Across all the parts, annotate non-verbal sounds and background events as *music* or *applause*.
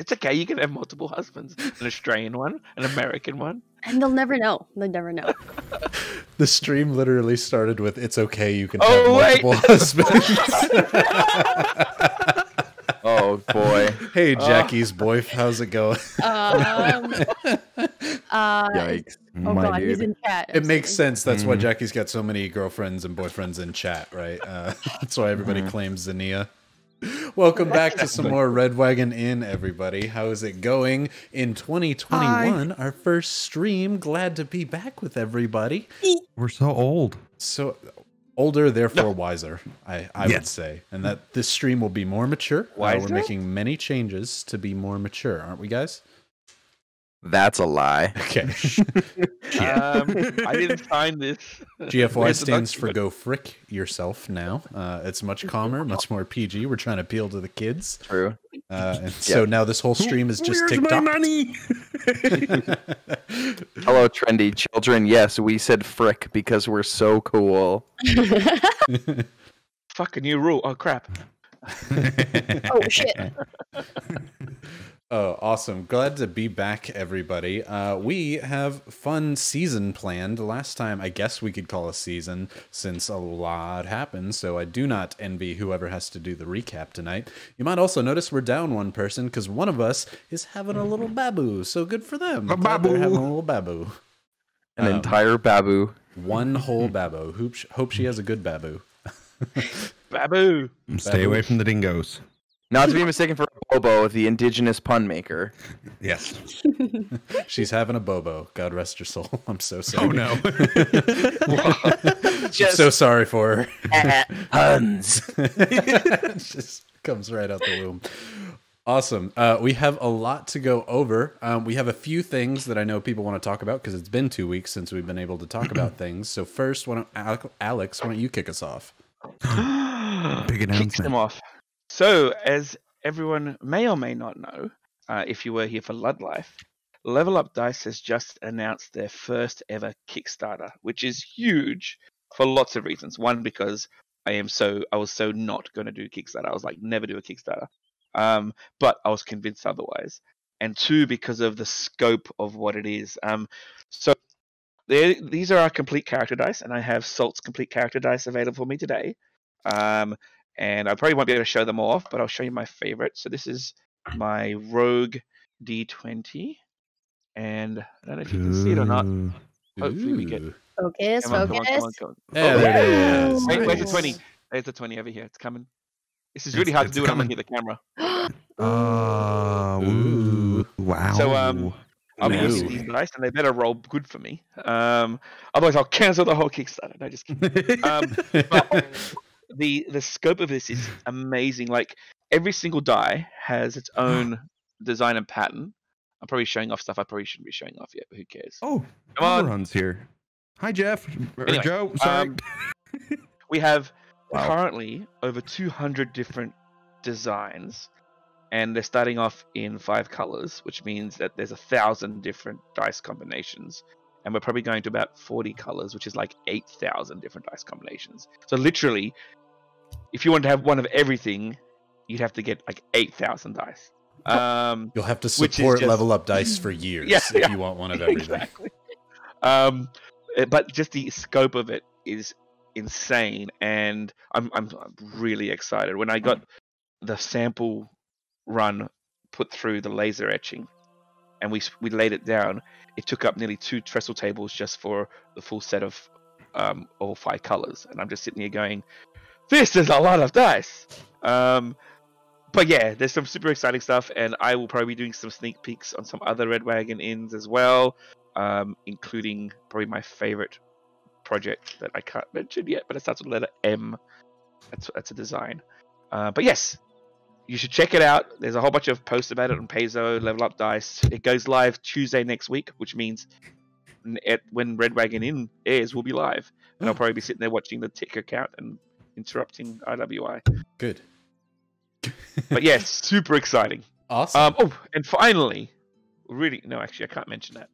It's okay. You can have multiple husbands. An Australian one, an American one. And they'll never know. They'll never know. *laughs* The stream literally started with "It's okay, you can Oh, have wait. multiple *laughs* husbands." Oh boy. hey, Jackie's boy, how's it going? Um, *laughs* uh, Yikes. oh My god, he's in chat. It makes sense. That's why Mhm. Jackie's got so many girlfriends and boyfriends in chat, right? Uh, that's why everybody claims Xenia. Welcome *laughs* back to some more Red Wagon Inn, everybody. How is it going in 2021? Our first stream. Glad to be back with everybody. We're so old. So older, therefore wiser, I, I would say. And that this stream will be more mature. Uh, we're making many changes to be more mature, aren't we, guys? That's a lie. *laughs* Okay. *laughs* Um, I didn't sign this. GFY stands for go frick yourself now. Uh, it's much calmer, much more PG. We're trying to appeal to the kids. True. Uh, and *laughs* so now this whole stream is just Where's my TikTok. money? Hello, trendy children. Yes, we said frick because we're so cool. Fucking a new rule. Oh crap. oh shit. Oh, awesome. Glad to be back, everybody. Uh, we have fun season planned. Last time, I guess we could call a season since a lot happened, so I do not envy whoever has to do the recap tonight. You might also notice we're down one person because one of us is having a little babu, so good for them. A Glad they're babu. having a little babu. An Um, entire babu. One whole babu. Hope, hope she has a good *laughs* babu. Babu. Stay away from the dingoes. Not to be mistaken for Bobo, the indigenous pun maker. *laughs* Yes. *laughs* She's having a bobo. God rest her soul. *laughs* I'm so sorry. Oh no. I'm so sorry for her. Puns. just comes right out the womb. Awesome. Uh, we have a lot to go over. Um, we have a few things that I know people want to talk about because it's been two weeks since we've been able to talk about *clears throat* things. So first, why don't Alex, why don't you kick us off? *gasps* Big Kicks them off. So, as everyone may or may not know, uh, if you were here for Lud Life, Level Up Dice has just announced their first ever Kickstarter, which is huge for lots of reasons. One, because I am so I was so not going to do Kickstarter. I was like, never do a Kickstarter. Um, but I was convinced otherwise. And two, because of the scope of what it is. Um, so these are our complete character dice, and I have Salt's complete character dice available for me today. Um, and I probably won't be able to show them off, but I'll show you my favorite. So this is my Rogue D20, and I don't know if you can see it or not. Ooh. Hopefully we get- Ooh. Focus, Come on, come on, come on, focus. come on. Yeah, Oh, there it yeah. is. Wait, where's the 20? There's the 20 over here. It's coming. This is It's- really hard to it's do when I'm coming. looking at the camera. *gasps* Oh, Ooh. ooh. wow. So, um, I'm No. using these dice, and they better roll good for me. Um, otherwise, I'll cancel the whole Kickstarter. No, just kidding. *laughs* Um, but *laughs* the the scope of this is *laughs* amazing. Like every single die has its *gasps* own design and pattern. I'm probably showing off stuff I probably shouldn't be showing off yet, but who cares? oh, Come on. Overruns here. Hi, Jeff. Anyway, Joe. Sorry. um, *laughs* We have Wow. currently over 200 different designs, and they're starting off in five colors, which means that there's a thousand different dice combinations. And we're probably going to about 40 colors, which is like 8,000 different dice combinations. So, literally, if you want to have one of everything, you'd have to get like 8,000 dice. Um, You'll have to support just- level up dice for years *laughs* Yeah, if yeah. you want one of *laughs* everything. exactly. Um, eh, but just the scope of it is insane, and I'm I'm I'm really excited. When I got the sample run put through the laser etching, and we we laid it down, it took up nearly two trestle tables just for the full set of um, all five colors, and I'm just sitting here going, "This is a lot of dice." Um, but yeah, there's some super exciting stuff, and I will probably be doing some sneak peeks on some other Red Wagon inns as well, um, including probably my favorite project that I can't mention yet, but it starts with the letter M. That's that's a design. Uh, but yes, you should check it out. There's a whole bunch of posts about it on Paizo, Level Up Dice. It goes live Tuesday next week, which means at, when Red Wagon Inn airs, we'll be live, and I'll *gasps* probably be sitting there watching the ticker count and interrupting IWI. Good. *laughs* But yes, super exciting. Awesome. Um, oh, and finally, really, no, actually, I can't mention that.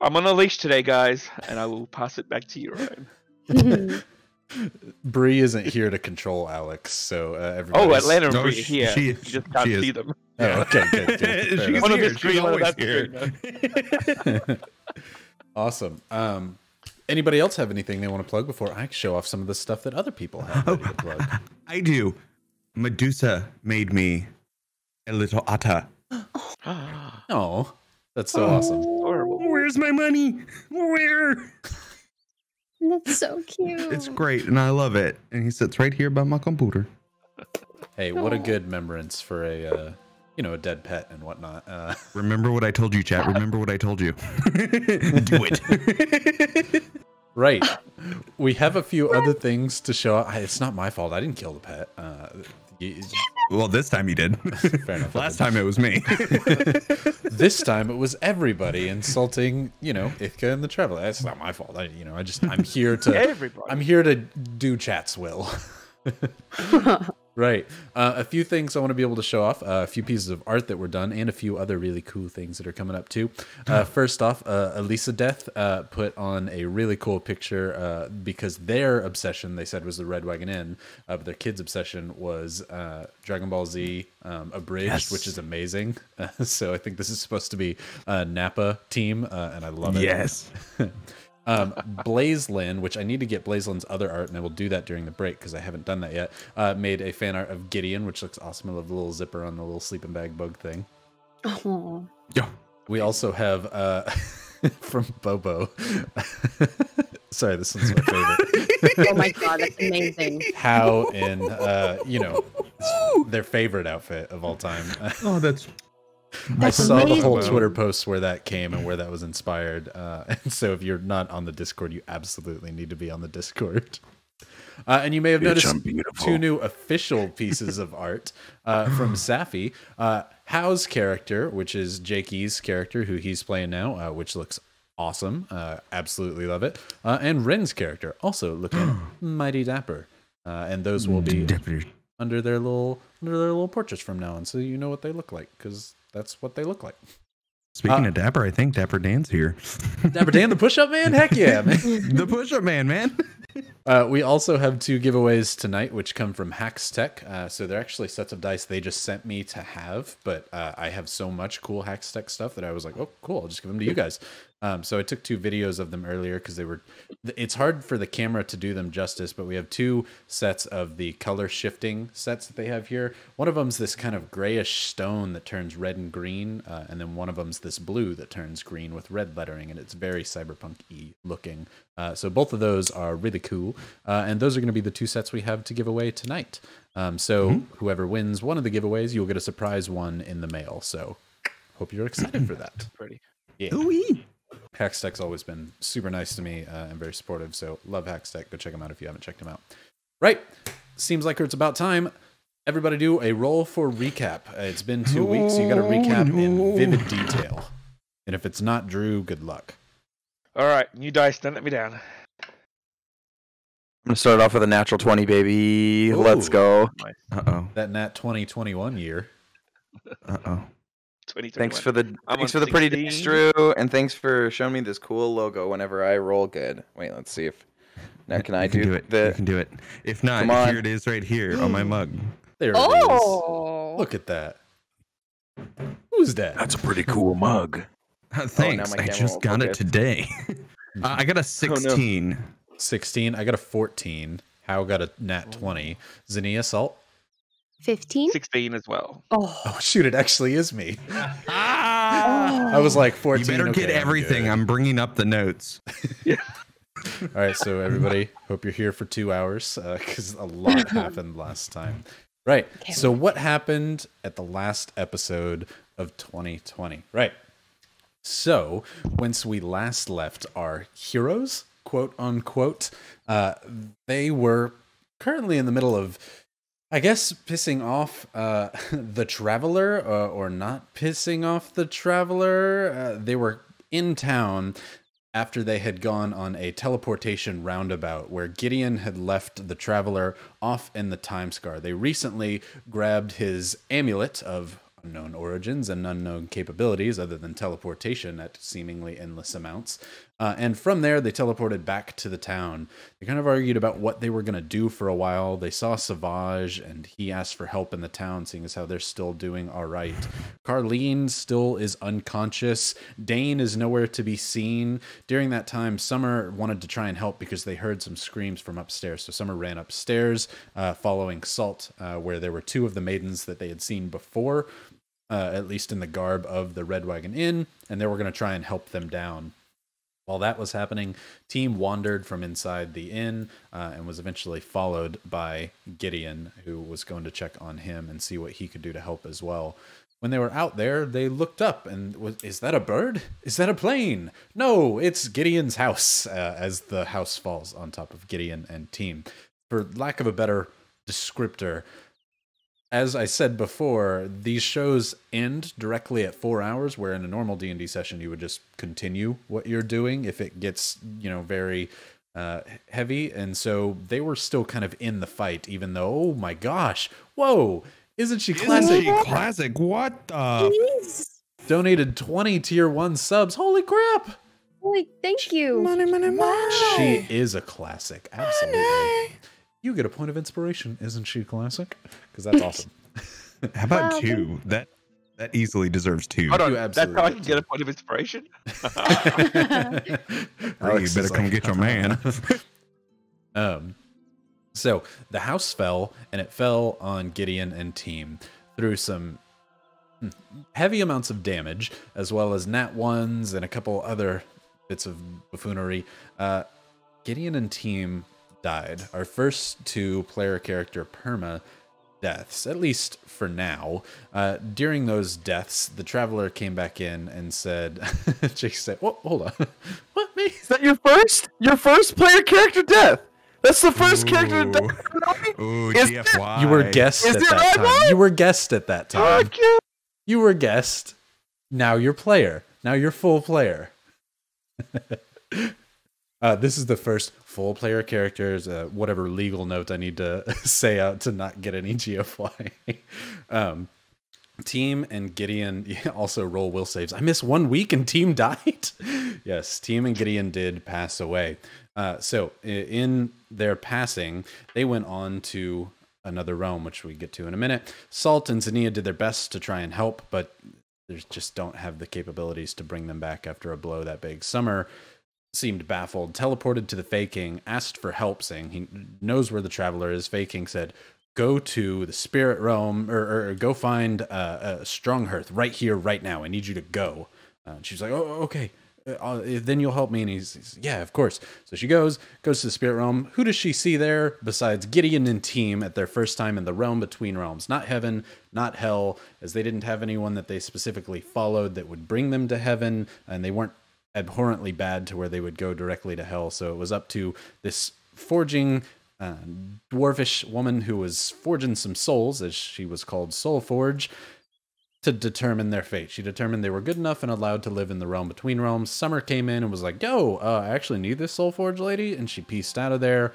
I'm on a leash today, guys, and I will pass it back to you, Ryan. *laughs* *laughs* Bree isn't here to control Alex, so uh, everybody. Oh, Atlanta and No, Bree she- here. she- you just can't see them. Oh, okay, good. good. Fair She's enough. One of here. this She's one always that here. awesome. Um, anybody else have anything they want to plug before I show off some of the stuff that other people have ready to plug? *laughs* I do. Medusa made me a little otter. *gasps* Oh, that's so awesome. Horrible. Where's my money? Where? That's so cute. It's great, and I love it. And he sits right here by my computer. Hey, what a good remembrance for a, uh, you know, a dead pet and whatnot. Uh, *laughs* Remember what I told you, chat. Remember what I told you. *laughs* Do it. *laughs* right. We have a few other things to show. I- It's not my fault. I didn't kill the pet. Uh, y- well, this time you did. fair enough. Last time it was me. this time it was everybody insulting, you know, Ithka and the Traveler. That's not my fault. I, you know, I just I'm here to Everybody. I'm here to do chat's will. Right. Uh, a few things I want to be able to show off. Uh, a few pieces of art that were done, and a few other really cool things that are coming up too. Uh, first off, uh, Elisa Death uh, put on a really cool picture uh, because their obsession they said was the Red Wagon Inn, but their kids' obsession was uh, Dragon Ball Z um, abridged, Yes. which is amazing. *laughs* so I think this is supposed to be a Napa team, uh, and I love it. yes. *laughs* Um, Blazeland, which I need to get Blazeland's other art, and I will do that during the break because I haven't done that yet. Uh, made a fan art of Gideon, which looks awesome. I love the little zipper on the little sleeping bag bug thing. Oh, Yo. We also have uh, *laughs* from Bobo. *laughs* Sorry, this one's my favorite. oh my god, that's amazing. How in uh, you know their favorite outfit of all time. Oh, that's I That's saw the whole. Twitter post where that came and where that was inspired. Uh, *laughs* and so if you're not on the Discord, you absolutely need to be on the Discord. Uh, and you may have noticed two new official pieces of art uh, from *sighs* Safi. Uh, Hal's character, which is Jakey's character, who he's playing now, uh, which looks awesome. Uh, absolutely love it. Uh, and Ren's character, also looking *gasps* mighty dapper. Uh, and those will be Deputy. under their little under their little portraits from now on, so you know what they look like because that's what they look like. Speaking Uh, of Dapper, I think Dapper Dan's here. *laughs* Dapper Dan, the push-up man, heck yeah, man. *laughs* the push-up man, man. *laughs* Uh, we also have two giveaways tonight, which come from Haxtec. Uh, so they're actually sets of dice they just sent me to have, but uh, I have so much cool Haxtec stuff that I was like, oh, cool, I'll just give them to you guys. Um, so I took two videos of them earlier because they were. It's hard for the camera to do them justice, but we have two sets of the color shifting sets that they have here. One of them's this kind of grayish stone that turns red and green, uh, and then one of them's this blue that turns green with red lettering, and it's very cyberpunk-y looking. Uh, so both of those are really cool, uh, and those are going to be the two sets we have to give away tonight. Um, so whoever wins one of the giveaways, you'll get a surprise one in the mail. So hope you're excited for that. Pretty. Yeah. Ooh-wee. Haxtec's always been super nice to me uh, and very supportive. So love Haxtec. Go check them out if you haven't checked them out. Right. Seems like it's about time. Everybody do a roll for recap. Uh, it's been two weeks. So you got to recap in vivid detail. And if it's not Drew, good luck. All right, new dice. Don't let me down. I'm gonna start off with a natural twenty, baby. Let's Ooh. go. Uh-oh. That Nat 2021 year. Uh-oh. 2021. Thanks for the I'm thanks for the pretty dice, 16. Drew, and thanks for showing me this cool logo whenever I roll good. Wait, let's see if now can I you can do, do it. the You can do it. If not, Come on. here it is right here on my mug. *gasps* There it Oh, is. Look at that. Who's that? That's a pretty cool mug. *laughs* Thanks. Oh, I just got it focus. today. *laughs* uh, I got a 16. 16. I got a 14. How got a Nat 20. Xenia Salt. 15? 16 as well. Oh, Oh, shoot. It actually is me. Ah! *laughs* I was like You 14. better get okay, I'm everything. I'm bringing up the notes. *laughs* yeah. All right, so everybody, hope you're here for two hours because a lot *laughs* happened last time. Right. Okay. So what happened at the last episode of 2020? Right. So once we last left our heroes, quote unquote, uh, they were currently in the middle of. I guess pissing off uh, *laughs* the traveler uh, or not pissing off the traveler. Uh, they were in town after they had gone on a teleportation roundabout where Gideon had left the traveler off in the time scar. They recently grabbed his amulet of unknown origins and unknown capabilities other than teleportation at seemingly endless amounts. Uh, and from there, they teleported back to the town. They kind of argued about what they were going to do for a while. They saw Savage, and he asked for help in the town, seeing as how they're still doing all right. Carlene still is unconscious. Dane is nowhere to be seen. During that time, Summer wanted to try and help because they heard some screams from upstairs. So Summer ran upstairs, uh, following Salt, uh, where there were two of the maidens that they had seen before, uh, at least in the garb of the Red Wagon Inn, and they were going to try and help them down. While that was happening, team wandered from inside the inn uh, and was eventually followed by Gideon, who was going to check on him and see what he could do to help as well. When they were out there, they looked up and was, is that a bird? Is that a plane? No, it's Gideon's house. Uh, as the house falls on top of Gideon and team, for lack of a better descriptor, as I said before, these shows end directly at four hours, where in a normal D and D session you would just continue what you're doing if it gets you know very uh, heavy, and so they were still kind of in the fight, even though oh my gosh, whoa, isn't she classic? Isn't she classic? What the? Jeez. Donated twenty tier one subs. Holy crap! Holy, thank you. Money, money, money. She is a classic. Absolutely. You get a point of inspiration, isn't she classic? Because that's *laughs* awesome. How about Well, two? That that easily deserves two. Hold on, You that's how I can get a point of inspiration. *laughs* *laughs* Hey, you better come like- get your man. Um, so the house fell, and it fell on Gideon and team through some hmm, heavy amounts of damage, as well as nat ones and a couple other bits of buffoonery. Uh, Gideon and team died. Our first two player character perma deaths, at least for now. Uh, during those deaths, the traveler came back in and said, *laughs* Jake said, "Whoa, hold on, *laughs* what me?" Is that your first? Your first player character death? That's the first character to die. Ooh, Is- GFY. You were guest Is at it that time. You were guest at that time. You were guest. Now you're player. Now you're full player. *laughs* uh, this is the first full player characters. Uh, whatever legal note I need to *laughs* say out to not get any *laughs* GFY. um, team and Gideon *laughs* also roll will saves. I missed one week and team died. yes, team and Gideon did pass away. Uh, so in their passing, they went on to another realm, which we get to in a minute. Salt and Xenia did their best to try and help, but they just don't have the capabilities to bring them back after a blow that big. Summer seemed baffled, teleported to the Fey King, asked for help, saying he knows where the traveler is. Fey King said, Go to the spirit realm or, or go find uh, uh, Stronghearth right here, right now. I need you to go. Uh, she's like, Oh, okay. Uh, uh, then you'll help me. And he's, he's, yeah, of course. So she goes, goes to the spirit realm. Who does she see there besides Gideon and team at their first time in the realm between realms? Not heaven, not hell, as they didn't have anyone that they specifically followed that would bring them to heaven, and they weren't abhorrently bad to where they would go directly to hell. So it was up to this forging uh, dwarfish woman who was forging some souls, as she was called Soul Forge, to determine their fate. She determined they were good enough and allowed to live in the realm between realms. Summer came in and was like, "Yo, uh, I actually need this Soul Forge lady," and she pieced out of there.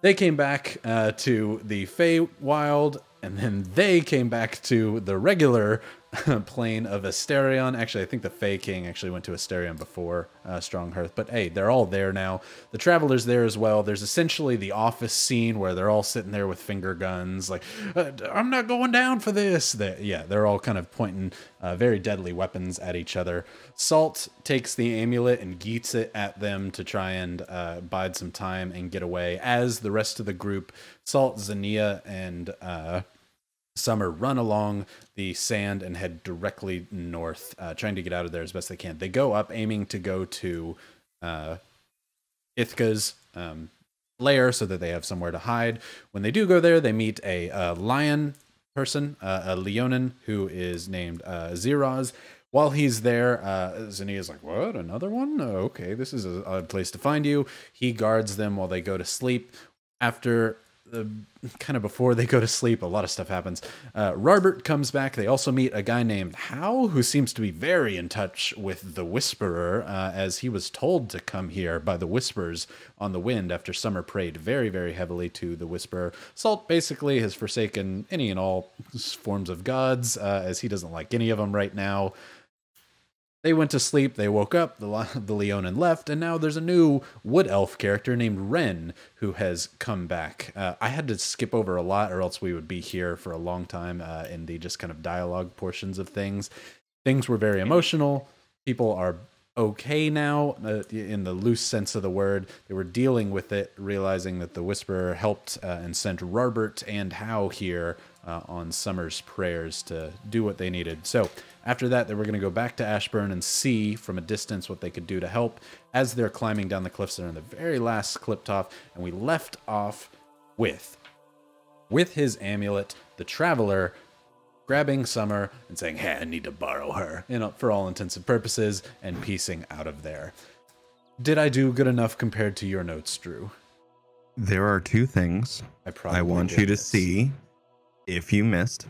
They came back uh, to the Fey Wild, and then they came back to the regular *laughs* plane of Asterion. Actually, I think the Fey King actually went to Asterion before uh, Stronghearth, but hey, they're all there now. The Traveler's there as well. There's essentially the office scene where they're all sitting there with finger guns, like, uh, I'm not going down for this. They, yeah, they're all kind of pointing uh, very deadly weapons at each other. Salt takes the amulet and geets it at them to try and uh, bide some time and get away. As the rest of the group, Salt, Xenia, and uh, Summer run along the sand and head directly north, uh, trying to get out of there as best they can. They go up, aiming to go to uh, Ithka's um, lair so that they have somewhere to hide. When they do go there, they meet a uh, lion person, uh, a Leonin, who is named uh. While he's there, uh, Xenia's like, What? Another one? Oh, okay, this is a odd place to find you. He guards them while they go to sleep. After the kind of before they go to sleep, a lot of stuff happens. Uh, Rarbert comes back. They also meet a guy named How, who seems to be very in touch with the Whisperer, uh, as he was told to come here by the Whispers on the wind after Summer prayed very, very heavily to the Whisperer. Salt basically has forsaken any and all forms of gods, uh, as he doesn't like any of them right now. They went to sleep, they woke up, the, *laughs* the Leonin left, and now there's a new wood elf character named Ren who has come back. Uh, I had to skip over a lot, or else we would be here for a long time uh, in the just kind of dialogue portions of things. Things were very emotional. People are okay now, uh, in the loose sense of the word. They were dealing with it, realizing that the Whisperer helped uh, and sent Robert and Howe here uh, on Summer's prayers to do what they needed. So after that, they were going to go back to Ashburn and see from a distance what they could do to help as they're climbing down the cliffs. They're in the very last clip top, and we left off with with his amulet, the traveler grabbing Summer and saying, "Hey, I need to borrow her," you know, for all intents and purposes, and piecing out of there. Did I do good enough compared to your notes, Drew? There are two things I I want you to this. see if you missed.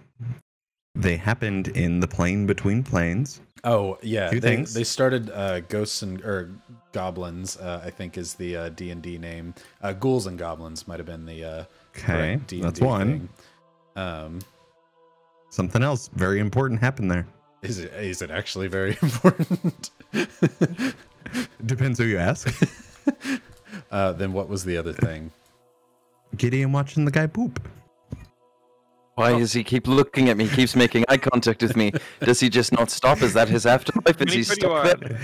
They happened in the plane between planes. Oh yeah, Two they, things. they started uh, ghosts and or goblins. Uh, I think is the uh, D and D name. Uh, Ghouls and goblins might have been the uh, Okay, D&D that's one. thing. Um, Something else very important happened there. is it is it actually very *laughs* important? *laughs* Depends who you ask. *laughs* uh, then what was the other thing? Gideon watching the guy poop. Why does he keep looking at me? He keeps making eye contact with me. Does he just not stop? Is that his afterlife? Is he stuck 2021. there?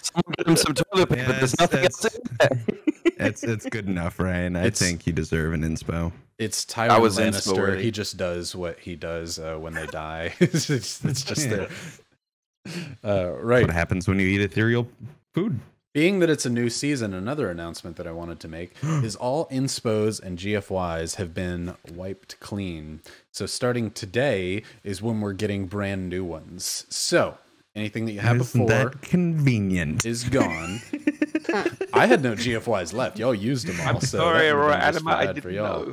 Someone give him some toilet paper. Yes, There's nothing else in there. *laughs* It's it's good enough, Ryan. I It's- think you deserve an inspo. It's Tywin was inspo Lannister. worthy. He just does what he does uh, when they die. *laughs* it's, just- it's just there. Uh, right. What happens when you eat ethereal food? Being that it's a new season, another announcement that I wanted to make *gasps* is all inspos and GFYs have been wiped clean. So starting today is when we're getting brand new ones. So anything that you had Isn't before that convenient? is gone. *laughs* I had no GFYs left. Y'all used them all. I'm so sorry, Aurora been just Anima. I bad for didn't y'all.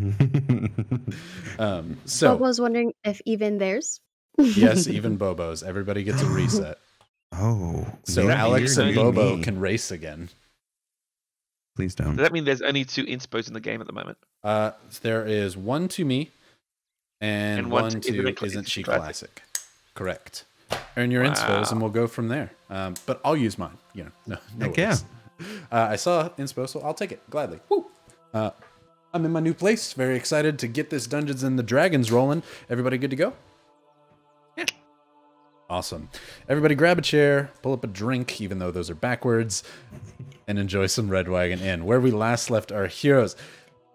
know. *laughs* *laughs* Um, So, so was wondering if even theirs. yes, even Bobos. Everybody gets a *gasps* reset. oh, So Alex and Bobo me. can race again. Please don't. Does that mean there's only two inspos in the game at the moment? Uh, there is one to me, and, And one, one to to Isn't isn't she Classic? classic? Correct. Earn your inspos, and we'll go from there. Um, but I'll use mine. You know, no, no Heck yeah. worries. Uh, I saw inspo, so I'll take it gladly. Woo! Uh, I'm in my new place. Very excited to get this Dungeons and the Dragons rolling. Everybody good to go? Yeah. Awesome. Everybody grab a chair, pull up a drink, even though those are backwards, and enjoy some Red Wagon Inn. Where we last left our heroes,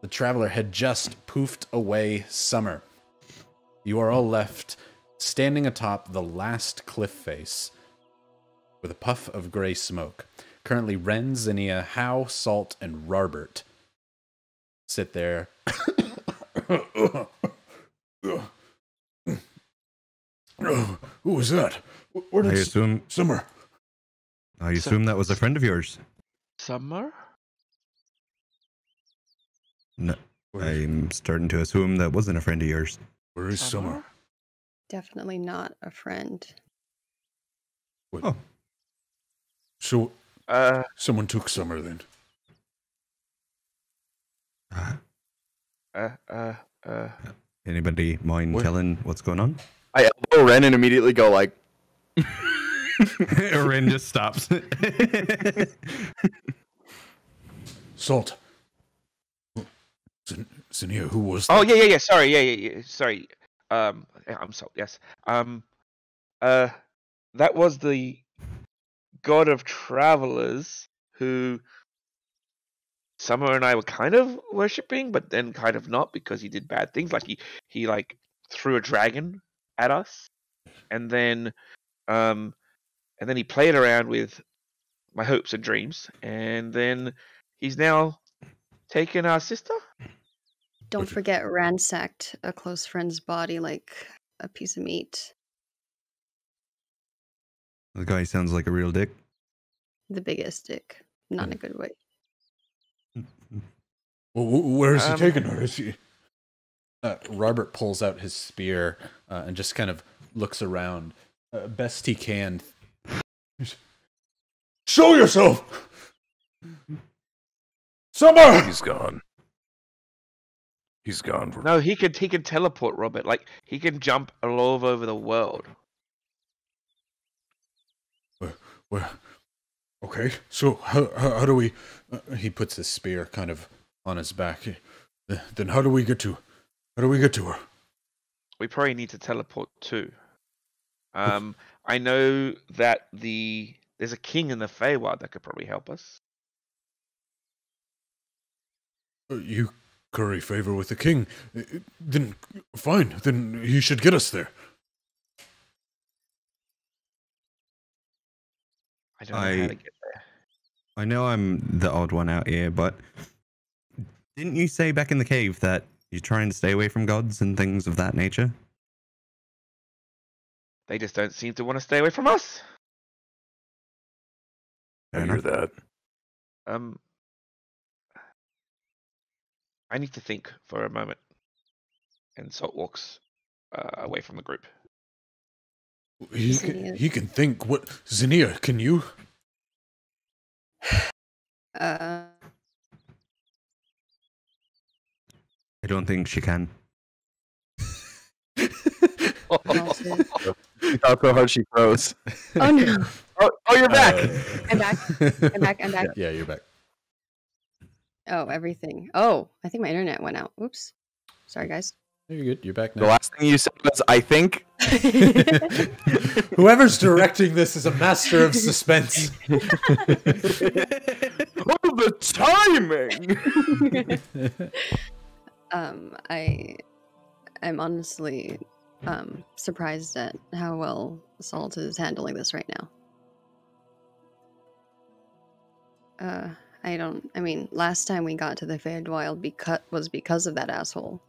the traveler had just poofed away summer. You are all left standing atop the last cliff face with a puff of gray smoke. Currently, Ren, Xenia, How, Salt, and Rarbert sit there. Who was that? Where did I assume Summer? I assume that was a friend of yours. Summer? No, I'm starting to assume that wasn't a friend of yours. Where is Summer? Definitely not a friend. Oh, So Uh, someone took Summer then. uh, uh, uh, uh. anybody mind Where- telling what's going on? I elbow Ren and immediately go like, *laughs* Ren just stops. *laughs* Salt. Zin- Xenia, who was Oh yeah, yeah, yeah. Sorry, yeah, yeah, yeah. Sorry. Um, I'm sorry. Yes. Um, uh, that was the god of travelers who Summer and I were kind of worshipping, but then kind of not because he did bad things. Like he he like threw a dragon at us, and then um, and then he played around with my hopes and dreams, and then he's now taken our sister. Don't forget ransacked a close friend's body like a piece of meat. the guy sounds like a real dick. The biggest dick. Not in a good way. *laughs* Well, wh- where is Um, he taking her? Is he? Uh, Robert pulls out his spear uh, and just kind of looks around, uh, best he can. Show yourself, Summer. He's gone. He's gone. For... No, he could he can teleport, Robert. Like he can jump all over the world. Well, okay. So how how, how do we? Uh, he puts his spear kind of on his back. Uh, Then how do we get to? How do we get to her? We probably need to teleport too. Um, I know that the there's a king in the Feywild that could probably help us. Uh, You curry favor with the king. Then fine. Then he should get us there. I don't know how I- to get there. I know I'm the odd one out here, but didn't you say back in the cave that you're trying to stay away from gods and things of that nature? They just don't seem to want to stay away from us. I Fair hear that. Um, I need to think for a moment. And Salt walks uh, away from the group. He Xenia. can, he can think. What Xenia? Can you? *sighs* Uh, I don't think she can. *laughs* also- How hard she throws. oh no! *laughs* Oh, oh you're back. I'm back. I'm back. I'm *laughs* back. Yeah, you're back. Oh, everything. Oh, I think my internet went out. Oops. Sorry, guys. You're good. You're back now. The last thing you said was, "I think." *laughs* *laughs* Whoever's directing this is a master of suspense. *laughs* oh, the timing! um, I, I'm honestly, um, surprised at how well Salt is handling this right now. Uh, I don't. I mean, last time we got to the Feywild because was because of that asshole.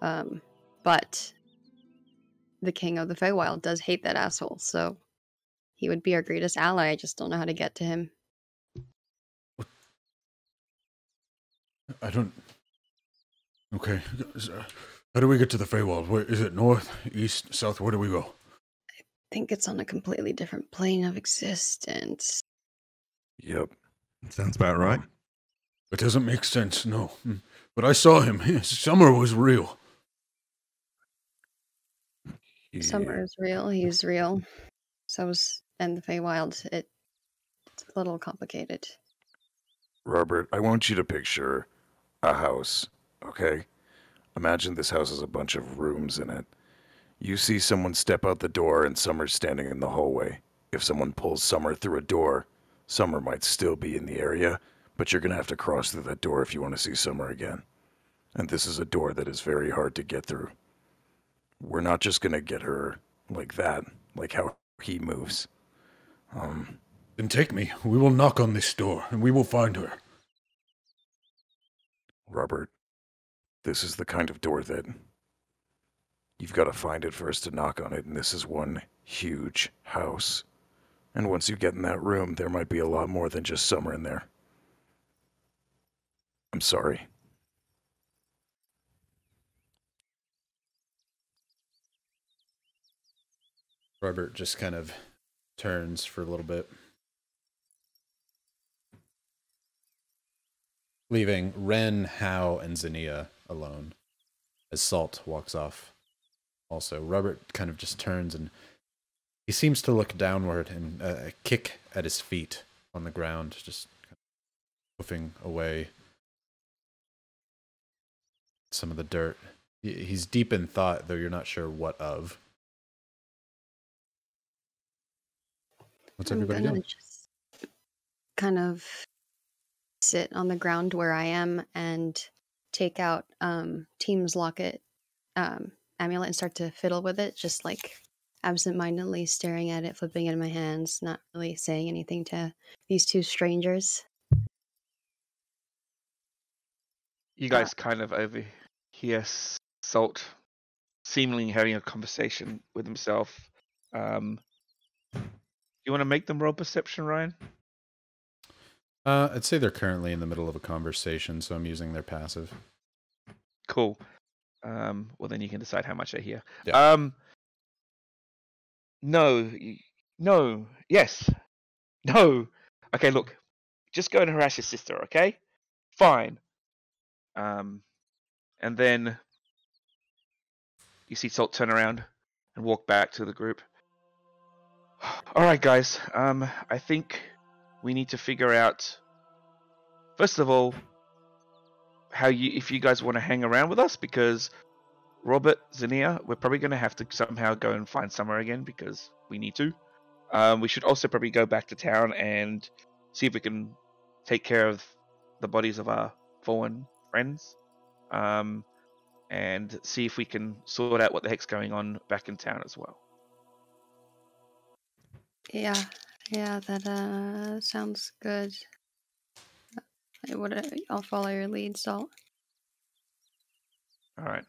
Um, but the king of the Feywild does hate that asshole, so he would be our greatest ally. I just don't know how to get to him. I don't. Okay. How do we get to the Feywild? Where is it? North, east, south? Where do we go? I think it's on a completely different plane of existence. Yep. Sounds about right. It doesn't make sense. No. Hmm. But I saw him. *laughs* Summer was real. Summer is real. He's real. So is and the Feywild. It it's a little complicated. Robert, I want you to picture a house, okay? Imagine this house has a bunch of rooms in it. You see someone step out the door and Summer's standing in the hallway. If someone pulls Summer through a door, Summer might still be in the area, but you're going to have to cross through that door if you want to see Summer again. And this is a door that is very hard to get through. We're not just going to get her like that, like how he moves. Um, Then take me. We will knock on this door and we will find her. Robert, this is the kind of door that you've got to find it first to knock on it, and this is one huge house. And once you get in that room, there might be a lot more than just summer in there. I'm sorry. Robert just kind of turns for a little bit. Leaving Ren, Hao, and Xenia alone as Salt walks off. Also, Robert kind of just turns and he seems to look downward and uh, kick at his feet on the ground, just kind of hoofing away some of the dirt. He's deep in thought, though you're not sure what of. What's everybody doing? just kind of sit on the ground where I am and take out um Team's locket um amulet and start to fiddle with it, just like absentmindedly staring at it, flipping it in my hands, not really saying anything to these two strangers. You guys kind of overhear S- Salt seemingly having a conversation with himself. Um, you want to make them roll perception, Ryan? Uh, I'd say they're currently in the middle of a conversation, so I'm using their passive. Cool. Um, well, then you can decide how much I hear. Yeah. Um, no, no, yes, no. Okay, look, just go and harass your sister, okay? Fine. Um, and then you see Salt turn around and walk back to the group. *sighs* All right, guys. Um, I think we need to figure out. First of all, how you if you guys want to hang around with us because Robert Xenia, we're probably going to have to somehow go and find Summer again because we need to. Um, we should also probably go back to town and see if we can take care of the bodies of our fallen friends, um, and see if we can sort out what the heck's going on back in town as well. Yeah, yeah, that uh sounds good. I would. I'll follow your lead, Salt. All right.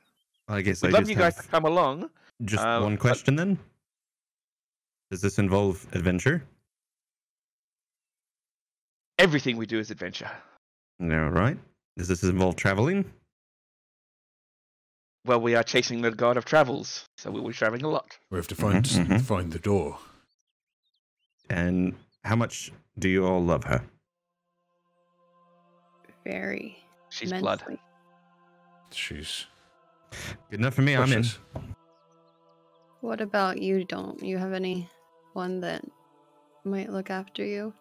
I guess We'd I love just you guys to come along. just uh, one but- question then. Does this involve adventure? Everything we do is adventure. No, right? Does this involve traveling? Well, we are chasing the god of travels, so we will be traveling a lot. We have to find Mhm, mhm. find the door. And how much do you all love her? Very. She's blood. She's Good enough for me. I'm in. What about you? Don't you have any one that might look after you?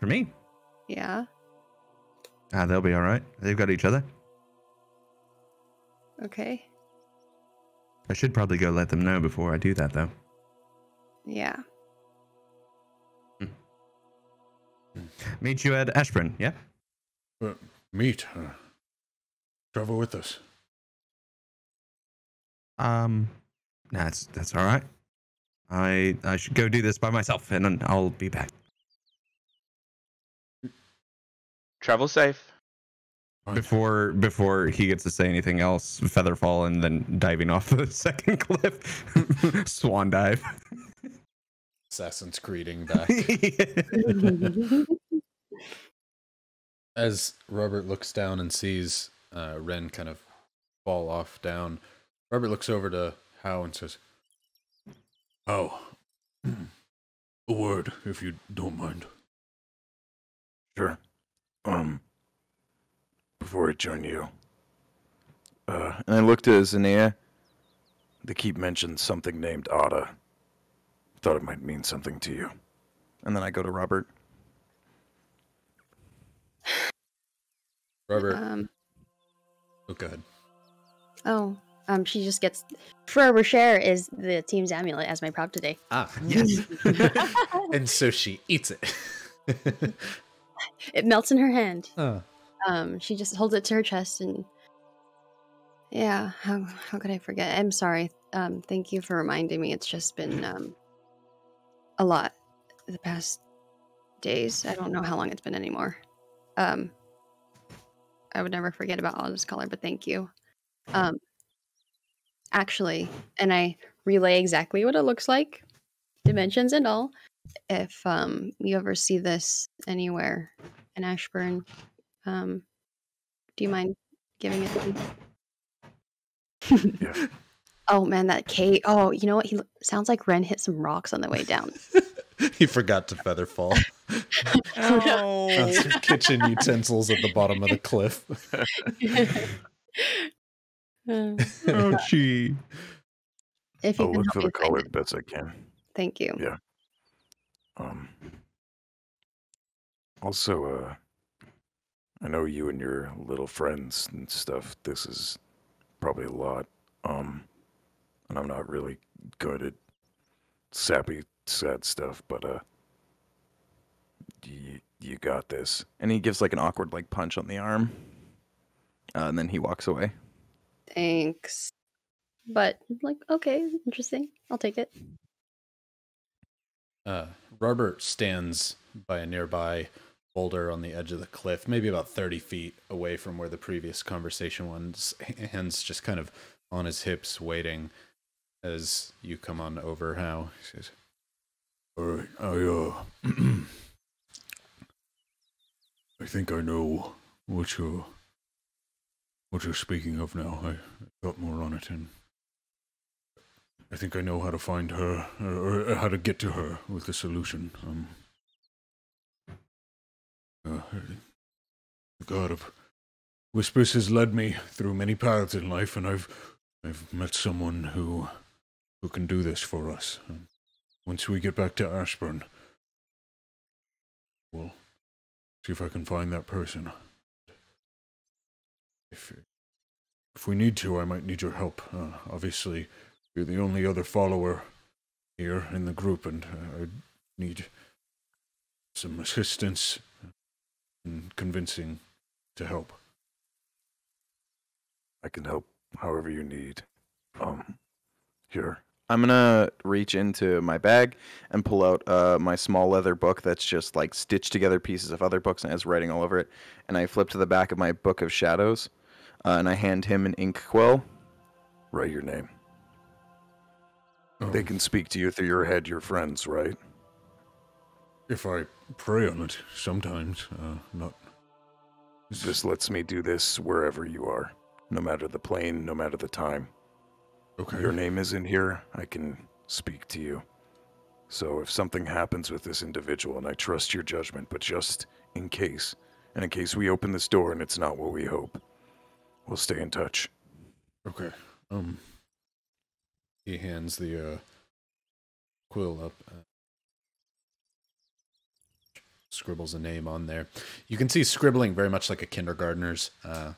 For me, Yeah. ah, they'll be all right. They've got each other. Okay. I should probably go let them know before I do that, though. Yeah. Meet you at Ashburn. Yeah. Uh, meet. Uh, travel with us. Um, that's that's all right. I I should go do this by myself, and then I'll be back. Travel safe. Before before he gets to say anything else, Featherfall and then diving off the *laughs* second cliff, *laughs* swan dive. Assassin's Creeding back. *laughs* As Robert looks down and sees uh, Ren kind of fall off down, Robert looks over to How and says, How? *clears throat* A word, if you don't mind. Sure. Um, before I join you, uh, and I looked at Xenia. The keep mentioned something named Ada. Thought it might mean something to you. And then I go to Robert. Robert, Um. Oh, go ahead. Oh. Um. She just gets. Forever share is the team's amulet as my prop today. Ah, *laughs* yes. *laughs* and so she eats it. It melts in her hand. oh. Um. She just holds it to her chest and. Yeah. How how could I forget? I'm sorry. Um. Thank you for reminding me. It's just been um. A lot, the past days. I don't know how long it's been anymore. Um. I would never forget about all this color, but thank you. Um. Actually, and I relay exactly what it looks like, dimensions and all. If um you ever see this anywhere in Ashburn, um, do you mind giving it to me? Yeah. Oh man, that Kate. Oh, you know what? He sounds like Ren hit some rocks on the way down. *laughs* *laughs* he forgot to featherfall. Found *laughs* some kitchen utensils at the bottom of the cliff. *laughs* Oh, gee. if you I'll look for the find color it, I can. thank you. Yeah. Um. Also, uh, I know you and your little friends and stuff. This is probably a lot. Um, and I'm not really good at sappy, sad stuff, but uh, you you got this. And he gives like an awkward like punch on the arm. Uh, and then he walks away. Thanks. But like, okay, interesting. I'll take it. Uh, Robert stands by a nearby boulder on the edge of the cliff, maybe about 30 feet away from where the previous conversation was, hands just kind of on his hips, waiting as you come on over. How he says, All right, I, uh, *clears throat* I think I know what you're, what you're speaking of now. I got more on it, and I think I know how to find her, or, or how to get to her with the solution. Um, uh, the God of Whispers has led me through many paths in life, and I've I've met someone who who can do this for us. And once we get back to Ashburn, we'll see if I can find that person. If if we need to, I might need your help. Uh, obviously, you're the only other follower here in the group, and uh, I need some assistance in convincing to help. I can help however you need. Um, here. I'm gonna reach into my bag and pull out uh, my small leather book that's just like stitched together pieces of other books and has writing all over it. And I flip to the back of my book of shadows, uh, and I hand him an ink quill. Write your name. Um, They can speak to you through your head, your friends, right? If I pray on it sometimes, uh, not. This lets me do this wherever you are, no matter the plane, no matter the time. Okay. Your name is in here, I can speak to you. So if something happens with this individual, and I trust your judgment, but just in case, and in case we open this door and it's not what we hope, we'll stay in touch. Okay. Um. He hands the uh, quill up. Uh, scribbles a name on there. You can see scribbling very much like a kindergartner's. Uh,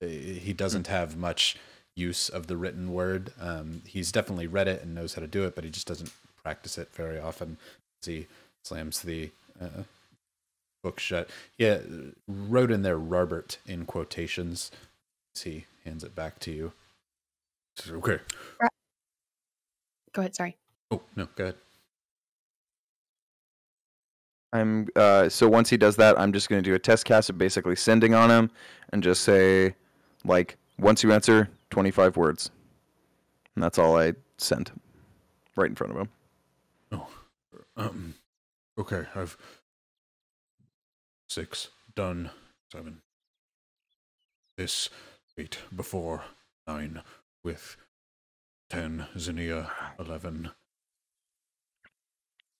he doesn't have much use of the written word. Um, he's definitely read it and knows how to do it, but he just doesn't practice it very often. As he slams the uh, book shut. Yeah, wrote in there Robert in quotations. As he hands it back to you. Says, Okay. Go ahead. Sorry. Oh no, go ahead. I'm uh, so once he does that, I'm just gonna do a test cast of basically sending on him, and just say, like, once you answer, 25 words, and that's all I sent right in front of him. Oh, um, okay. I've six done. Seven. This eight before nine with ten. Xenia eleven.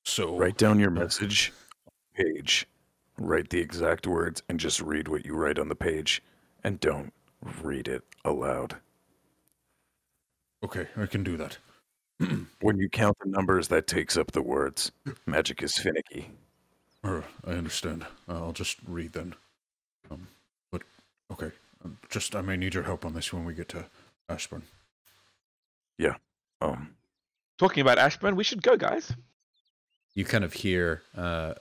So Write down your message page, write the exact words, and just read what you write on the page, and don't read it aloud. Okay, I can do that. *clears throat* When you count the numbers, that takes up the words. *clears throat* Magic is finicky. Er, I understand. I'll just read then. Um, but okay. Um, just I may need your help on this when we get to Ashburn. Yeah. Um, Talking about Ashburn, we should go, guys. you kind of hear uh,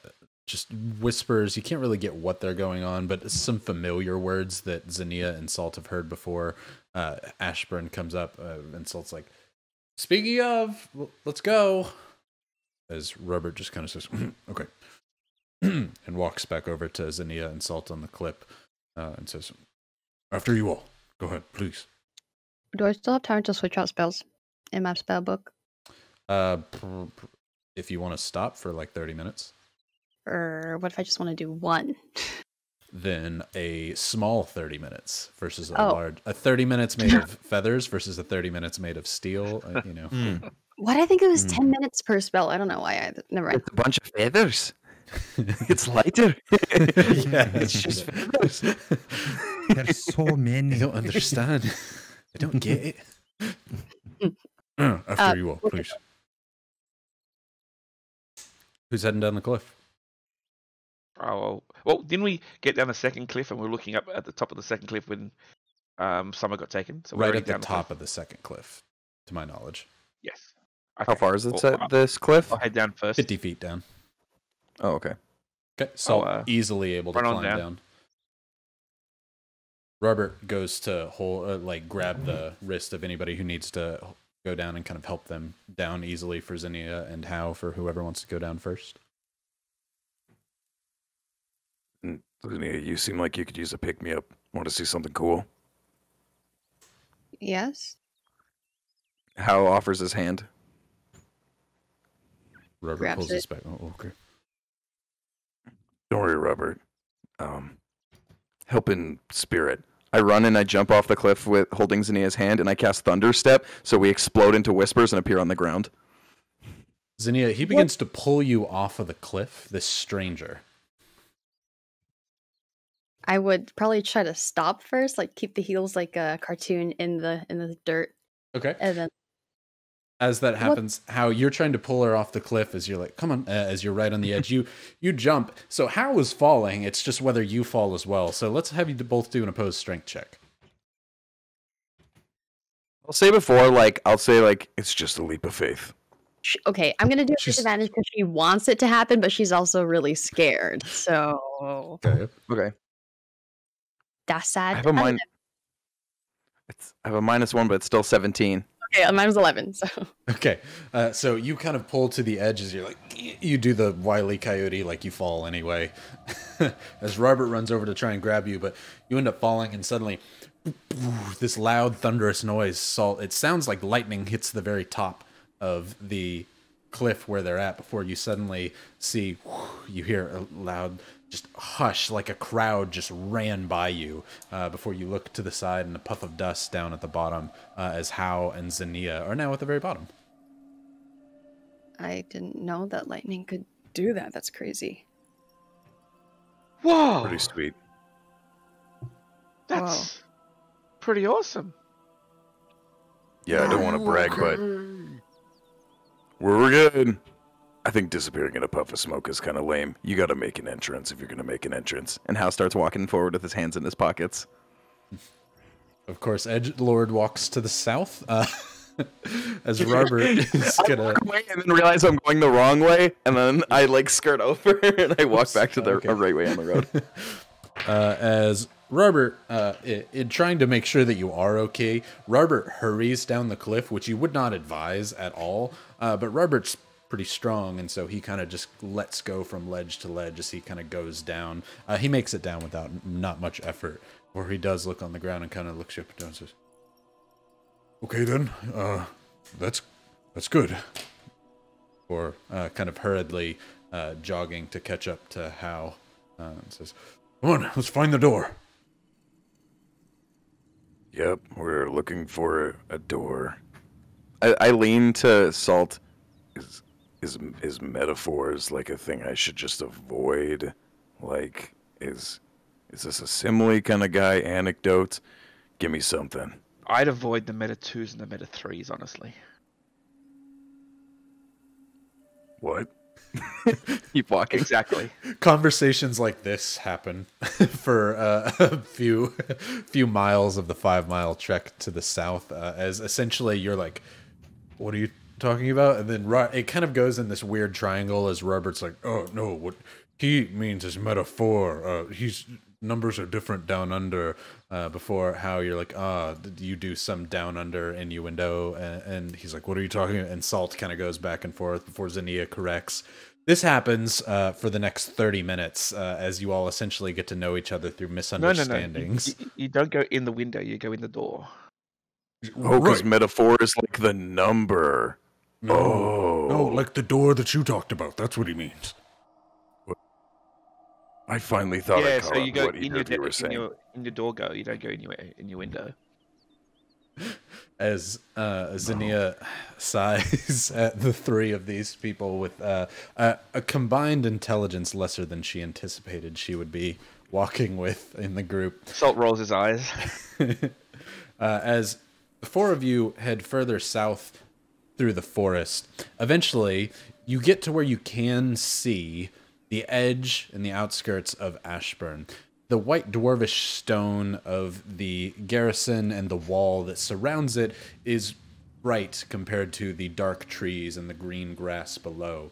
just whispers. You can't really get what they're going on, but some familiar words that Xenia and Salt have heard before. Uh, Ashburn comes up, uh, and Salt's like, "Speaking of, let's go." As Robert just kind of says, *clears throat* "Okay," *clears throat* and walks back over to Xenia and Salt on the clip, uh, and says, "After you all, go ahead, please." Do I still have time to switch out spells in my spell book? Uh, if you want to stop for like thirty minutes. Or what if I just want to do one? *laughs* than a small 30 minutes versus a Oh. large a 30 minutes made of *laughs* feathers versus a 30 minutes made of steel uh, you know Hmm. What I think it was Hmm. 10 minutes per spell. I don't know why I never mind. It's a bunch of feathers. *laughs* It's lighter. yeah *laughs* it's just feathers. There's so many. i don't understand i don't get it Uh, after Uh, you all please who's heading down the cliff Oh, well, didn't we get down the second cliff and we are looking up at the top of the second cliff when um, Summer got taken? So right at the top cliff? of the second cliff to my knowledge Yes. How far is it Well, set this cliff? I'll head down first. 50 feet down Oh, okay. okay so uh, easily able to climb down. down. robert goes to hold uh, like grab the wrist of anybody who needs to go down and kind of help them down easily for Xenia and How for whoever wants to go down first. Xenia, you seem like you could use a pick me up. Want to see something cool? Yes. How offers his hand. Robert Grabs pulls it. his back. Oh, okay. Don't worry, Robert. Um, helping spirit. I run and I jump off the cliff with holding Xenia's hand, and I cast Thunder Step, so we explode into whispers and appear on the ground. Xenia, he begins to pull you off of the cliff, this stranger. I would probably try to stop first, like keep the heels like a cartoon in the in the dirt, Okay. and then as that happens, how you're trying to pull her off the cliff as you're like, come on, uh, as you're right on the *laughs* edge, you you jump. So How is falling. It's just whether you fall as well. So let's have you both do an opposed strength check. I'll say before, like I'll say like It's just a leap of faith. Sh okay, I'm gonna do She's- disadvantage because she wants it to happen, but she's also really scared. So Okay. okay. That's sad. I have a min- It's I have a minus one, but it's still seventeen. Okay, mine was 11. So *laughs* Okay. Uh, so you kind of pull to the edge as you're like, you do the wily coyote, like you fall anyway. *laughs* as Robert runs over to try and grab you, but you end up falling, and suddenly this loud, thunderous noise. Salt. It sounds like lightning hits the very top of the cliff where they're at before you suddenly see, you hear a loud, just hush, like a crowd just ran by you uh, before you look to the side and a puff of dust down at the bottom uh, as How and Xenia are now at the very bottom. I didn't know that lightning could do that. That's crazy. Whoa, Pretty sweet. that's pretty awesome. Yeah, I don't want to brag, but we're good. I think disappearing in a puff of smoke is kind of lame. You got to make an entrance if you're going to make an entrance. And Hal starts walking forward with his hands in his pockets. *laughs* Of course, Edge Lord walks to the south uh, *laughs* as *laughs* Robert is gonna. walk away and then realize I'm going the wrong way, and then I like skirt over and I walk back to the Okay. right way on the road. uh, as Robert, uh, in, in trying to make sure that you are okay, Robert hurries down the cliff, which you would not advise at all. Uh, but Robert's pretty strong, and so he kind of just lets go from ledge to ledge as he kind of goes down. Uh, he makes it down without not much effort, or he does look on the ground and kind of looks you up and says, Okay then. Uh, that's that's good. or uh, kind of hurriedly uh, jogging to catch up to How, uh, and says, Come on, let's find the door. Yep, we're looking for a door. I, I lean to Salt. Is is is metaphors like a thing I should just avoid? Like is is this a simile kind of guy? Anecdote? Give me something. I'd avoid the meta twos and the meta threes, honestly. What? *laughs* Keep walking. Exactly. conversations like this happen *laughs* for uh, *laughs* a few few miles of the five mile trek to the south uh, as essentially you're like what are you talking about and then Ro- it kind of goes in this weird triangle as robert's like Oh no, what he means is metaphor. Uh, he's numbers are different down under uh, before how you're like ah did you do some down under innuendo and, and he's like what are you talking about and salt kind of goes back and forth before Xenia corrects this happens uh, for the next 30 minutes uh, as you all essentially get to know each other through No, no, no. Misunderstandings you- you don't go in the window. You go in the door. oh, because Right. metaphor is like the number. No, Oh, no like the door that you talked about that's what he means I finally thought I yeah, caught so you to go what in either your, you were in saying. your in your door go. You don't go in your in your window. as uh, Xenia sighs *laughs* at the three of these people with uh, a, a combined intelligence lesser than she anticipated she would be walking with in the group. Salt rolls his eyes. *laughs* uh, as the four of you head further south through the forest, eventually you get to where you can see the edge and the outskirts of Ashburn. The white dwarvish stone of the garrison and the wall that surrounds it is bright compared to the dark trees and the green grass below.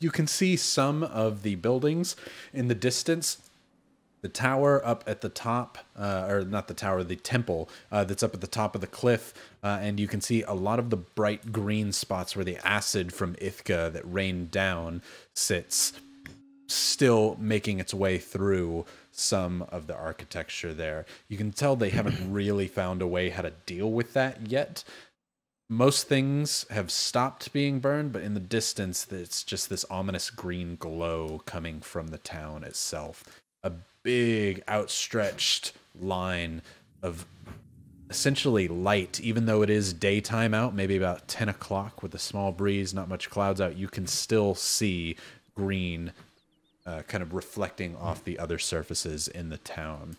You can see some of the buildings in the distance, the tower up at the top, uh, or not the tower, the temple uh, that's up at the top of the cliff, uh, and you can see a lot of the bright green spots where the acid from Ithka that rained down sits, still making its way through some of the architecture there. You can tell they haven't *clears throat* really found a way how to deal with that yet. Most things have stopped being burned, but in the distance, it's just this ominous green glow coming from the town itself big outstretched line of essentially light even though it is daytime out maybe about 10 o'clock with a small breeze not much clouds out you can still see green uh, kind of reflecting off the other surfaces in the town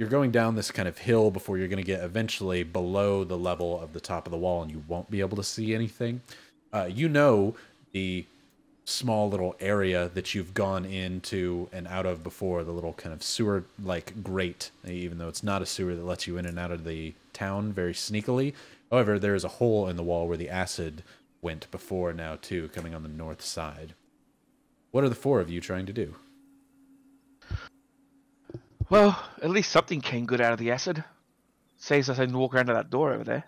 you're going down this kind of hill before you're going to get eventually below the level of the top of the wall, and you won't be able to see anything. Uh, you know the small little area that you've gone into and out of before the little kind of sewer like grate even though it's not a sewer that lets you in and out of the town very sneakily however there is a hole in the wall where the acid went before now too coming on the north side what are the four of you trying to do Well, at least something came good out of the acid. Saves us having to walk around to that door over there.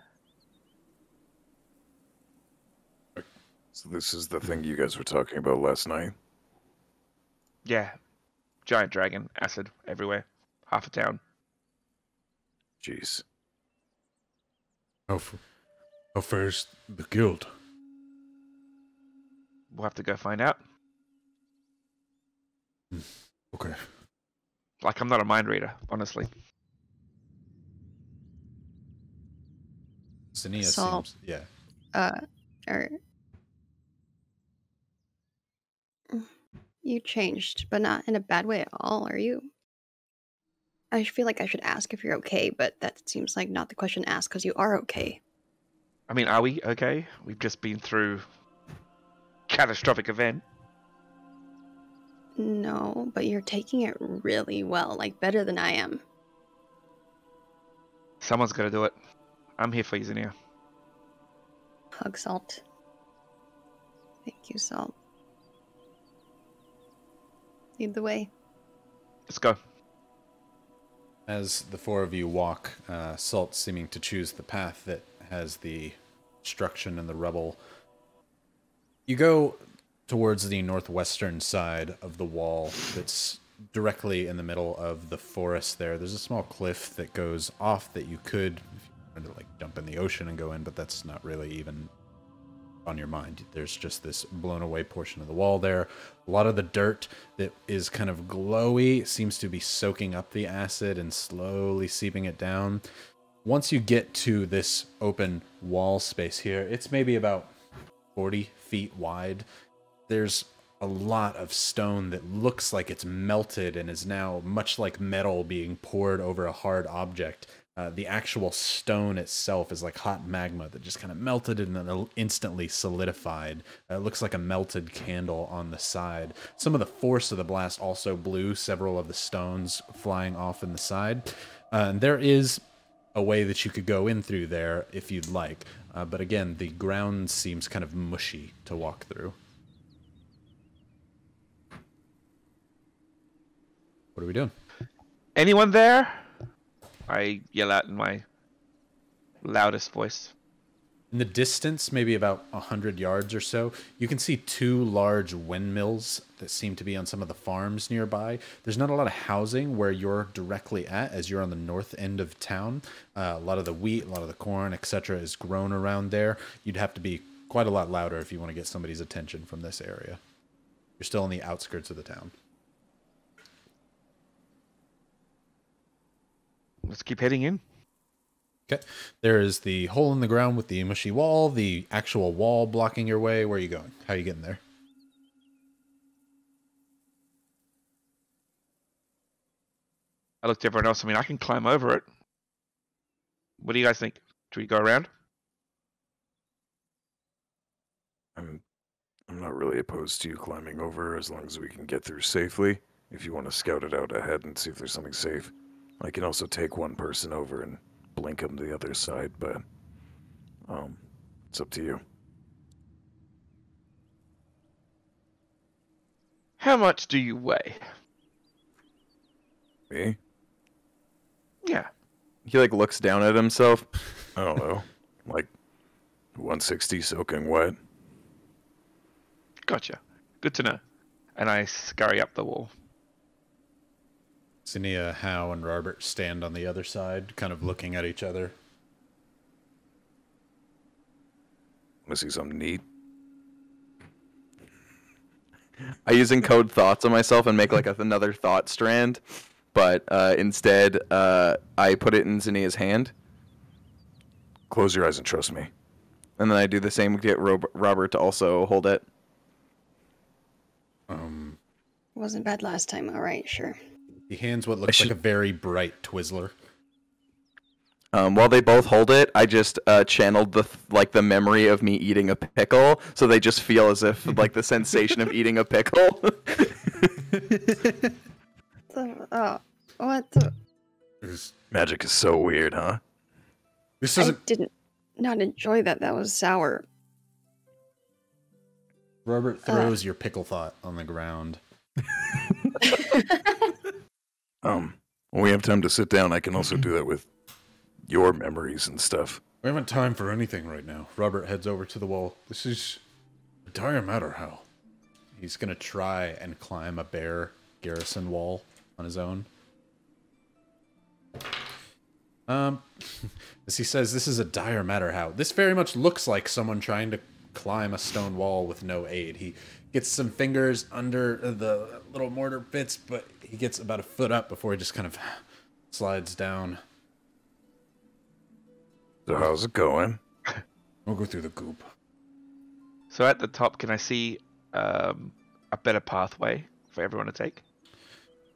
So this is the thing you guys were talking about last night. Yeah. Giant dragon, acid everywhere. Half a town. Jeez. How, f- how far's the guild? We'll have to go find out. Okay. Like, I'm not a mind reader, honestly. Xenia Salt. seems yeah Uh, or you changed, but not in a bad way at all, are you? I feel like I should ask if you're okay, but that seems like not the question asked because you are okay. I mean, are we okay? We've just been through catastrophic event. No, but you're taking it really well, like better than I am. Someone's got to do it. I'm here for you, Xenia. Hug Salt. Thank you, Salt. Lead the way. Let's go. As the four of you walk, uh, Salt seeming to choose the path that has the destruction and the rubble, you go towards the northwestern side of the wall that's directly in the middle of the forest there. There's a small cliff that goes off that you could if you wanted to like jump in the ocean and go in, but that's not really even on your mind. There's just this blown away portion of the wall there. A lot of the dirt that is kind of glowy seems to be soaking up the acid and slowly seeping it down. Once you get to this open wall space here, it's maybe about 40 feet wide. There's a lot of stone that looks like it's melted and is now much like metal being poured over a hard object. Uh, the actual stone itself is like hot magma that just kind of melted and then instantly solidified. Uh, it looks like a melted candle on the side. Some of the force of the blast also blew several of the stones flying off in the side. Uh, and there is a way that you could go in through there if you'd like. Uh, but again, the ground seems kind of mushy to walk through. What are we doing? Anyone there? I yell out in my loudest voice. In the distance, maybe about a hundred yards or so, you can see two large windmills that seem to be on some of the farms nearby. There's not a lot of housing where you're directly at, as you're on the north end of town. Uh, a lot of the wheat, a lot of the corn, etc., is grown around there. You'd have to be quite a lot louder if you want to get somebody's attention from this area. You're still on the outskirts of the town. Let's keep heading in. Okay. There is the hole in the ground with the mushy wall, the actual wall blocking your way. Where are you going? How are you getting there? I looked at everyone else. I mean, I can climb over it. What do you guys think? Do we go around? I'm I'm not really opposed to you climbing over as long as we can get through safely. If you want to scout it out ahead and see if there's something safe. I can also take one person over and blink them to the other side, but um it's up to you. How much do you weigh? Me? Yeah. He like looks down at himself. I don't know. Like 160 soaking wet. Gotcha. Good to know. And I scurry up the wall. Xenia, Howe, and Robert stand on the other side, kind of looking at each other. Want to see something neat? *laughs* I use encode thoughts on myself and make like a, another thought strand, but uh, instead uh, I put it in Xenia's hand, Close your eyes and trust me. and then I do the same to get Rob- Robert to also hold it. Um, Wasn't bad last time, alright, sure. He hands what looks should- like a very bright Twizzler. Um, while they both hold it, I just uh, channeled the like the memory of me eating a pickle, so they just feel as if like the sensation of eating a pickle. *laughs* The- oh, what the? This, Magic is so weird, huh? this I doesn't. didn't not enjoy that. That was sour. Robert throws your pickle thought on the ground. *laughs* Um, when we have time to sit down, I can also do that with your memories and stuff. We haven't time for anything right now. Robert heads over to the wall. This is a dire matter, Hal. He's gonna try and climb a bare garrison wall on his own. Um, *laughs* as he says, this is a dire matter. How this very much looks like someone trying to climb a stone wall with no aid. He gets some fingers under the little mortar bits, but he gets about a foot up before he just kind of slides down. So how's it going? We'll go through the goop. So at the top, can I see um, a better pathway for everyone to take?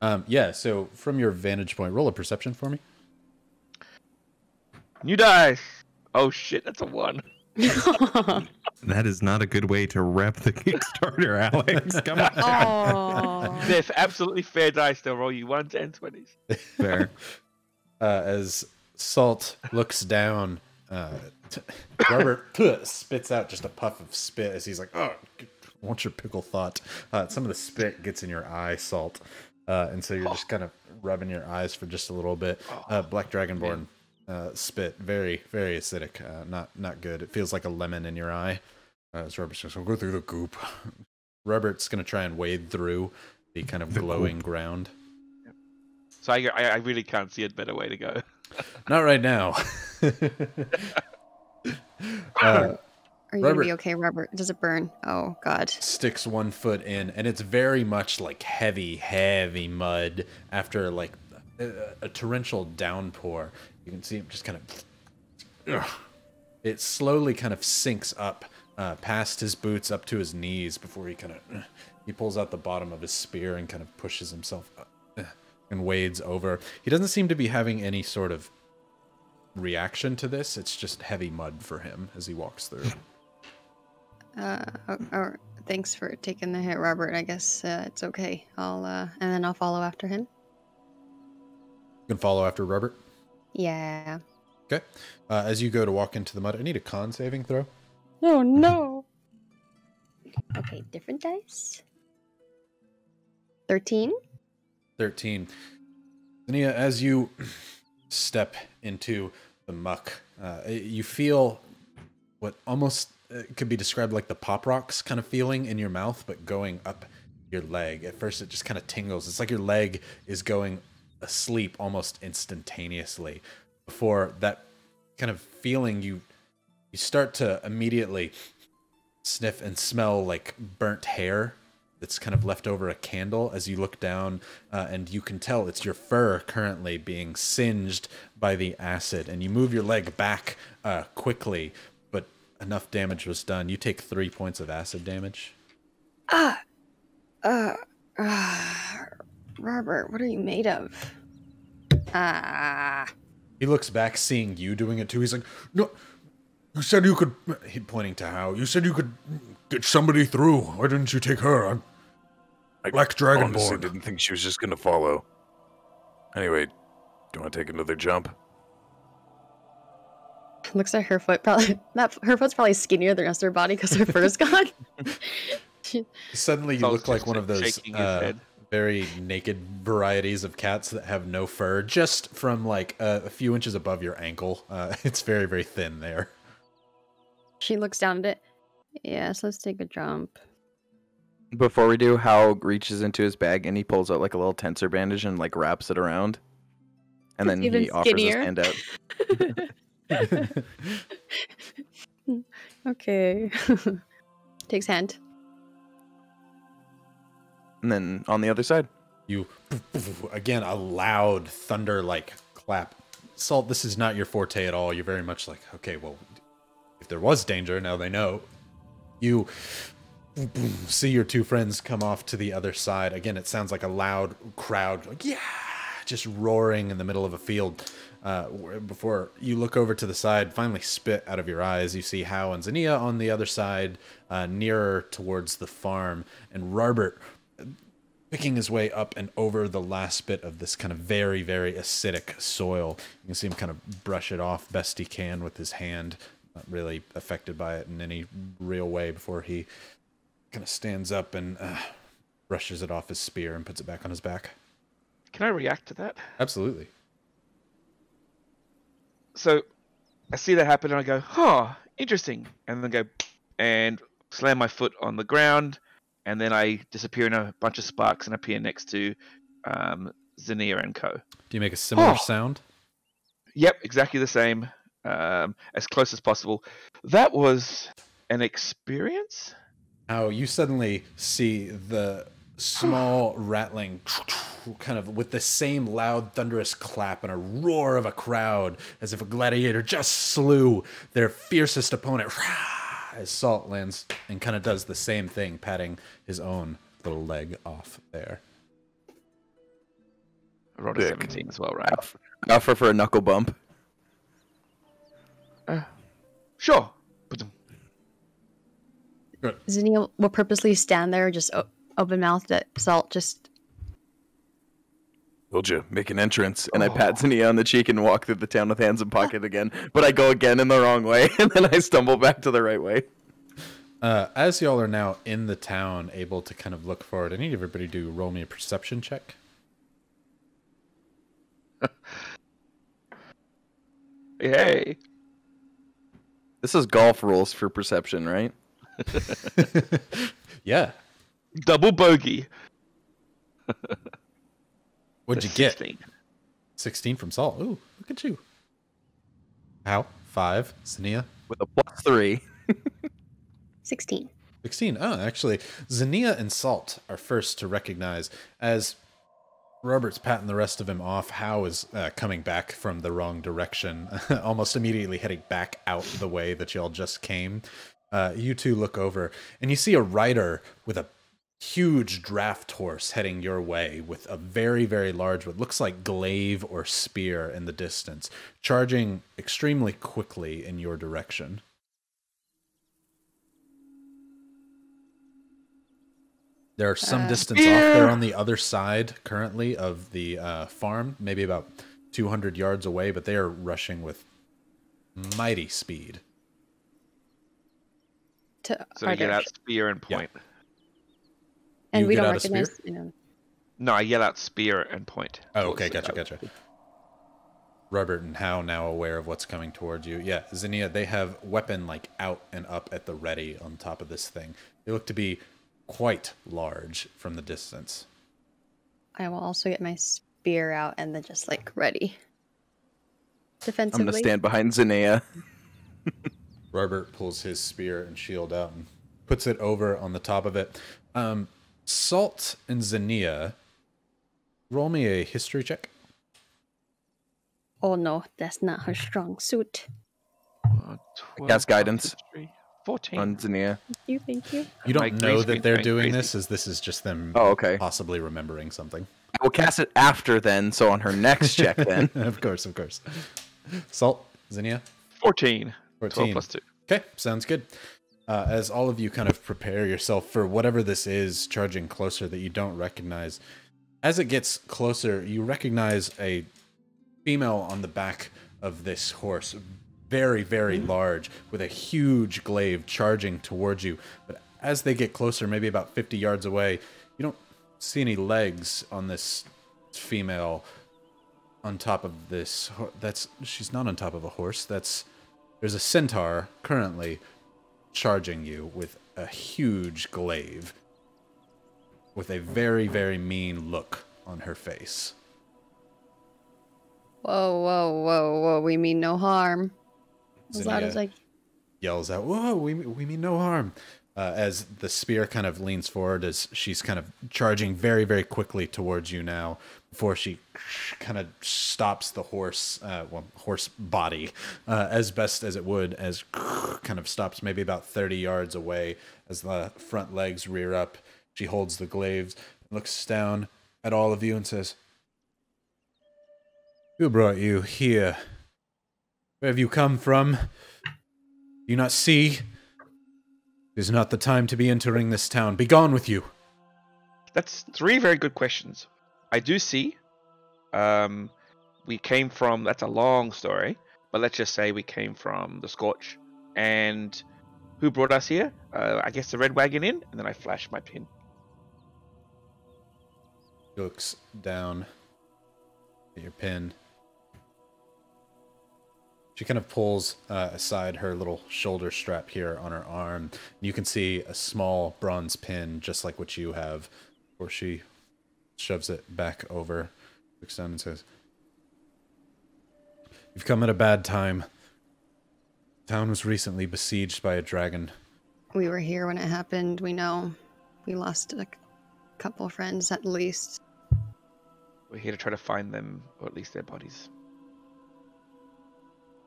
Um, yeah. So from your vantage point, roll a perception for me. New dice. Oh shit, that's a one. *laughs* That is not a good way to wrap the Kickstarter, Alex. Come on. oh, They're absolutely fair dice. They'll roll you ones and twenties. Fair. *laughs* uh, as Salt looks down, uh, Robert *laughs* *clears throat* spits out just a puff of spit as he's like, "Oh, what's your pickle thought?" Uh, some of the spit gets in your eye, Salt, uh, and so you're just kind of rubbing your eyes for just a little bit. Uh, Black Dragonborn uh, spit, very, very acidic, uh, not not good. It feels like a lemon in your eye. Uh, as Robert says, So we'll go through the goop. *laughs* Robert's gonna try and wade through the kind of The glowing ground. So I, I, I really can't see a better way to go. *laughs* Not right now. *laughs* uh, are you gonna be okay, Robert? Does it burn? Oh God. sticks one foot in, and it's very much like heavy, heavy mud after like a, a torrential downpour. You can see him just kind of. It slowly kind of sinks up uh, past his boots up to his knees before he kind of he pulls out the bottom of his spear and kind of pushes himself up, uh, and wades over. He doesn't seem to be having any sort of reaction to this. It's just heavy mud for him as he walks through. Uh, oh, oh, thanks for taking the hit, Robert. I guess uh, it's okay. I'll uh, and then I'll follow after him. You can follow after Robert. Yeah. Okay. Uh, as you go to walk into the mud, I need a con saving throw. Oh no. *laughs* Okay, different dice. Thirteen. 13. Nia, as you *clears throat* step into the muck, uh, you feel what almost uh, could be described like the pop rocks kind of feeling in your mouth, but going up your leg. At first, it just kind of tingles. It's like your leg is going asleep almost instantaneously. Before that kind of feeling, you you start to immediately sniff and smell like burnt hair that's kind of left over a candle as you look down uh, and you can tell it's your fur currently being singed by the acid and you move your leg back uh, quickly but enough damage was done you take three points of acid damage Ah. Uh. Uh. Robert, what are you made of? Ah. he looks back seeing you doing it too he's like No, you said you could. He pointing to how you said you could get somebody through. Why didn't you take her? I'm I Black honestly Dragonborn. didn't think she was just gonna follow. Anyway, do you want to take another jump? Looks like her foot probably *laughs* that her foot's probably skinnier than the rest of her body because her fur's gone. *laughs* suddenly you Salt's look like one of those uh, head. Very naked varieties of cats that have no fur just from like uh, a few inches above your ankle uh, *laughs* it's very very thin there she looks down at it. Yes, let's take a jump. Before we do, Hal reaches into his bag and he pulls out like a little tensor bandage and like wraps it around. And then It's even he offers his hand out. okay. *laughs* Takes hand. And then on the other side. you again a loud thunder like clap salt this is not your forte at all you're very much like okay well if there was danger now they know you see your two friends come off to the other side. Again, it sounds like a loud crowd, like yeah, just roaring in the middle of a field. Uh, before you look over to the side, finally spit out of your eyes, you see How and Xenia on the other side, uh, nearer towards the farm, and Rarbert picking his way up and over the last bit of this kind of very, very acidic soil. You can see him kind of brush it off best he can with his hand, not really affected by it in any real way before he kind of stands up and uh, brushes it off his spear and puts it back on his back. Can I react to that? Absolutely. So I see that happen and I go, huh, interesting. And then go and slam my foot on the ground. And then I disappear in a bunch of sparks and appear next to um, Xenia and Co. Do you make a similar Oh. sound? Yep, exactly the same, um, as close as possible. That was an experience. how you suddenly see the small *sighs* rattling *tsk* kind of with the same loud thunderous clap and a roar of a crowd as if a gladiator just slew their fiercest opponent *laughs* as salt lands and kind of does the same thing patting his own little leg off there I rolled a Dick. 17 as well, right? Offer for a knuckle bump. Uh, sure. Ba-dum. Xenia will purposely stand there, just o- open mouthed at Salt. Just Told you. Make an entrance, and I pat Xenia on the cheek and walk through the town with hands in pocket again. But I go again in the wrong way, *laughs* and then I stumble back to the right way. uh, as y'all are now in the town able to kind of look forward i need everybody to roll me a perception check *laughs* Hey. This is golf rules for perception, right? *laughs* yeah Double bogey. What'd you A get 16. 16 from salt ooh look at you how five Xenia? With a plus three. *laughs* 16. 16. Oh, actually, Xenia and Salt are first to recognize as Robert's patting the rest of him off. How is uh, coming back from the wrong direction, *laughs* almost immediately heading back out the way that y'all just came. Uh, you two look over and you see a rider with a huge draft horse heading your way with a very, very large, what looks like glaive or spear in the distance, charging extremely quickly in your direction. There are some Uh, distance off there on the other side currently of the uh, farm, maybe about 200 yards away, but they are rushing with mighty speed. To So our I get out spear and Yeah. Point. And You we get don't out a spear? recognize. You know, No, I yell out spear and point. Oh, okay, gotcha, gotcha. Robert and Howe now aware of what's coming towards you. Yeah, Xenia, they have weapon like out and up at the ready on top of this thing. They look to be quite large from the distance. I will also get my spear out and then just like ready. Defensively. I'm gonna stand behind Xenia. *laughs* Robert pulls his spear and shield out and puts it over on the top of it. Um, Salt and Xenia, roll me a history check. Oh no, that's not her strong suit. Uh, 12 Cast guidance. 14. On Xenia. Thank you, thank you. You don't green know screen's that they're going doing crazy. this, as this is just them Oh, okay. possibly remembering something. I will cast it after then, so on her next check then. *laughs* of course, of course. Salt, Xenia, 14. 12 plus 2. Okay, sounds good. Uh, as all of you kind of prepare yourself for whatever this is charging closer that you don't recognize, as it gets closer, you recognize a female on the back of this horse, very, very large, with a huge glaive charging towards you. But as they get closer, maybe about 50 yards away, you don't see any legs on this female on top of this. That's she's not on top of a horse. That's there's a centaur currently charging you with a huge glaive with a very, very mean look on her face. Whoa, whoa, whoa, whoa. We mean no harm. As loud as I yells out, Whoa, we, we mean no harm. Uh, as the spear kind of leans forward, as she's kind of charging very, very quickly towards you now, before she kind of stops the horse, uh, well, horse body, uh, as best as it would, as kind of stops maybe about 30 yards away, as the front legs rear up. She holds the glaives, looks down at all of you, and says, Who brought you here? Where have you come from? Do you not see? It is not the time to be entering this town. Begone with you. That's three very good questions. I do see. Um, we came from. That's a long story, but let's just say we came from the Scorch. And who brought us here? Uh, I guess the Red Wagon Inn. And then I flash my pin. Looks down at your pin. She kind of pulls uh, aside her little shoulder strap here on her arm. You can see a small bronze pin, just like what you have, where she shoves it back over, looks down and says, You've come at a bad time. The Town was recently besieged by a dragon. We were here when it happened. We know we lost a c- couple friends at least. We're here to try to find them, or at least their bodies.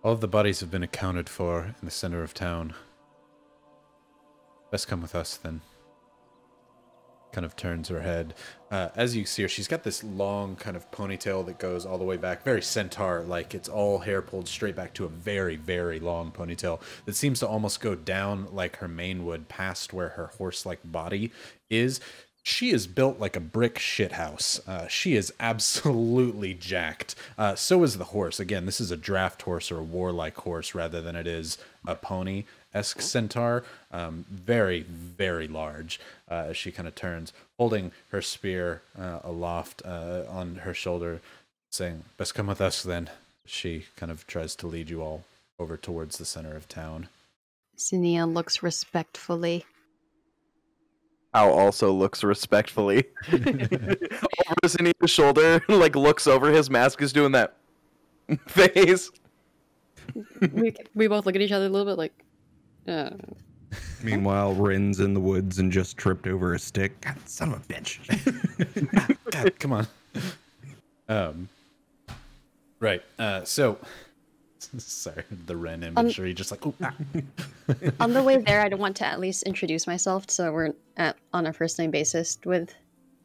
All of the bodies have been accounted for in the center of town. Best come with us then. Kind of turns her head. Uh, as you see her, she's got this long kind of ponytail that goes all the way back, very centaur like. It's all hair pulled straight back to a very, very long ponytail that seems to almost go down like her mane would past where her horse like body is. She is built like a brick shithouse. Uh, she is absolutely jacked. Uh, so is the horse. Again, this is a draft horse or a warlike horse rather than it is a pony esque centaur. Um, very, very large. Uh, as she kind of turns, holding her spear uh, aloft uh, on her shoulder, saying, "Best come with us." Then she kind of tries to lead you all over towards the center of town. Xenia looks respectfully. Al also looks respectfully *laughs* over Xenia's shoulder, *laughs* like looks over. His mask is doing that *laughs* face. we, we both look at each other a little bit like, uh, Meanwhile, Ren's in the woods and just tripped over a stick. God, son of a bitch. *laughs* God, come on. Um, right. Uh, so, *laughs* sorry, the Ren imagery, just like, ooh, ah. *laughs* on the way there, I'd want to at least introduce myself so we're at, on a first name basis with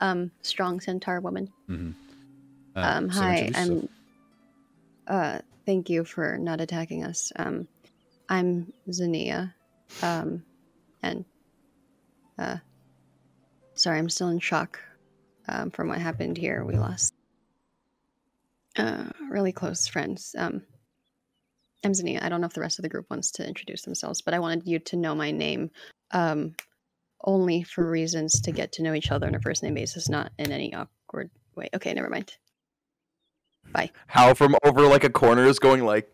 um, strong centaur woman. Uh, Um, so hi, introduce I'm. Uh, thank you for not attacking us. Um, I'm Xenia, um, and uh, sorry, I'm still in shock um, from what happened here. We lost uh, really close friends. Um, I'm Xenia. I don't know if the rest of the group wants to introduce themselves, but I wanted you to know my name um, only for reasons to get to know each other on a first name basis, not in any awkward way. Okay, never mind. Bye. How from over like a corner is going like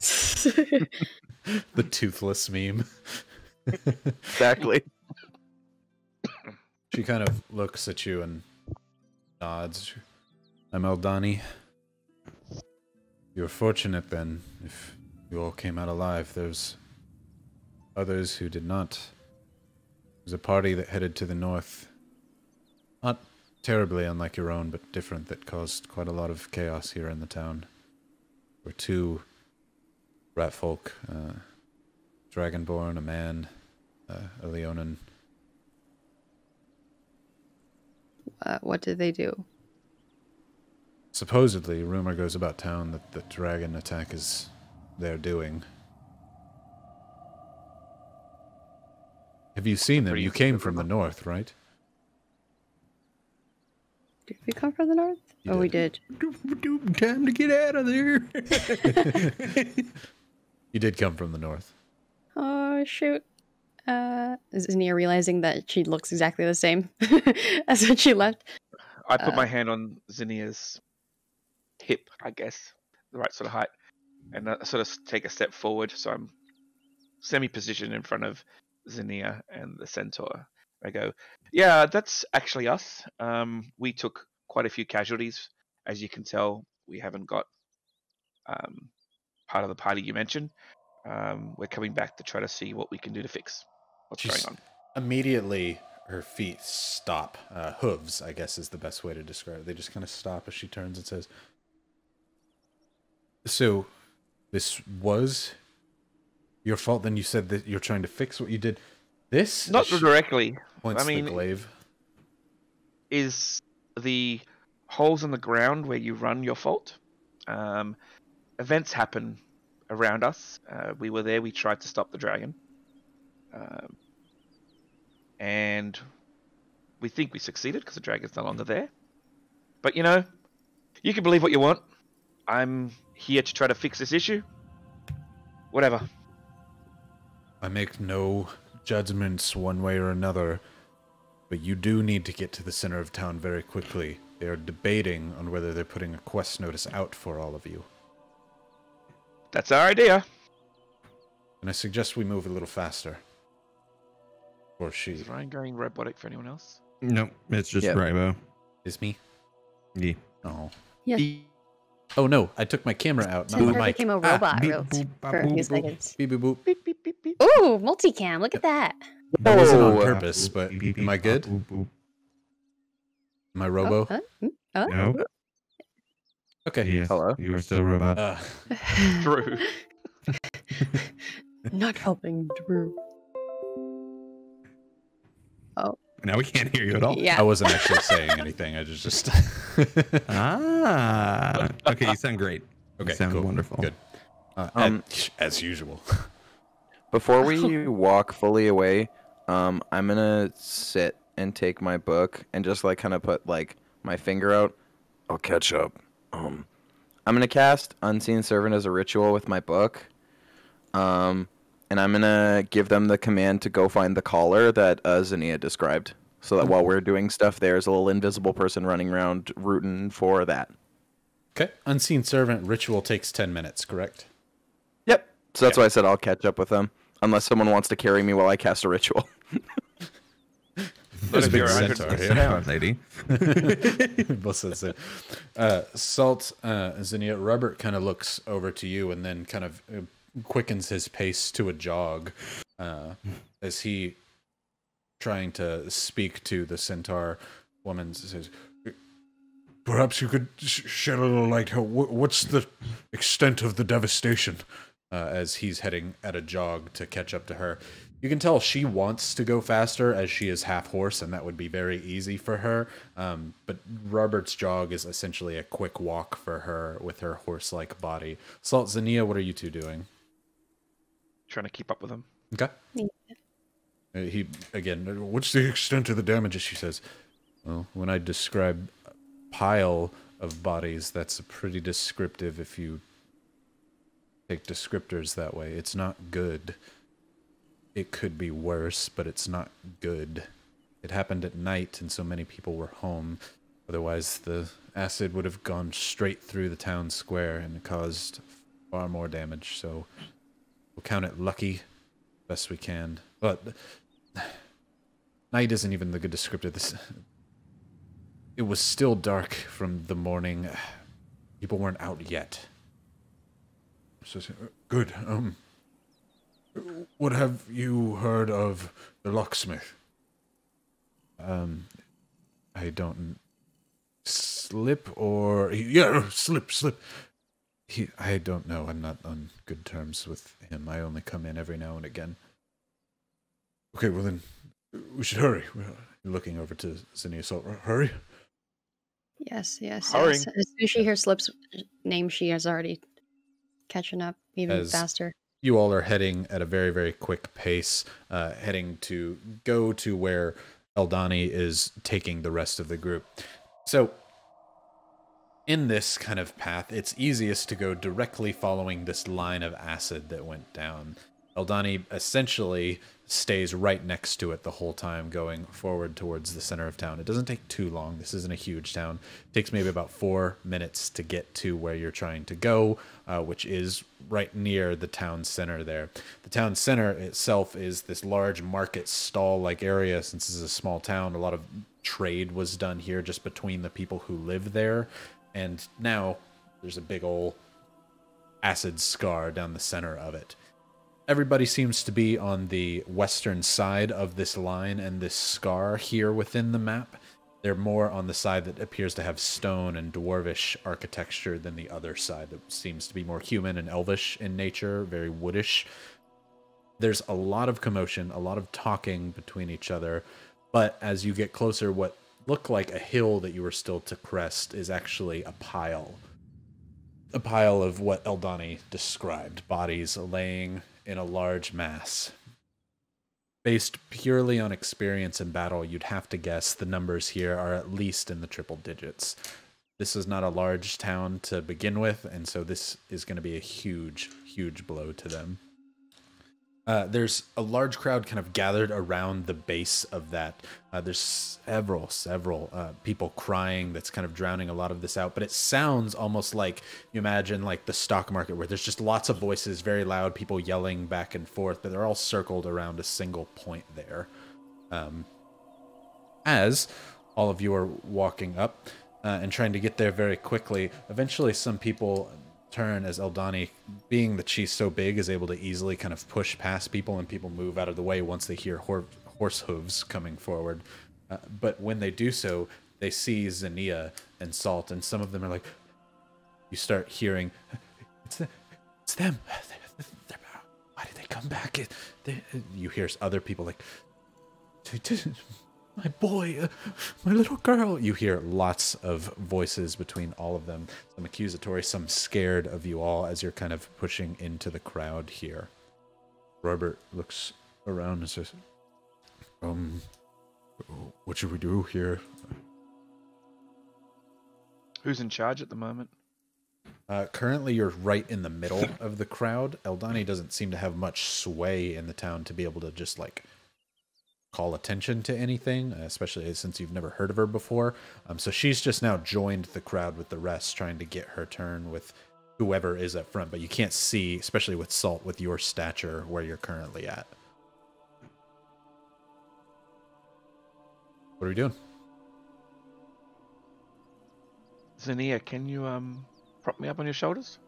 *laughs* *laughs* the toothless meme. exactly. She kind of looks at you and nods. I'm Eldani. You're fortunate then, if you all came out alive. There's others who did not. There's a party that headed to the north. Not terribly unlike your own, but different, that caused quite a lot of chaos here in the town. Were two rat folk, uh, Dragonborn, a man, uh, a Leonin. uh, what did they do? Supposedly, rumor goes about town that the dragon attack is their doing. Have you seen them? You came from the north, right? Did we come from the north? You oh, we did. *laughs* Time to get out of there. *laughs* You did come from the north. Oh shoot! Uh, is Nia realizing that she looks exactly the same *laughs* as when she left? I put Uh, my hand on Xenia's hip, I guess, the right sort of height, and I sort of take a step forward, so I'm semi-positioned in front of Xenia and the centaur. I go, "Yeah, that's actually us. Um, we took quite a few casualties, as you can tell. We haven't got um, part of the party you mentioned. Um, we're coming back to try to see what we can do to fix what's She's- going on." Immediately, her feet stop. Uh, hooves, I guess, is the best way to describe it. They just kind of stop as she turns and says, So, this was your fault? Then you said that you're trying to fix what you did. This Not directly. points I mean, the glaive. is the holes in the ground where you run your fault. Um, events happen around us. Uh, we were there. We tried to stop the dragon, um, and we think we succeeded because the dragon's no longer there. But you know, you can believe what you want. I'm here to try to fix this issue. Whatever. I make no judgments one way or another, but you do need to get to the center of town very quickly. They are debating on whether they're putting a quest notice out for all of you. That's our idea. And I suggest we move a little faster. Or she Is Ryan going robotic for anyone else? No, it's just Yeah. Rybo. is me. Yeah. Oh. Yeah. Oh no, I took my camera out, not Tinker my mic. became a Ah, robot beep, real boop, for a few boop. seconds. beep, beep, boop. Beep beep beep beep. Ooh, multicam! Look at that. That wasn't on Oh. purpose, but am I good? Boop, boop. Am I Oh, robo? huh? Mm, oh. No. Okay. Yes, Hello? You are still a robot. Uh, *laughs* True. *laughs* Not helping Drew. Oh. Now we can't hear you at all. Yeah. I wasn't actually saying anything. I just just. *laughs* Ah. Okay, you sound great. You okay. sound cool. wonderful. Good. Uh, Um, as, as usual. Before we walk fully away, um, I'm gonna sit and take my book and just like kind of put like my finger out. I'll catch up. Um, I'm gonna cast Unseen Servant as a ritual with my book. Um, and I'm gonna give them the command to go find the collar that uh, Xenia described, so that while we're doing stuff, there's a little invisible person running around rooting for that. Okay. Unseen servant ritual takes ten minutes. Correct. Yep. So that's why I said I'll catch up with them, unless someone wants to carry me while I cast a ritual. *laughs* There's a big centaur here. Lady. *laughs* Both it. Uh, Salt, uh, Xenia, Robert kind of looks over to you and then kind of uh, quickens his pace to a jog uh, as he, trying to speak to the centaur woman, says, Perhaps you could sh- shed a little light. What's the extent of the devastation? uh, as he's heading at a jog to catch up to her. You can tell she wants to go faster as she is half horse, and that would be very easy for her. Um, but Robert's jog is essentially a quick walk for her with her horse like body. Salt Xenia, what are you two doing? Trying to keep up with him. Okay. Yeah. He again. uh, What's the extent of the damages? She says, "Well, when I describe a pile of bodies, that's pretty descriptive. If you take descriptors that way, it's not good. It could be worse, but it's not good. It happened at night, and so many people were home. Otherwise, the acid would have gone straight through the town square and caused far more damage. So we'll count it lucky, best we can. But night isn't even the good descriptor. This it was still dark from the morning. People weren't out yet. So, uh, good. Um, what have you heard of the locksmith? Um, I don't slip or Yeah, slip, slip. he. I don't know. I'm not on good terms with him. I only come in every now and again. Okay, well then, we should hurry. We're looking over to Xenia Salt. Hurry. Yes, yes, Hurrying. yes. As soon as she hears Slip's name, she is already catching up even As- faster. You all are heading at a very very quick pace uh, heading to go to where eldani is taking the rest of the group. So in this kind of path it's easiest to go directly following this line of acid that went down. Eldani essentially stays right next to it the whole time going forward towards the center of town. It doesn't take too long. This isn't a huge town. It takes maybe about four minutes to get to where you're trying to go uh, which is right near the town center there. The town center itself is this large market stall like area. Since is a small town a lot of trade was done here just between the people who live there. And now there's a big old acid scar down the center of it. Everybody seems to be on the western side of this line and this scar here within the map. They're more on the side that appears to have stone and dwarvish architecture than the other side that seems to be more human and elvish in nature, very woodish. there's a lot of commotion, a lot of talking between each other. But as you get closer, what looked like a hill that you were still to crest is actually a pile. A pile of what Eldani described bodies laying in a large mass. Based purely on experience in battle, you'd have to guess the numbers here are at least in the triple digits. This is not a large town to begin with, and so this is going to be a huge, huge blow to them. Uh, there's a large crowd kind of gathered around the base of that. Uh, there's several, several uh, people crying that's kind of drowning a lot of this out. But it sounds almost like you imagine like the stock market where there's just lots of voices, very loud, people yelling back and forth, but they're all circled around a single point there. Um, as all of you are walking up uh, and trying to get there very quickly, eventually some people turn as Eldani, being that she's so big, is able to easily kind of push past people and people move out of the way once they hear hor- horse hooves coming forward. Uh, but when they do so, they see Xenia and Salt, and some of them are like, you start hearing, it's, the, it's them. They're, they're, why did they come back? They, you hear other people like, my boy, uh, my little girl. You hear lots of voices between all of them, some accusatory, some scared of you all as you're kind of pushing into the crowd here. Robert looks around and says, Um, what should we do here? Who's in charge at the moment? Uh, currently, you're right in the middle of the crowd. Eldani doesn't seem to have much sway in the town to be able to just like call attention to anything, especially since you've never heard of her before. Um, so she's just now joined the crowd with the rest, trying to get her turn with whoever is up front. But you can't see, especially with Salt, with your stature, where you're currently at. What are we doing? Xenia, can you um prop me up on your shoulders?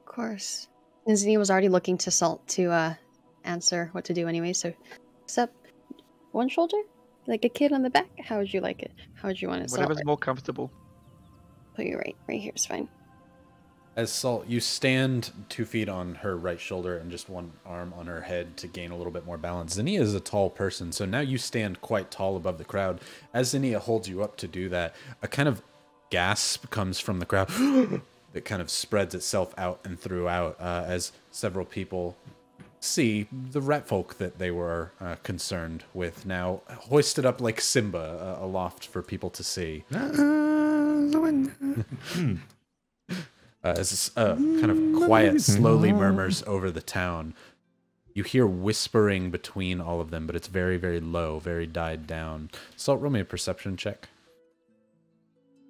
Of course. And Xenia was already looking to Salt to uh, answer what to do anyway, so step one shoulder? Like a kid on the back? How would you like it? How would you want it? Whatever's Salt? more comfortable. Put you right, right here is fine. As Salt, you stand two feet on her right shoulder and just one arm on her head to gain a little bit more balance. Xenia is a tall person, so now you stand quite tall above the crowd. As Xenia holds you up to do that, a kind of gasp comes from the crowd *gasps* that kind of spreads itself out and throughout uh, as several people see the rat folk that they were uh, concerned with now hoisted up like Simba uh, aloft for people to see. Uh, as a uh, kind of quiet, slowly murmurs over the town. You hear whispering between all of them, but it's very, very low, very died down. Salt, roll me a perception check.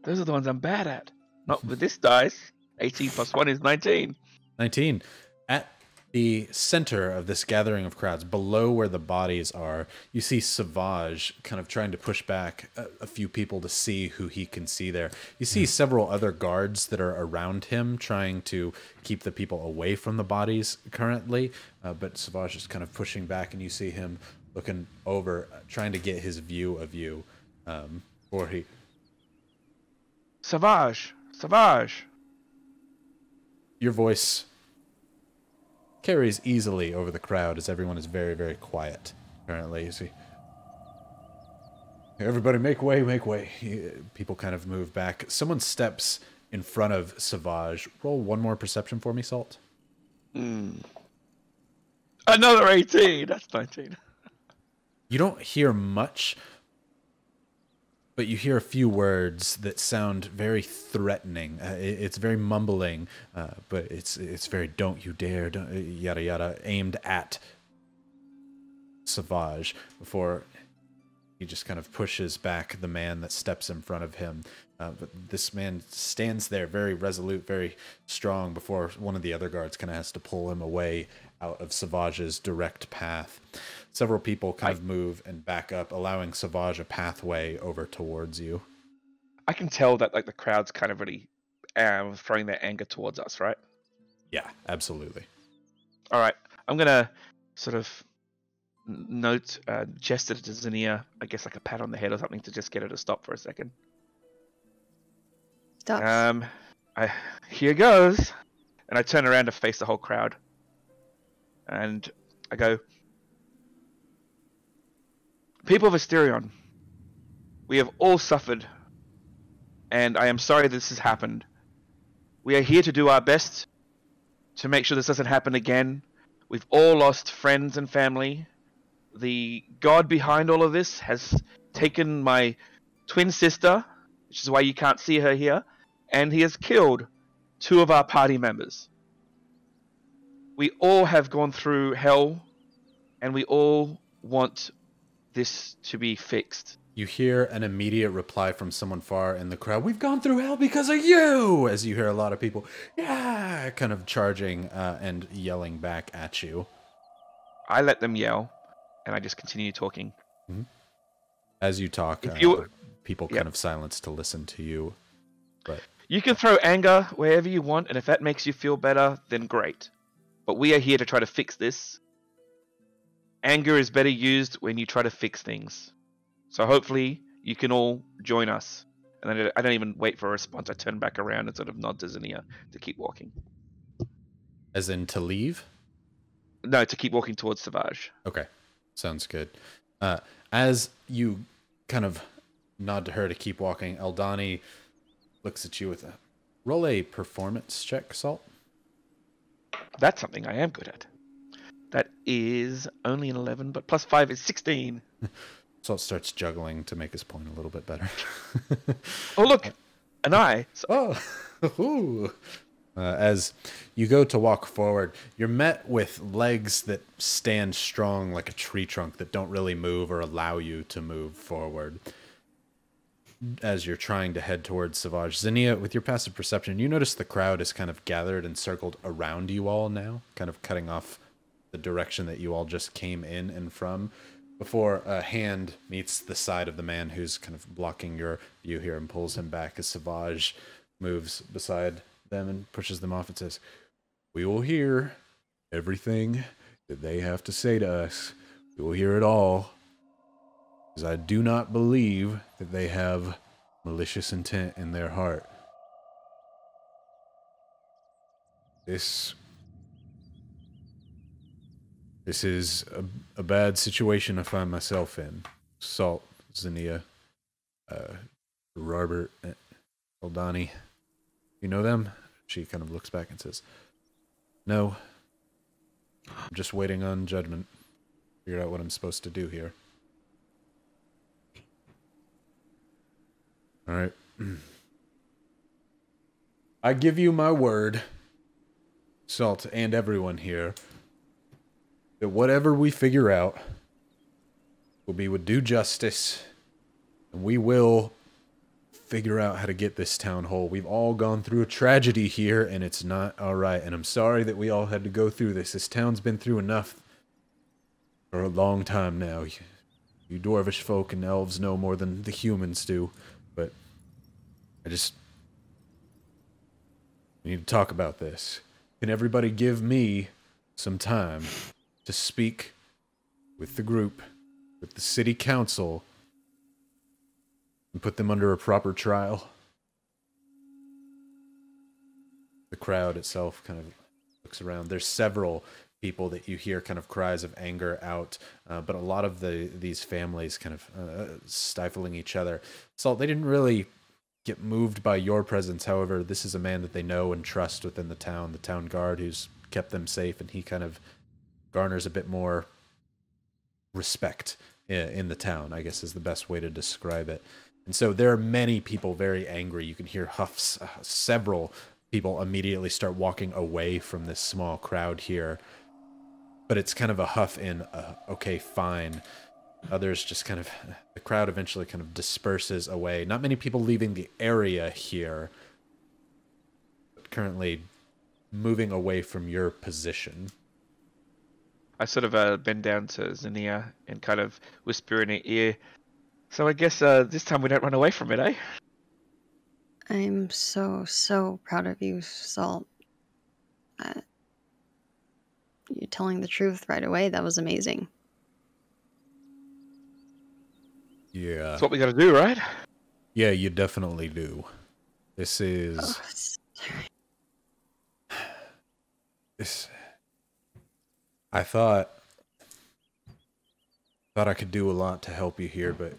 Those are the ones I'm bad at. Not with this dice. 18 plus 1 is 19. 19. At the center of this gathering of crowds, below where the bodies are, you see Savage kind of trying to push back a, a, few people to see who he can see there. You see several other guards that are around him trying to keep the people away from the bodies currently, uh, but Savage is kind of pushing back, and you see him looking over, uh, trying to get his view of you. Um, or he. Savage! Savage! Your voice carries easily over the crowd as everyone is very, very quiet currently. You see, everybody make way, make way. People kind of move back. Someone steps in front of Savage. Roll one more perception for me, Salt. Mm. Another 18. That's 19. You don't hear much, but you hear a few words that sound very threatening. Uh, it, it's very mumbling, uh, but it's it's very "don't you dare," don't, yada yada, aimed at Savage before he just kind of pushes back the man that steps in front of him. Uh, but this man stands there, very resolute, very strong, before one of the other guards kind of has to pull him away out of Savage's direct path. Several people kind I, of move and back up, allowing Savage a pathway over towards you. I can tell that like the crowd's kind of really um, throwing their anger towards us, right? Yeah, absolutely. All right, I'm gonna sort of note, uh, gesture to Xenia, I guess like a pat on the head or something to just get her to stop for a second. Stop. Um, I here goes, and I turn around to face the whole crowd, and I go, People of Asterion, we have all suffered, and I am sorry this has happened. We are here to do our best to make sure this doesn't happen again. We've all lost friends and family. The god behind all of this has taken my twin sister, which is why you can't see her here, and he has killed two of our party members. We all have gone through hell, and we all want this to be fixed. You hear an immediate reply from someone far in the crowd. We've gone through hell because of you! As you hear a lot of people, yeah, kind of charging uh, and yelling back at you. I let them yell, and I just continue talking. As you talk, If uh, you- people Yep. kind of silence to listen to you. But You can throw anger wherever you want, and if that makes you feel better, then great. But we are here to try to fix this. Anger is better used when you try to fix things. So hopefully you can all join us. And then I don't even wait for a response. I turn back around and sort of nod to Xenia to keep walking. as in to leave? No, to keep walking towards Savage. Okay, sounds good. Uh, as you kind of nod to her to keep walking, Eldani looks at you with a roll a performance check, Salt. That's something I am good at. That is only an 11, but plus 5 is 16. *laughs* Salt starts juggling to make his point a little bit better. *laughs* Oh, look! An eye! So Oh, *laughs* ooh. Uh, as you go to walk forward, you're met with legs that stand strong like a tree trunk that don't really move or allow you to move forward. As you're trying to head towards Savage, Xenia, with your passive perception, you notice the crowd is kind of gathered and circled around you all now, kind of cutting off the direction that you all just came in and from before a hand meets the side of the man who's kind of blocking your view here and pulls him back as Savage moves beside them and pushes them off and says, We will hear everything that they have to say to us. We will hear it all. Because I do not believe that they have malicious intent in their heart. This this is a, a bad situation I find myself in. Salt, Xenia, uh, Robert, uh, Eldani. You know them? She kind of looks back and says, No. I'm just waiting on judgment. Figure out what I'm supposed to do here. All right. *clears throat* I give you my word, Salt, and everyone here, that whatever we figure out will be with due justice, and we will figure out how to get this town whole. We've all gone through a tragedy here, and it's not all right. And I'm sorry that we all had to go through this. This town's been through enough for a long time now. You, dwarvish folk and elves know more than the humans do, but I just we need to talk about this. Can everybody give me some time to speak with the group, with the city council, and put them under a proper trial? The crowd itself kind of looks around. There's several people that you hear kind of cries of anger out, uh, but a lot of the these families kind of uh, stifling each other. Salt, they didn't really get moved by your presence. However, this is a man that they know and trust within the town, the town guard who's kept them safe, and he kind of garners a bit more respect i- in the town, I guess is the best way to describe it. And so there are many people very angry. You can hear huffs, uh, several people immediately start walking away from this small crowd here. But it's kind of a huff in, uh, okay, fine. Others just kind of, the crowd eventually kind of disperses away. Not many people leaving the area here, but currently moving away from your position. I sort of uh, bend down to Xenia and kind of whisper in her ear. So I guess uh, this time we don't run away from it, eh? I'm so, so proud of you, Salt. Uh, you telling the truth right away. That was amazing. Yeah. That's what we got to do, right? Yeah, you definitely do. This is Oh, *sighs* this. I thought thought I could do a lot to help you here, but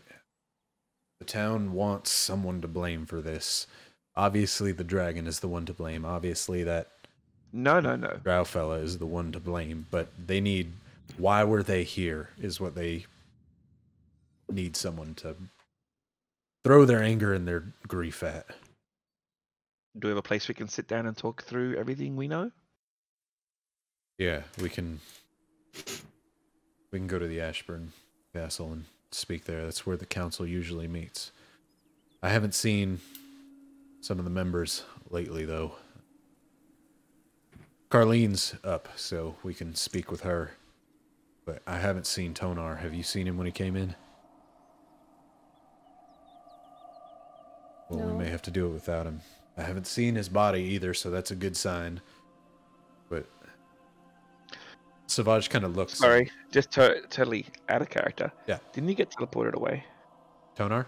the town wants someone to blame for this. Obviously, the dragon is the one to blame. Obviously, that No, no, no. drow fella is the one to blame. But they need. Why were they here? Is what they need someone to throw their anger and their grief at. Do we have a place we can sit down and talk through everything we know? Yeah, we can. We can go to the Ashburn Castle and speak there. That's where the council usually meets. I haven't seen some of the members lately, though. Carlene's up, so we can speak with her. But I haven't seen Tonar. Have you seen him when he came in? Well, No. we may have to do it without him. I haven't seen his body either, so that's a good sign. But Savage kind of looks. Sorry, just to- totally out of character. Yeah. Didn't you get teleported away? Tonar?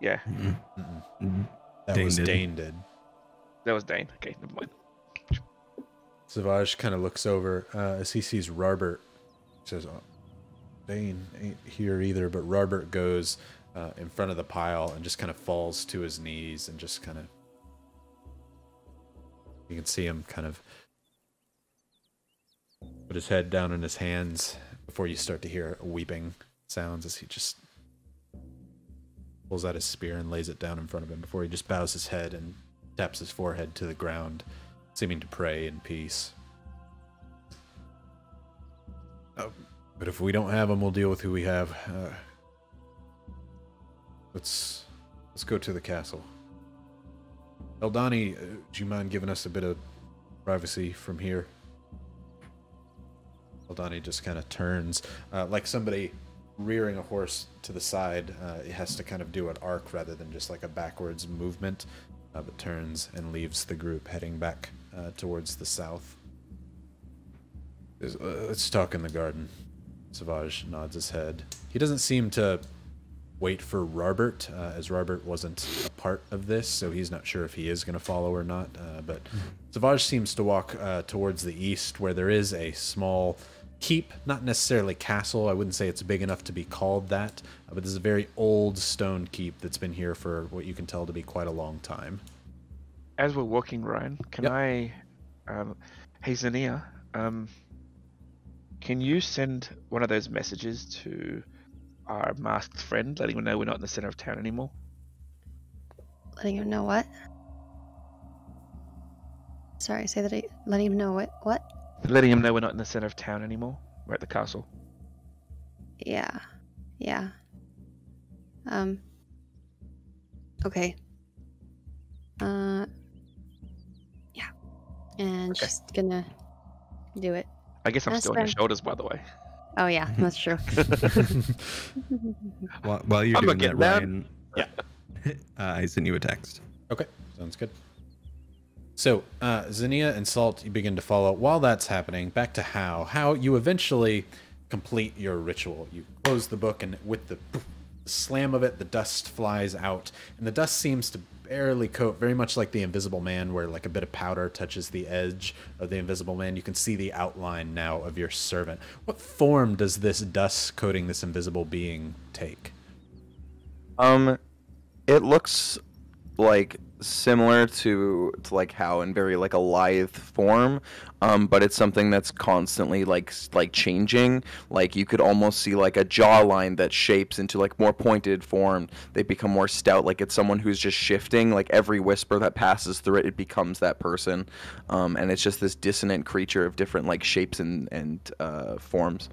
Yeah, Mm-mm. That Dane was did. Dane did. that was Dane. Okay, never mind. Savage kind of looks over uh, as he sees Rarbert. Says, oh, "Dane ain't here either." But Robert goes uh, in front of the pile and just kind of falls to his knees and just kind of. You can see him kind of put his head down in his hands before you start to hear weeping sounds as he just pulls out his spear and lays it down in front of him before he just bows his head and taps his forehead to the ground, seeming to pray in peace. Oh, but if we don't have him, we'll deal with who we have. Uh, let's let's go to the castle. Eldani, uh, do you mind giving us a bit of privacy from here? Eldani just kind of turns, uh, like somebody rearing a horse to the side. Uh, it has to kind of do an arc rather than just like a backwards movement, uh, but turns and leaves the group heading back uh, towards the south. "Uh, Let's talk in the garden. Savage nods his head. He doesn't seem to wait for Robert, uh, as Robert wasn't a part of this, so he's not sure if he is going to follow or not. Uh, but Savage seems to walk uh, towards the east, where there is a small keep, not necessarily castle. I wouldn't say it's big enough to be called that, uh, but this is a very old stone keep that's been here for what you can tell to be quite a long time. As we're walking, Ryan, can Yep. I, um, hey Xenia, um, can you send one of those messages to our masked friend, letting him know we're not in the center of town anymore? Letting him know what? Sorry, say that. I, letting him know what? What? Letting him know we're not in the center of town anymore. We're at the castle. Yeah. Yeah. Um. Okay. Uh. Yeah. And Okay. just gonna do it. I guess I'm That's still on your shoulders, by the way. Oh yeah, that's true. *laughs* While, while you're I'm not doing that, getting that. Ryan, Yeah. *laughs* uh, I sent you a text. Okay, sounds good. So, uh, Xenia and Salt, you begin to follow. While that's happening, back to how. How you eventually complete your ritual. You close the book, and with the slam of it, the dust flies out. And the dust seems to barely coat, very much like the Invisible Man, where like a bit of powder touches the edge of the Invisible Man. You can see the outline now of your servant. What form does this dust coating this invisible being take? Um, it looks like similar to, to like how in very like a lithe form, um, but it's something that's constantly like like changing. Like you could almost see like a jawline that shapes into like more pointed form. They become more stout. Like it's someone who's just shifting. Like every whisper that passes through it, it becomes that person. Um, and it's just this dissonant creature of different like shapes and and uh, forms.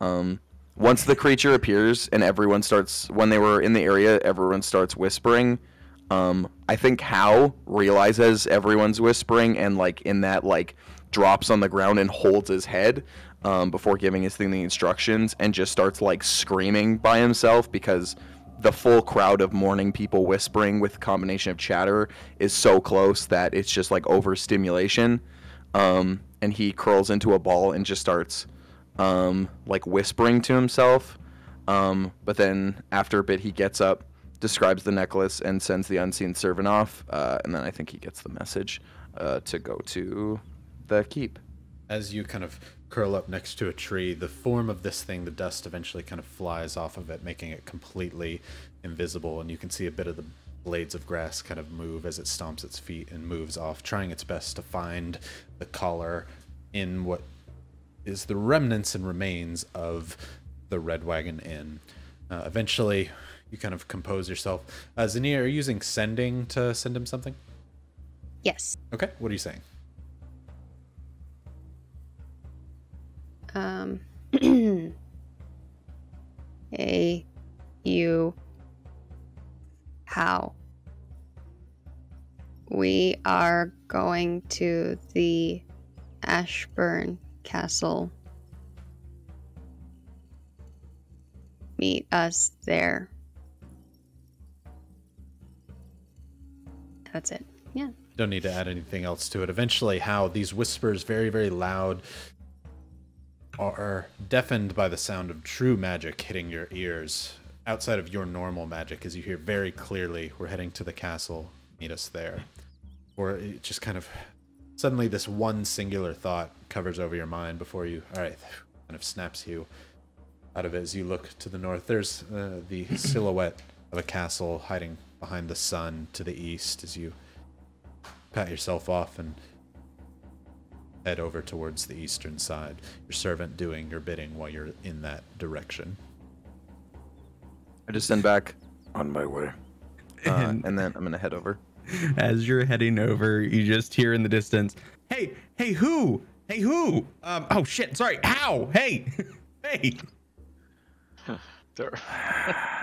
Um, once the creature appears and everyone starts, when they were in the area, everyone starts whispering. Um, I think How realizes everyone's whispering and like in that like drops on the ground and holds his head um, before giving his thing the instructions and just starts like screaming by himself because the full crowd of morning people whispering with combination of chatter is so close that it's just like overstimulation. Um, and he curls into a ball and just starts um, like whispering to himself. Um, but then after a bit, he gets up, describes the necklace, and sends the unseen servant off. Uh, and then I think he gets the message uh, to go to the keep. as you kind of curl up next to a tree, the form of this thing, the dust eventually kind of flies off of it, making it completely invisible, and you can see a bit of the blades of grass kind of move as it stomps its feet and moves off, trying its best to find the collar in what is the remnants and remains of the Red Wagon Inn. Uh, eventually, you kind of compose yourself. Uh, Xenia, are you using sending to send him something? Yes. Okay, what are you saying? Um. *clears throat* hey, you. How? We are going to the Ashburn Castle. Meet us there. That's it. Yeah. Don't need to add anything else to it. Eventually, how these whispers, very, very loud, are deafened by the sound of true magic hitting your ears outside of your normal magic as you hear very clearly we're heading to the castle meet us there or it just kind of suddenly this one singular thought covers over your mind before you all right kind of snaps you out of it as you look to the north there's uh, the silhouette of a castle hiding behind the sun to the east as you pat yourself off and head over towards the eastern side, your servant doing your bidding while you're in that direction. I just send back, On my way. uh, *laughs* And- and then I'm gonna head over. As you're heading over, you just hear in the distance, "Hey, hey, who? Hey, who? Um, oh shit, sorry. How? Hey, *laughs* hey." *laughs* There-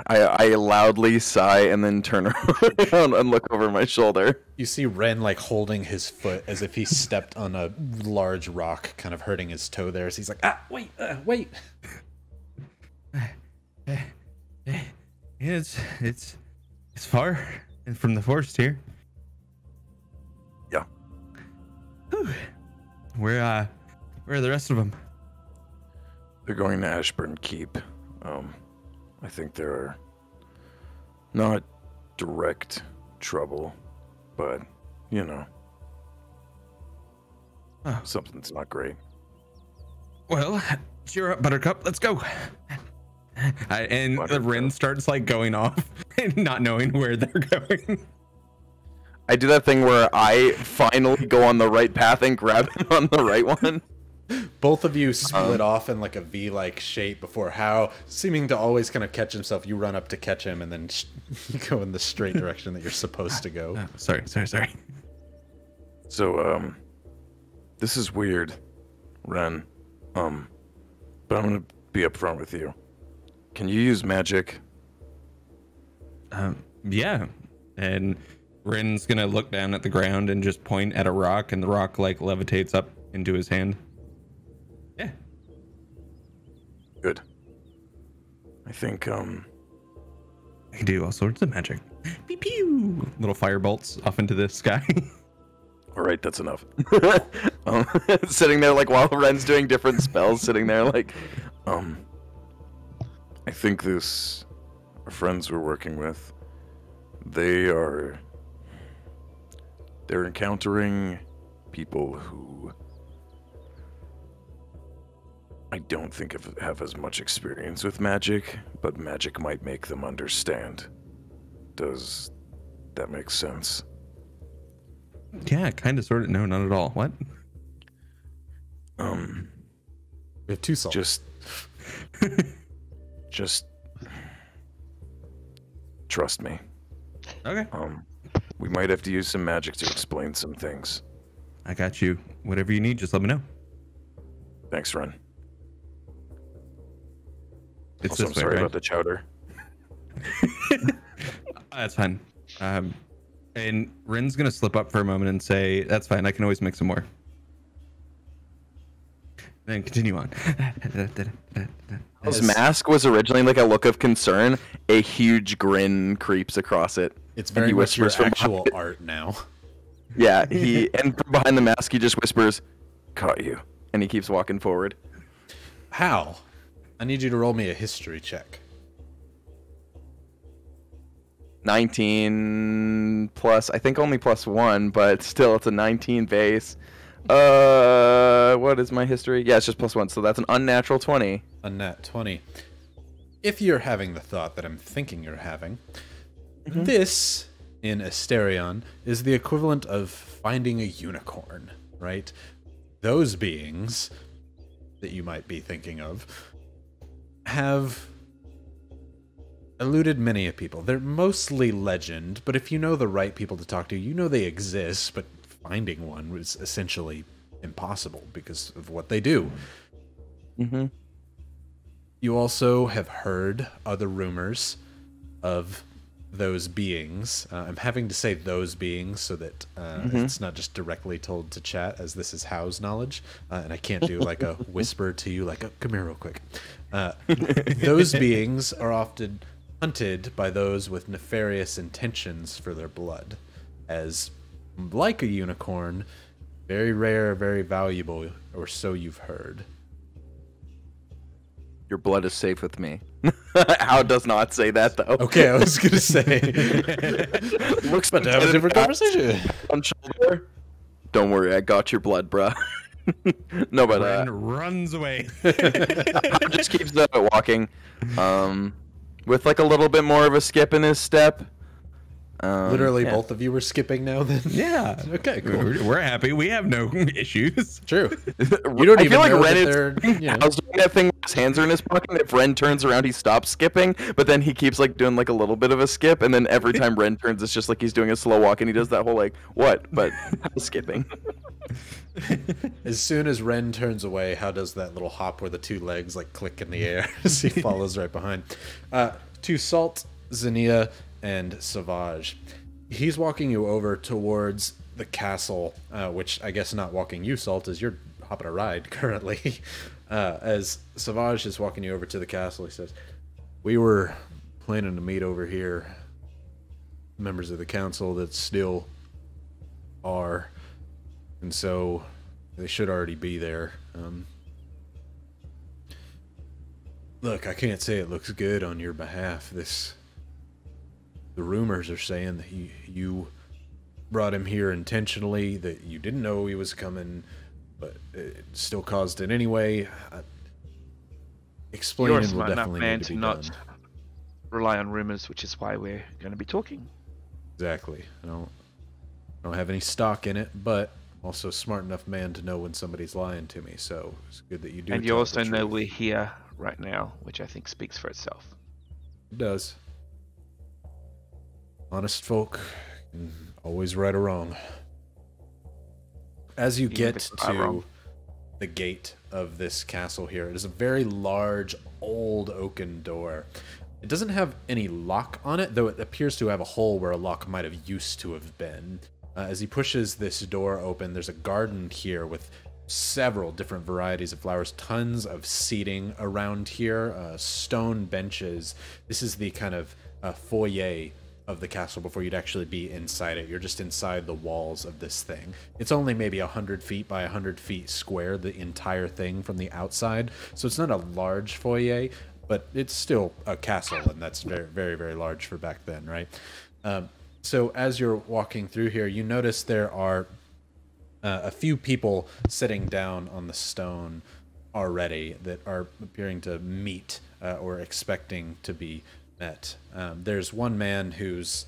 I, I loudly sigh and then turn *laughs* around and look over my shoulder. You see Ren like holding his foot as if he stepped on a large rock, kind of hurting his toe there. So he's like, ah, wait, uh, wait. It's it's it's far from the forest here. Yeah. Whew. Where uh, where are the rest of them? They're going to Ashburn Keep. Um, I think they're not direct trouble, but you know, Oh. something's not great. Well, cheer up, Buttercup. Let's go. I, and the Buttercup. Ren starts like going off, *laughs* and not knowing where they're going. I do that thing where I finally go on the right path and grab *laughs* him on the right one. Both of you split off in like a V-like shape before how, seeming to always kind of catch himself, you run up to catch him and then sh- you *laughs* go in the straight direction that you're supposed to go. *laughs* Oh, sorry, sorry, sorry. So, um, this is weird, Ren. Um, but I'm gonna be upfront with you. Can you use magic? Um, yeah. And Ren's gonna look down at the ground and just point at a rock, and the rock like levitates up into his hand. Good. I think, um, I do all sorts of magic. Pew pew! Little fire bolts off into the sky. *laughs* all right, that's enough. *laughs* um, *laughs* sitting there like while Ren's doing different spells, sitting there like, Um, I think this, our friends we're working with, they are, they're encountering people who I don't think I have as much experience with magic, but magic might make them understand. Does that make sense? yeah, kind of, sort of. No, not at all. What? Um, We have two souls. just, *laughs* just trust me. Okay. Um, we might have to use some magic to explain some things. I got you. Whatever you need, just let me know. Thanks, Ren. It's also, I'm this way, sorry right? about the chowder. *laughs* That's fine. Um, and Ren's gonna slip up for a moment and say, "That's fine. I can always make some more." Then continue on. *laughs* his mask was originally like a look of concern. A huge grin creeps across it. it's very he much your from actual behind- art now. *laughs* Yeah, he and from behind the mask he just whispers, "Caught you," and he keeps walking forward. Hal, I need you to roll me a history check. 19 plus, I think only plus one, but still it's a 19 base. Uh, what is my history? Yeah, it's just plus one, so that's an unnatural twenty. A nat 20. If you're having the thought that I'm thinking you're having, this in Asterion is the equivalent of finding a unicorn, right? Those beings that you might be thinking of have eluded many of people. They're mostly legend, but if you know the right people to talk to, you know they exist, but finding one was essentially impossible because of what they do. Mm-hmm. You also have heard other rumors of those beings. Uh, I'm having to say those beings so that uh, it's not just directly told to chat, as this is House knowledge, uh, and I can't do like a *laughs* whisper to you, like, oh, "Come here, real quick." Uh, those beings are often hunted by those with nefarious intentions for their blood, as like a unicorn, very rare, very valuable, or so you've heard. Your blood is safe with me. *laughs* How does not say that though? Okay, I was gonna say. *laughs* Looks But to have a different conversation. on shoulder. Don't worry, I got your blood, bruh. *laughs* *laughs* no, but uh, runs away. *laughs* Just keeps uh, walking, um, with like a little bit more of a skip in his step. Um, Literally, yeah. both of you were skipping now. Then *laughs* yeah. *laughs* Okay, cool. We're, we're happy. We have no *laughs* issues. True. You don't I even feel like know Ren that is. they're. You know, I was doing that thing where his hands are in his pocket. and If Ren turns around, he stops skipping, but then he keeps like doing like a little bit of a skip, and then every time Ren turns, it's just like he's doing a slow walk, and he does that whole like what, but skipping. as soon as Ren turns away, how does that little hop where the two legs like click in the air as he follows right behind? Uh, to Salt, Xenia, and Savage. He's walking you over towards the castle, uh, which I guess not walking you, Salt, as you're hopping a ride *laughs* currently. Uh, as Savage is walking you over to the castle, he says, We were planning to meet over here. Members of the council that still are. And so they should already be there. Um, look, I can't say it looks good on your behalf. This. The rumors are saying that you, you brought him here intentionally, that you didn't know he was coming, but it still caused it anyway. I, You're a explaining will smart enough man need to to not done. rely on rumors, which is why we're going to be talking. Exactly. I don't, I don't have any stock in it, but also smart enough man to know when somebody's lying to me. So it's good that you do. and you also know we're here right now, which I think speaks for itself. It does. Honest folk always right or wrong. As you get to the gate of this castle here, it is a very large, old oaken door. It doesn't have any lock on it, though it appears to have a hole where a lock might have used to have been. Uh, as he pushes this door open, there's a garden here with several different varieties of flowers, tons of seating around here, uh, stone benches. This is the kind of uh, foyer of the castle before you'd actually be inside it. You're just inside the walls of this thing. It's only maybe 100 feet by 100 feet square, the entire thing from the outside. So it's not a large foyer, but it's still a castle, and that's very, very, very large for back then, right? Um, so as you're walking through here, you notice there are uh, a few people sitting down on the stone already that are appearing to meet uh, or expecting to be met. Um, there's one man who's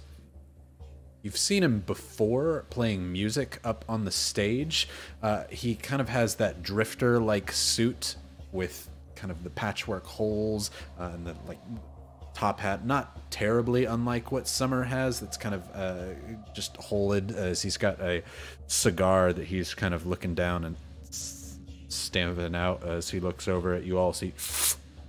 you've seen him before playing music up on the stage. Uh, he kind of has that drifter like suit with kind of the patchwork holes uh, and the like top hat, not terribly unlike what Summer has. That's kind of uh, just holed as he's got a cigar that he's kind of looking down and stamping out as he looks over at you all. So he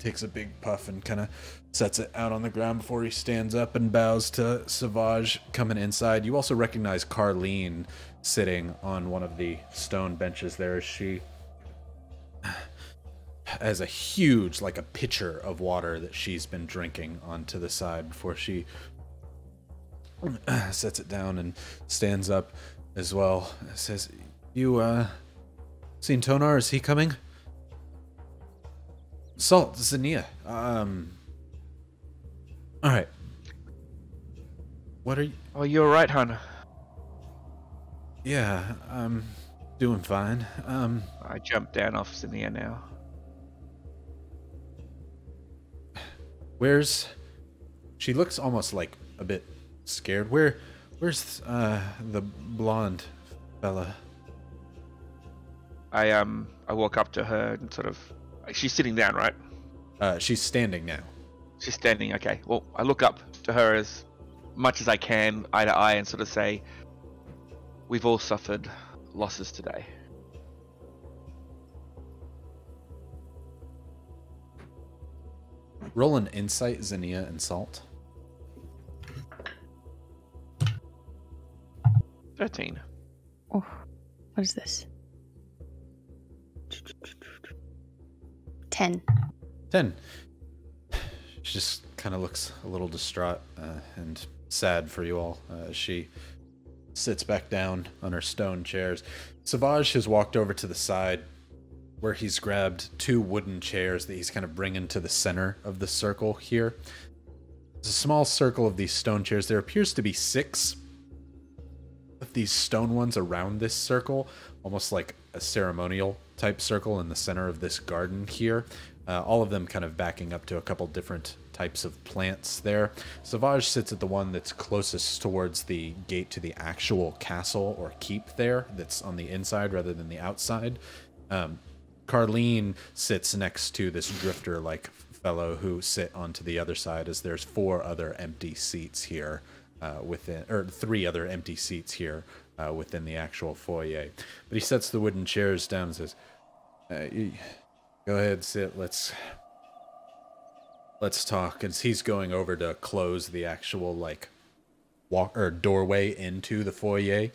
takes a big puff and kind of sets it out on the ground before he stands up and bows to Savage coming inside. You also recognize Carlene sitting on one of the stone benches there as she has a huge, like a pitcher of water that she's been drinking onto the side before she *clears throat* sets it down and stands up as well. Says, "You uh, seen Tonar? Is he coming?" Salt, Xenia. Um. All right. What are you? Oh, you're right, hon. Yeah. Um. Doing fine. Um, I jumped down off Xenia now. where's she looks almost like a bit scared. Where where's uh the blonde fella? I um I walk up to her and sort of she's sitting down, right? Uh she's standing now. She's standing. Okay. Well, I look up to her as much as I can, eye to eye, and sort of say, "We've all suffered losses today." Roll an insight, Xenia and Salt. Thirteen. Oh, what is this? Ten. Ten. *sighs* She just kind of looks a little distraught uh, and sad for you all. Uh, she sits back down on her stone chairs. Savage has walked over to the side where he's grabbed two wooden chairs that he's kind of bringing to the center of the circle here. It's a small circle of these stone chairs. There appears to be six of these stone ones around this circle, almost like a ceremonial type circle in the center of this garden here. Uh, all of them kind of backing up to a couple different types of plants there. Savage sits at the one that's closest towards the gate to the actual castle or keep there, that's on the inside rather than the outside. Um, Carlene sits next to this drifter like fellow who sit onto the other side as there's four other empty seats here uh, within, or three other empty seats here uh, within the actual foyer. But he sets the wooden chairs down and says, uh, you, "Go ahead, sit. Let's let's talk." As he's going over to close the actual like walk or doorway into the foyer.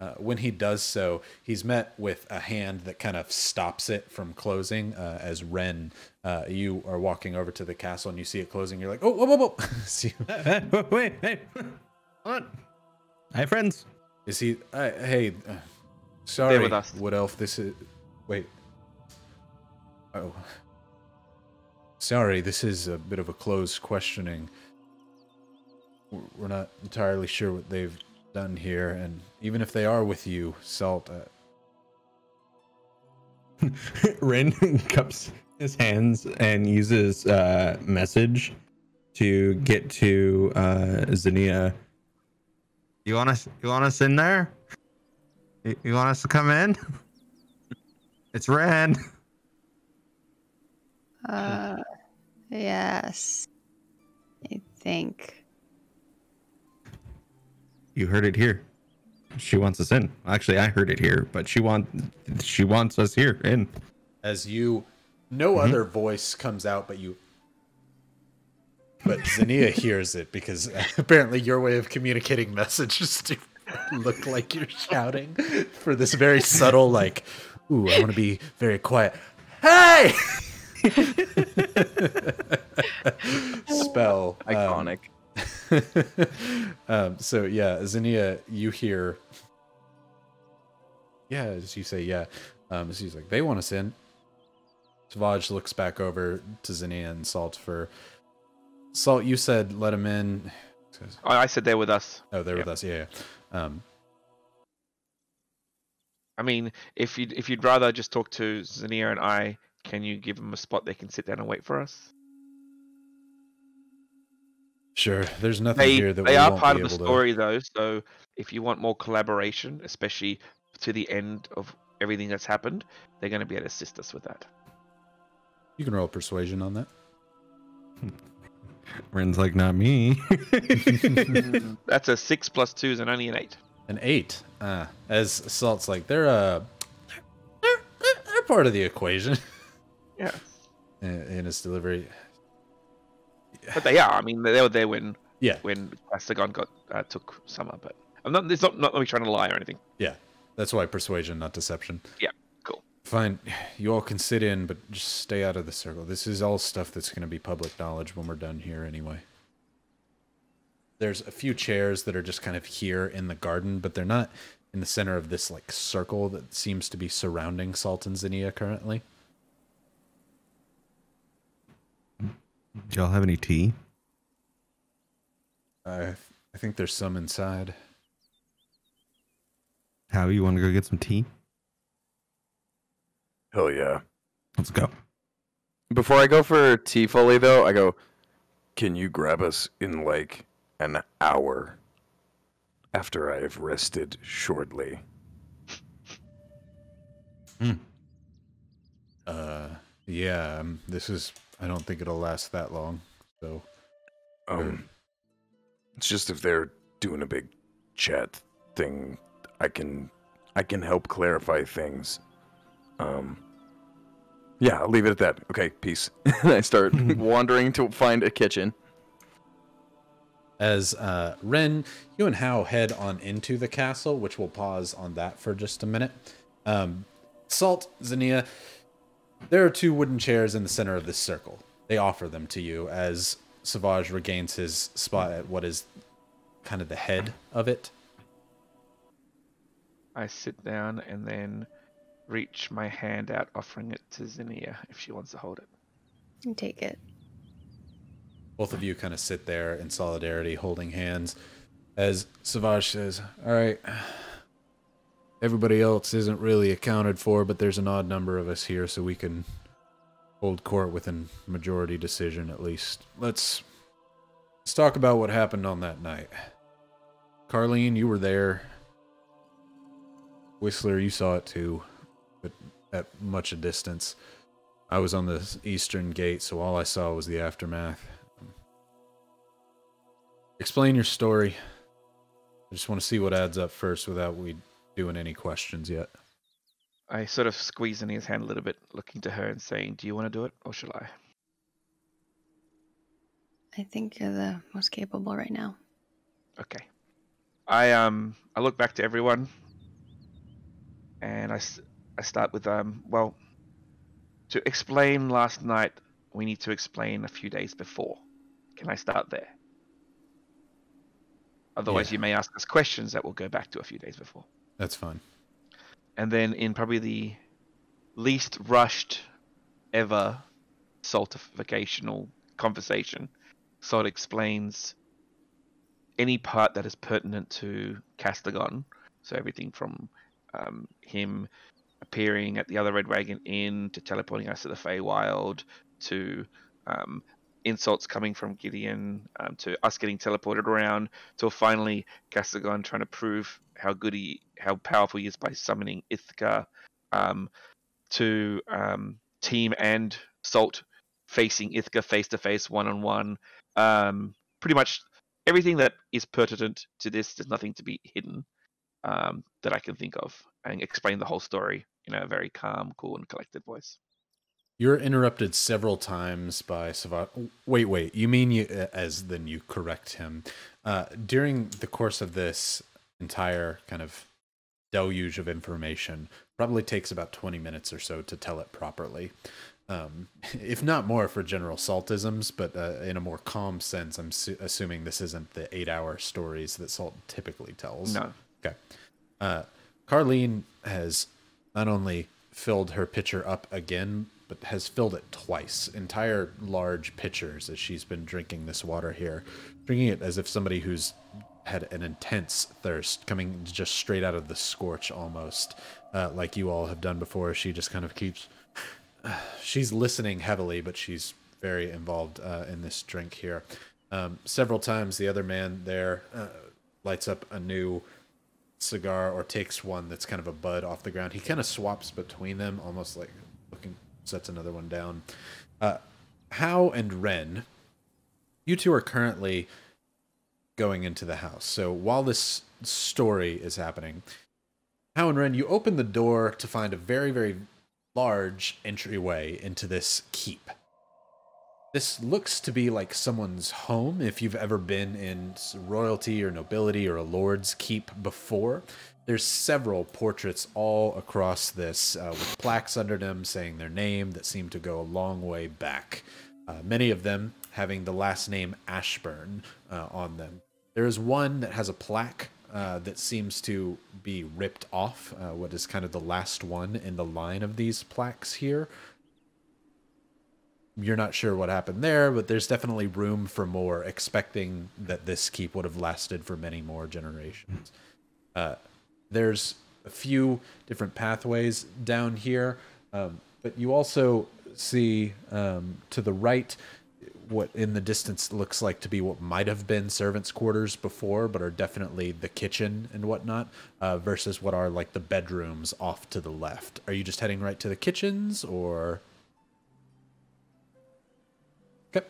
Uh, when he does so, he's met with a hand that kind of stops it from closing. Uh, as Ren, uh, you are walking over to the castle and you see it closing. You're like, "Oh, whoa, whoa, whoa!" *laughs* See- *laughs* Hey, hey, wait, hey, hold on. Hi, friends. Is he? Uh, hey, uh, sorry, with us. Wood Elf. This is. Wait. Oh. Sorry, this is a bit of a closed questioning. We're not entirely sure what they've done here, and even if they are with you, Salt. Uh, *laughs* Ren *laughs* cups his hands and uses uh, message to get to uh, Xenia. You want us? You want us in there? You want us to come in? *laughs* It's Ren. Uh, yes. I think. You heard it here. She wants us in. Actually, I heard it here, but she want she wants us here in. as you, no other voice comes out, but you. But Xenia *laughs* hears it because apparently your way of communicating messages to look like you're shouting for this very subtle, like, "Ooh, I want to be very quiet." Hey! *laughs* Spell *laughs* um, Iconic. *laughs* um, so yeah, Xenia, you hear. Yeah, as you say, yeah. Um, she's like, they want us in. Savage looks back over to Xenia and Salt for. Salt, you said let him in. Says, I said they're with us. Oh, they're Yeah. with us. Yeah. yeah. Um, I mean, if you if you'd rather just talk to Xenia and I, can you give them a spot they can sit down and wait for us? sure. There's nothing They here that they we are won't part be of the able to- story though, so if you want more collaboration, especially to the end of everything that's happened, they're going to be able to assist us with that. You can roll persuasion on that. *laughs* Ren's like, not me. *laughs* *laughs* That's a six plus two is an only an eight. An eight. Uh, as Salt's like, they're uh, they're, they're, they're part of the equation Yeah, in, in his delivery. but they are. I mean, they were there when Yeah. when Castagon got uh, took summer. But I'm not. It's not not me trying to lie or anything. Yeah, that's why persuasion, not deception. Yeah, cool. Fine, you all can sit in, but just stay out of the circle. This is all stuff that's going to be public knowledge when we're done here, anyway. There's a few chairs that are just kind of here in the garden, but they're not in the center of this like circle that seems to be surrounding Salt and Xenia currently. Do y'all have any tea? I I think there's some inside. How you want to go get some tea? Hell yeah. Let's go. Before I go for tea fully though, I go, Can you grab us in like an hour after I have rested shortly? Hmm. Uh, yeah. Um, this is. I don't think it'll last that long. So Um, it's just if they're doing a big chat thing, I can I can help clarify things. Um, yeah, I'll leave it at that. Okay, peace. *laughs* and I start *laughs* wandering to find a kitchen. as uh, Ren, you and Hao head on into the castle, which we'll pause on that for just a minute. Um, Salt, Xenia, there are two wooden chairs in the center of this circle. They offer them to you as Savage regains his spot at what is kind of the head of it. I sit down and then reach my hand out, offering it to Xenia if she wants to hold it. And take it. Both of you kind of sit there in solidarity, holding hands, as Savage says, All right, everybody else isn't really accounted for, but there's an odd number of us here, so we can hold court with a majority decision at least. Let's, let's talk about what happened on that night. Carlene, you were there. Whistler, you saw it too, but at much a distance. I was on the eastern gate, so all I saw was the aftermath. Explain your story. I just want to see what adds up first without we doing any questions yet. I sort of squeeze his hand a little bit, looking to her and saying, Do you want to do it or shall I? I think you're the most capable right now. Okay. I um I look back to everyone, and I, I start with um well, to explain last night, we need to explain a few days before. Can I start there? Otherwise, Yeah. you may ask us questions that will go back to a few days before. That's fine. And then, in probably the least rushed ever saltificational conversation, Salt explains any part that is pertinent to Castagon. So everything from um, him appearing at the other Red Wagon Inn to teleporting us to the Feywild to um, insults coming from Gideon um, to us getting teleported around till finally Castagon trying to prove how good he, how powerful he is by summoning Ithaca um, to um, Team and Salt facing Ithaca face to face, one on one. Um, Pretty much everything that is pertinent to this. There's nothing to be hidden um, that I can think of, and explain the whole story in a very calm, cool, and collected voice. You're interrupted several times by Savage. Wait, wait. You mean you, as then you correct him. Uh, during the course of this entire kind of deluge of information, probably takes about 20 minutes or so to tell it properly. Um, if not more for general saltisms, but uh, in a more calm sense, I'm su- assuming this isn't the eight hour stories that Salt typically tells. No, Okay. Uh, Carlene has not only filled her pitcher up again, but has filled it twice. Entire large pitchers as she's been drinking this water here, drinking it as if somebody who's had an intense thirst coming just straight out of the scorch almost, uh, like you all have done before. She just kind of keeps. *sighs* she's listening heavily, but she's very involved uh, in this drink here. Um, several times, the other man there uh, lights up a new cigar or takes one that's kind of a bud off the ground. He kind of swaps between them, almost like sets another one down. Uh, How and Ren, you two are currently going into the house. So while this story is happening, How and Ren, you open the door to find a very, very large entryway into this keep. This looks to be like someone's home. If you've ever been in royalty or nobility or a lord's keep before, there's several portraits all across this uh, with plaques under them saying their name that seem to go a long way back. Uh, many of them having the last name Ashburn uh, on them. There is one that has a plaque uh, that seems to be ripped off, uh, what is kind of the last one in the line of these plaques here you're not sure what happened there, but there's definitely room for more, expecting that this keep would have lasted for many more generations. There's a few different pathways down here. Um, but you also see um, to the right what in the distance looks like to be what might have been servants' quarters before, but are definitely the kitchen and whatnot, uh, versus what are like the bedrooms off to the left. Are you just heading right to the kitchens, or? Okay.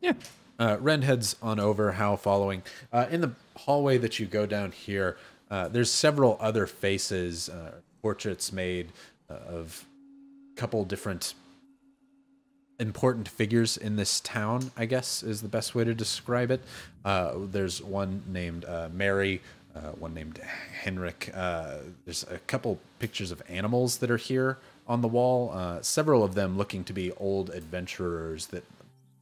Yeah. Uh, Ren heads on over, How following. Uh, in the hallway that you go down here, uh, there's several other faces, uh, portraits made uh, of a couple different important figures in this town, I guess is the best way to describe it. Uh, there's one named Mary, one named Henrik. There's a couple pictures of animals that are here on the wall, uh, several of them looking to be old adventurers that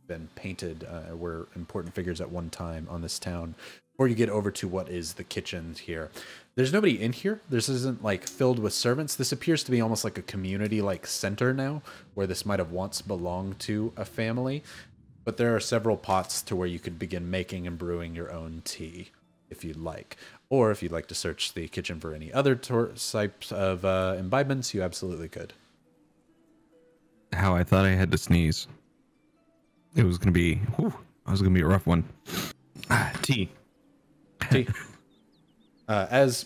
been painted uh, were important figures at one time on this town. Before you get over to what is the kitchen here, there's nobody in here. This isn't like filled with servants. This appears to be almost like a community like center now, where this might have once belonged to a family. But there are several pots to where you could begin making and brewing your own tea if you'd like. Or if you'd like to search the kitchen for any other types of uh, imbibements, you absolutely could. How I thought I had to sneeze. It was gonna be. Whew, it was gonna be a rough one. Ah, tea. Tea. *laughs* Uh, as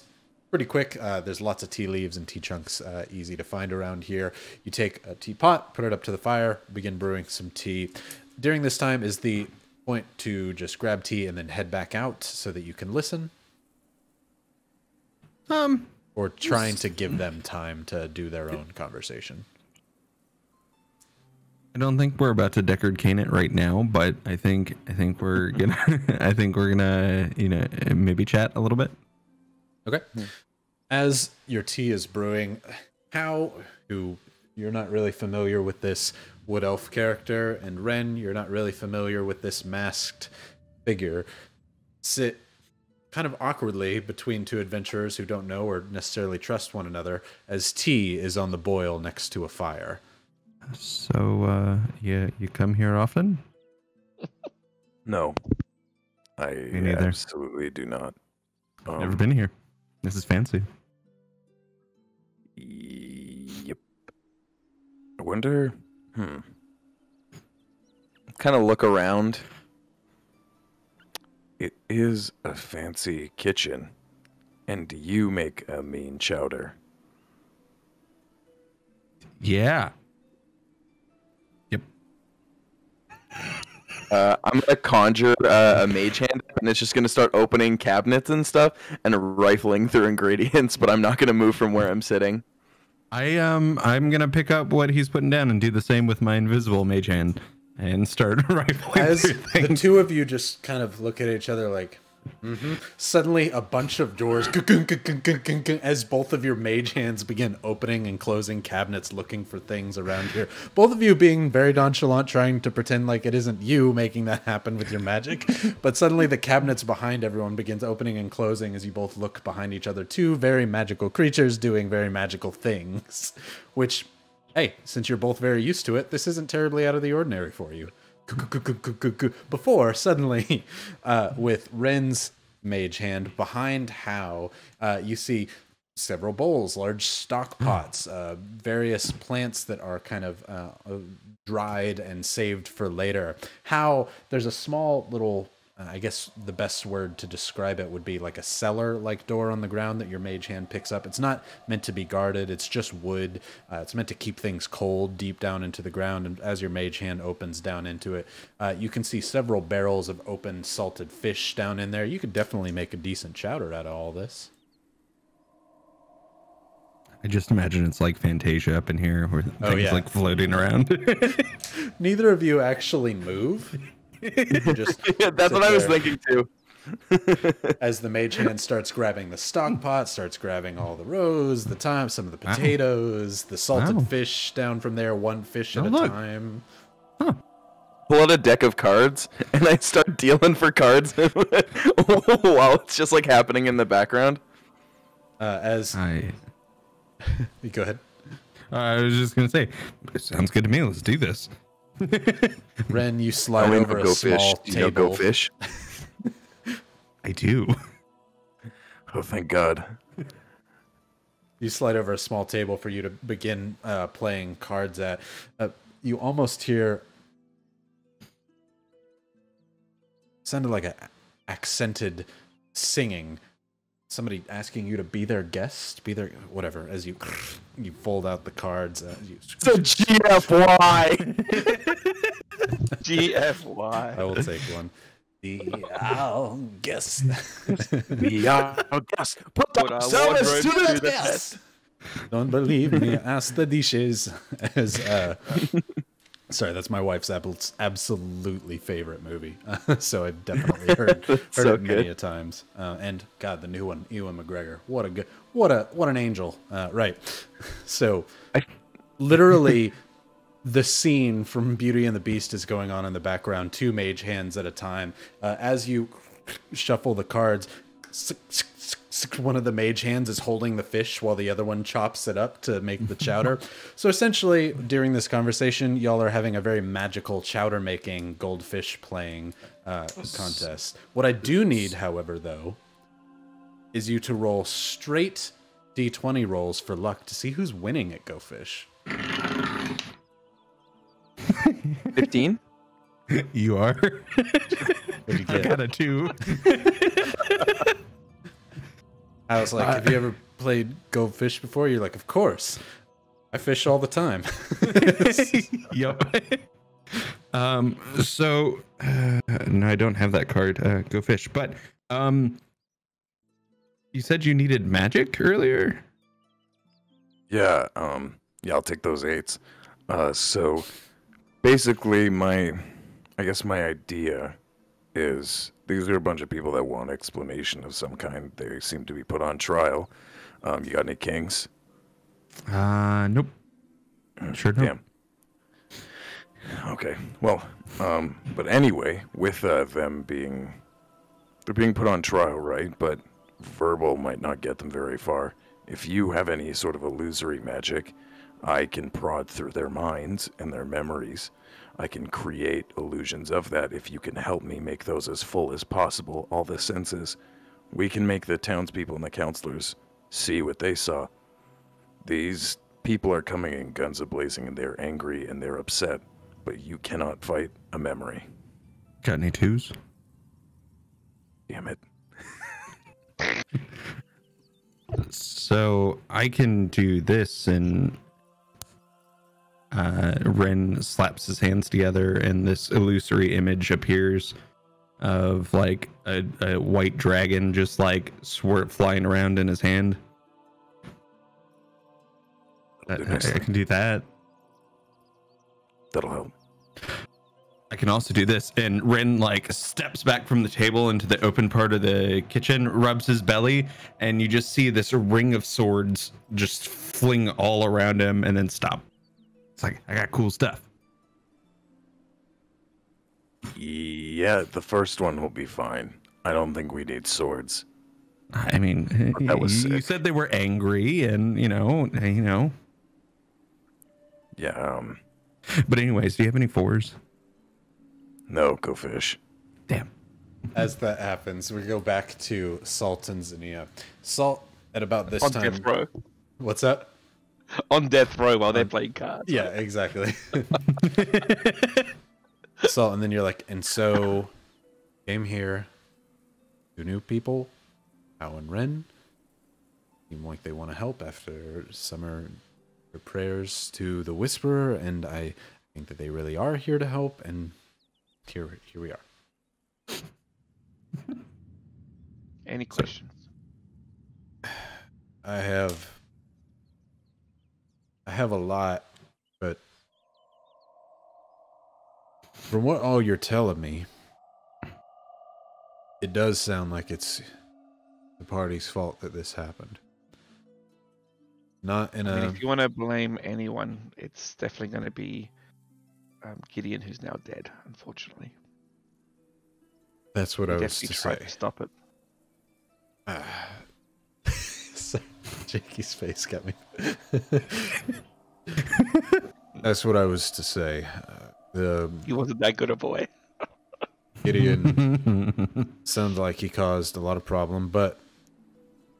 pretty quick, uh, there's lots of tea leaves and tea chunks uh, easy to find around here. You take a teapot, put it up to the fire, begin brewing some tea. During this time is the point to just grab tea and then head back out so that you can listen, Um, or trying to give them time to do their own conversation. I don't think we're about to Deckard Cain it right now, but I think I think we're *laughs* gonna I think we're gonna you know maybe chat a little bit. Okay. As your tea is brewing, how who you're not really familiar with this wood elf character, and Ren, you're not really familiar with this masked figure, sit kind of awkwardly between two adventurers who don't know or necessarily trust one another, as tea is on the boil next to a fire. So uh, yeah, you come here often? *laughs* No, I neither. absolutely do not. Um, Never been here. This is fancy. Yep. I wonder. Hmm. Kind of look around. It is a fancy kitchen, and you make a mean chowder. Yeah. Uh, I'm gonna conjure uh, a mage hand, and it's just gonna start opening cabinets and stuff and rifling through *laughs* ingredients. But I'm not gonna move from where I'm sitting. I um I'm gonna pick up what he's putting down and do the same with my invisible mage hand and start *laughs* rifling As through the two of you just kind of look at each other like, mhm. suddenly a bunch of doors, as both of your mage hands begin opening and closing cabinets looking for things around here. Both of you being very nonchalant, trying to pretend like it isn't you making that happen with your magic. *laughs* But suddenly the cabinets behind everyone begins opening and closing as you both look behind each other. Two very magical creatures doing very magical things, which hey, since you're both very used to it, this isn't terribly out of the ordinary for you. Before, suddenly, *laughs* uh, with Ren's mage hand behind How, uh, you see several bowls, large stock pots, uh, various plants that are kind of uh, uh, dried and saved for later. How there's a small little I guess the best word to describe it would be like a cellar like door on the ground that your mage hand picks up. It's not meant to be guarded, it's just wood. Uh, it's meant to keep things cold deep down into the ground. And as your mage hand opens down into it, uh, you can see several barrels of open salted fish down in there. You could definitely make a decent chowder out of all this. I just imagine it's like Fantasia up in here where things Oh, yeah. like floating around. *laughs* Neither of you actually move. You just *laughs* Yeah, that's sit what I was there. thinking too. *laughs* as the mage hand starts grabbing the stock pot, starts grabbing all the rows, the thyme, some of the potatoes, the salted Wow. fish down from there, one fish at a look. time. Pull out a deck of cards, *laughs* and I start dealing for cards while it's just like happening in the background. Uh, as I go ahead, I was just gonna say, it sounds good to me. Let's do this. *laughs* Ren, you I slide only over know a go small fish. Do you know table. go fish? I do. Oh, thank God. you slide over a small table for you to begin uh, playing cards at. Uh, you almost hear sounded like a accented singing. Somebody asking you to be their guest, be their whatever. As you you fold out the cards, uh, you, It's a GFY. GFY. I will take one. The I'll guess. yeah, guess. Put Put service to wardrobe the to the test. Don't believe me. Ask the dishes. As uh, sorry, that's my wife's abs- absolutely favorite movie. *laughs* so I've definitely heard, *laughs* heard so it many good. a times. Uh, and God, the new one, Ewan McGregor. What a good, what a what an angel. Uh, right. *laughs* So literally. The scene from Beauty and the Beast is going on in the background, two mage hands at a time. Uh, as you shuffle the cards, one of the mage hands is holding the fish while the other one chops it up to make the chowder. *laughs* so essentially, during this conversation, y'all are having a very magical chowder making, goldfish playing uh, contest. What I do need, however, though, is you to roll straight d20 rolls for luck to see who's winning at Go Fish. 15? You are. *laughs* What'd you I got a two. *laughs* I was like, have you ever played Go Fish before? You're like, of course. I fish all the time. *laughs* yep. um. So, uh, no, I don't have that card. Uh, go fish. But, um, you said you needed magic earlier. Yeah, um, yeah, I'll take those eights. Uh, so basically, my, I guess my idea is these are a bunch of people that want explanation of some kind. They seem to be put on trial. Um, you got any kings? Uh, nope. Sure don't. Damn. Okay. Well, um, but anyway, with uh, them being, they're being put on trial, right? But verbal might not get them very far. If you have any sort of illusory magic, I can prod through their minds and their memories. I can create illusions of that if you can help me make those as full as possible, all the senses. We can make the townspeople and the counselors see what they saw. These people are coming in guns a-blazing and they're angry and they're upset, but you cannot fight a memory. Got any twos? Damn it. *laughs* So I can do this, and uh, Ren slaps his hands together, and this illusory image appears of like a, a white dragon just like swirl flying around in his hand. I, I- I can do that. That'll help. I can also do this. And Ren like steps back from the table into the open part of the kitchen, rubs his belly, and you just see this ring of swords just fling all around him and then stop. It's like, I got cool stuff. Yeah, the first one will be fine. I don't think we need swords. I mean, That was *laughs* you sick. said they were angry and, you know, you know. Yeah, um, But anyways, do you have any fours? no, go fish. Damn. As that happens, we go back to Salt and Xenia. Salt, at about this On time. death. What's that? *laughs* On death row while they're playing cards. Yeah, exactly. *laughs* so, and then you're like, and so came here. Two new people, How and Ren. Seem like they want to help after summer their prayers to the Whisperer, and I think that they really are here to help. And here, here we are. Any questions? *sighs* I have I have a lot, but from what all you're telling me, it does sound like it's the party's fault that this happened. Not in I mean, a if you want to blame anyone, it's definitely going to be um, Gideon, who's now dead, unfortunately. that's what He I was to say. to stop it. Sorry, Jakey's face got me. *laughs* That's what I was to say. Uh, the He wasn't that good a boy. *laughs* Gideon *laughs* sounds like he caused a lot of problem, but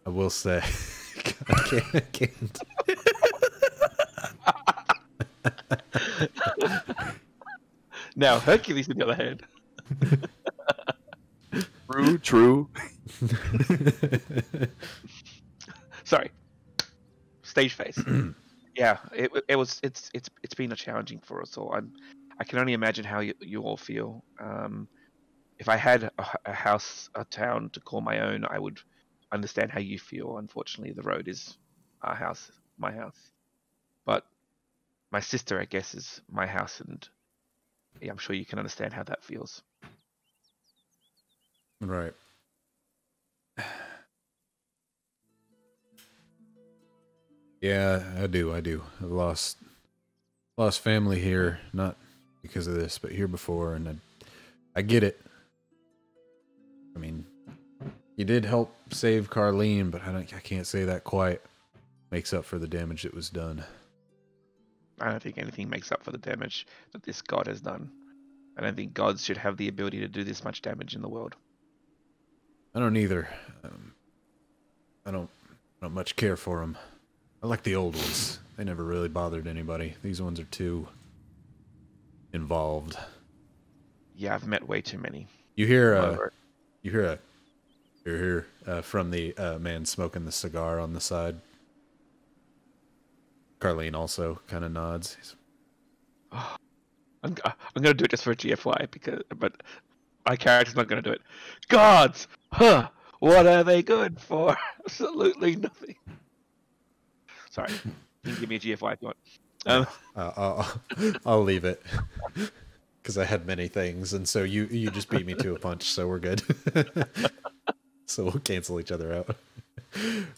I will say, I can't. I can't. Now Hercules, on the other hand, True, true. sorry, stage face. *clears throat* yeah, it it was it's it's it's been a challenging for us all. I'm I can only imagine how you, you all feel. Um, if I had a house, a town to call my own, I would understand how you feel. Unfortunately, the road is our house, my house. But my sister, I guess, is my house, and yeah, I'm sure you can understand how that feels. Right. Yeah, I do. I do. I've lost lost family here, not because of this, but here before, and I, I get it. I mean, you did help save Carlene, but I don't. I can't say that quite makes up for the damage that was done. I don't think anything makes up for the damage that this god has done. I don't think gods should have the ability to do this much damage in the world. I don't either. Um, I don't. I don't much care for them. I like the old ones. They never really bothered anybody. These ones are too involved. Yeah, I've met way too many. You hear uh, you hear a you hear uh, from the uh, man smoking the cigar on the side. Carlene also kind of nods. I'm, g- I'm gonna do it just for GFY because, but my character's not gonna do it. Gods, huh? What are they good for? *laughs* Absolutely nothing. Sorry, *laughs* you can give me a GFY if you want. Um, *laughs* uh, I'll, I'll leave it *laughs* because I had many things, and so you you just beat me to a punch, so we're good. so we'll cancel each other out.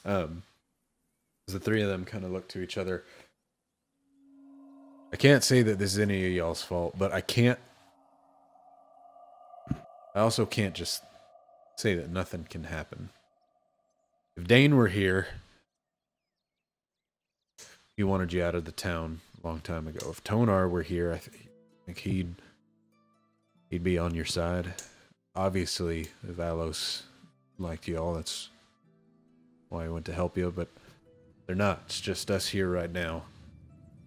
Um, the three of them kind of look to each other. I can't say that this is any of y'all's fault, but I can't. I also can't just say that nothing can happen. If Dane were here, he wanted you out of the town a long time ago. If Tonar were here, I th- think he'd he'd be on your side. Obviously, Valos liked you all. That's why he went to help you, but they're not. It's just us here right now.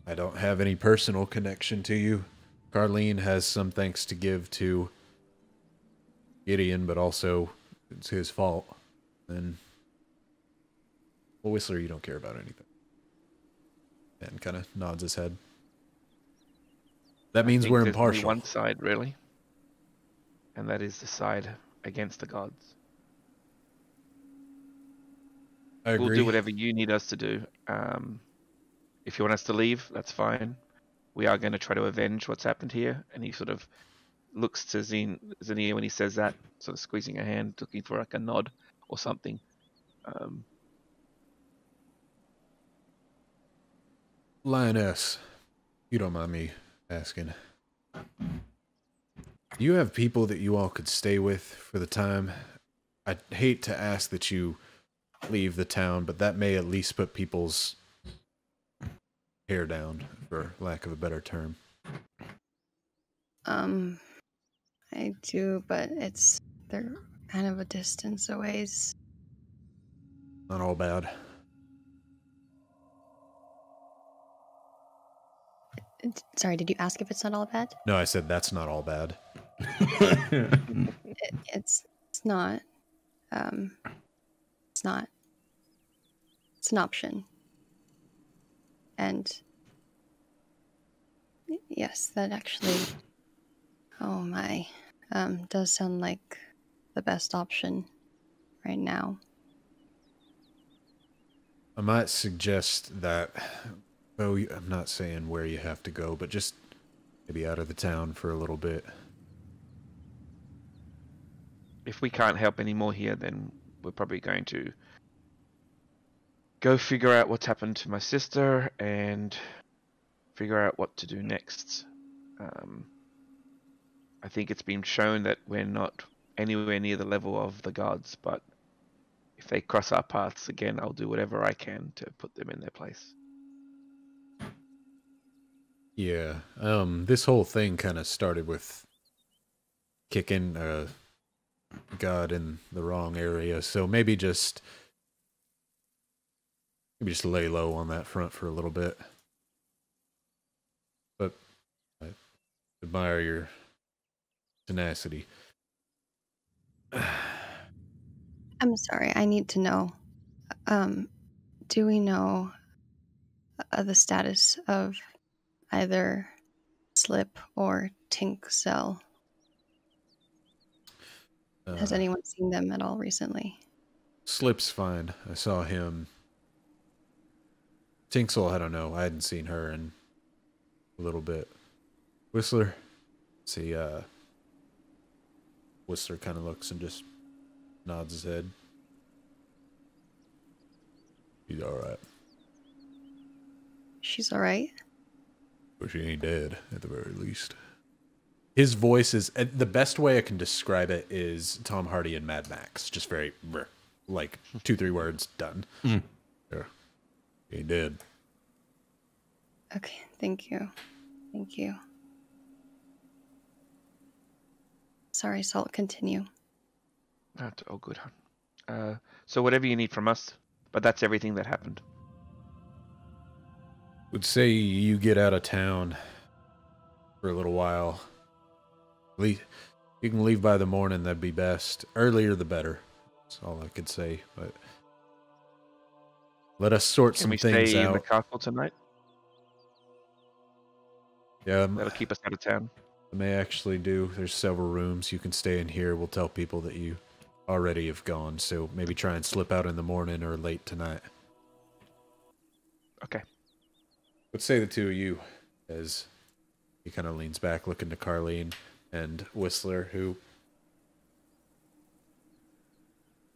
I don't have any personal connection to you. Carlene has some thanks to give to Gideon, but also it's his fault. And well, Whistler, you don't care about anything. And kind of nods his head. That I means we're impartial. One side, really, and that is the side against the gods. I agree. We'll do whatever you need us to do. Um, if you want us to leave, that's fine. We are going to try to avenge what's happened here. And he sort of looks to Zin- Xenia when he says that, sort of squeezing her hand, looking for like a nod or something. Um, Lioness, you don't mind me asking. Do you have people that you all could stay with for the time? I'd hate to ask that you leave the town, but that may at least put people's hair down, for lack of a better term. Um, I do, but it's they're kind of a distance away. Not all bad. Sorry, did you ask if it's not all bad? No, I said that's not all bad. *laughs* It, it's it's not. Um, it's not. It's an option. And yes, that actually. Oh my, um, does sound like the best option right now. I might suggest that. Oh, I'm not saying where you have to go, but just maybe out of the town for a little bit. if we can't help anymore here, then we're probably going to go figure out what's happened to my sister and figure out what to do next. Um, I think it's been shown that we're not anywhere near the level of the gods, but if they cross our paths again, I'll do whatever I can to put them in their place. Yeah. Um this whole thing kind of started with kicking uh God in the wrong area. So maybe just maybe just lay low on that front for a little bit. But I admire your tenacity. *sighs* I'm sorry. I need to know. Um, do we know uh, the status of either Slip or Tinksel? Has Uh, anyone seen them at all recently? Slip's fine. I saw him. Tinksel, I don't know. I hadn't seen her in a little bit. Whistler, see, uh, Whistler kind of looks and just nods his head. He's all right, She's all right. But she ain't dead at the very least. His voice is uh, the best way I can describe it is Tom Hardy and Mad Max. Just very like two, three words done. Mm. Yeah, he ain't dead. Okay. Thank you. Thank you. Sorry, Salt. Continue. That's all good, hon. Uh, so whatever you need from us, but that's everything that happened. Would say you get out of town for a little while. Leave, you can leave by the morning, that'd be best. Earlier the better. That's all I could say. But let us sort Can some we things stay in the out. castle tonight? Yeah, um, That'll keep us out of town. I may actually do. There's several rooms you can stay in here. We'll tell people that you already have gone, so maybe try and slip out in the morning or late tonight. Okay. What say the two of you as he kind of leans back, looking to Carlene and Whistler, who,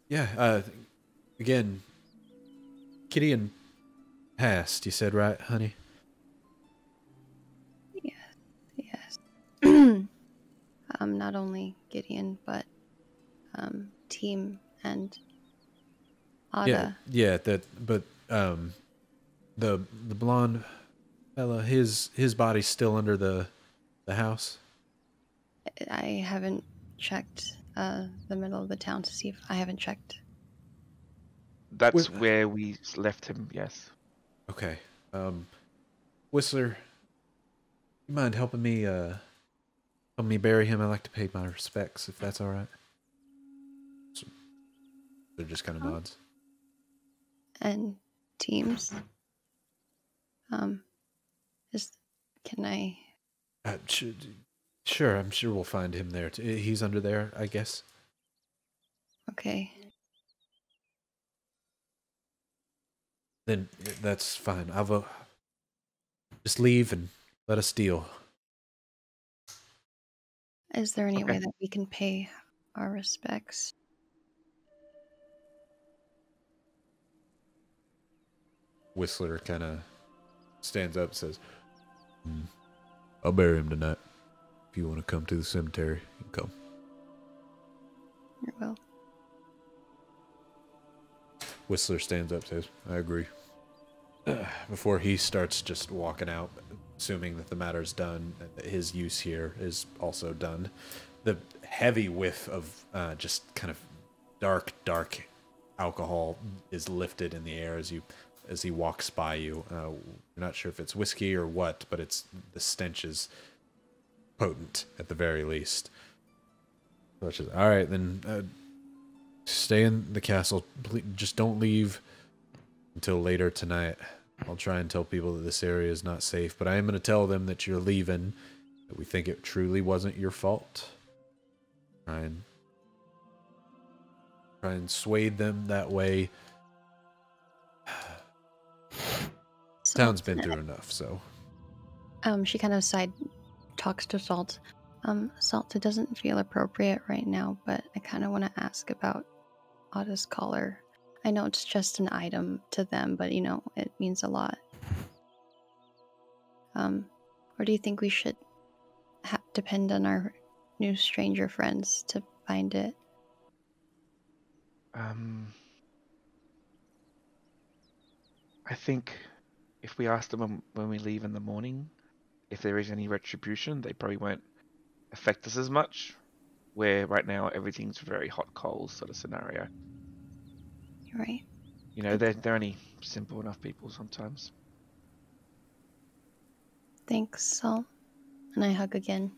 yeah, uh, again, Gideon past. You said right, honey? Yes. *clears throat* um, not only Gideon, but um, Team and Ada. Yeah, yeah. That, but um, the the blonde fella, his his body's still under the the house. I haven't checked uh, the middle of the town to see if I haven't checked. That's Wh- where we left him. Yes. Okay. Um, Whistler, you mind helping me, uh, helping me bury him? I'd like to pay my respects, if that's all right. So, they're just kind of nods. And teams. Um, is can I? Uh, sh- sure, I'm sure we'll find him there. T- He's under there, I guess. Okay. Then uh, that's fine. I'll vote. Just leave and let us deal. Is there any way that we can pay our respects? Whistler kind of stands up and says, "Hmm, I'll bury him tonight. If you want to come to the cemetery, you can come. Or well, Whistler stands up, says, I agree. *sighs* Before he starts just walking out, assuming that the matter's done, his use here is also done. The heavy whiff of uh, just kind of dark, dark alcohol is lifted in the air as you as he walks by you. Uh, you're not sure if it's whiskey or what, but it's the stench is potent at the very least. Such as, all right, then uh, stay in the castle. Please, just don't leave until later tonight. I'll try and tell people that this area is not safe, but I am going to tell them that you're leaving. That we think it truly wasn't your fault. Try and try and sway them that way. Town's Salt, been through enough, so Um, she kind of side talks to Salt. Um, Salt, it doesn't feel appropriate right now, but I kind of want to ask about Ada's collar. I know it's just an item to them, but you know it means a lot. Um, or do you think we should ha- depend on our new stranger friends to find it? Um, I think if we ask them when, when we leave in the morning, if there is any retribution, they probably won't affect us as much. Where right now everything's very hot coals sort of scenario. You're right. You know, they're they're only simple enough people sometimes. Thanks, Sol. And I hug again.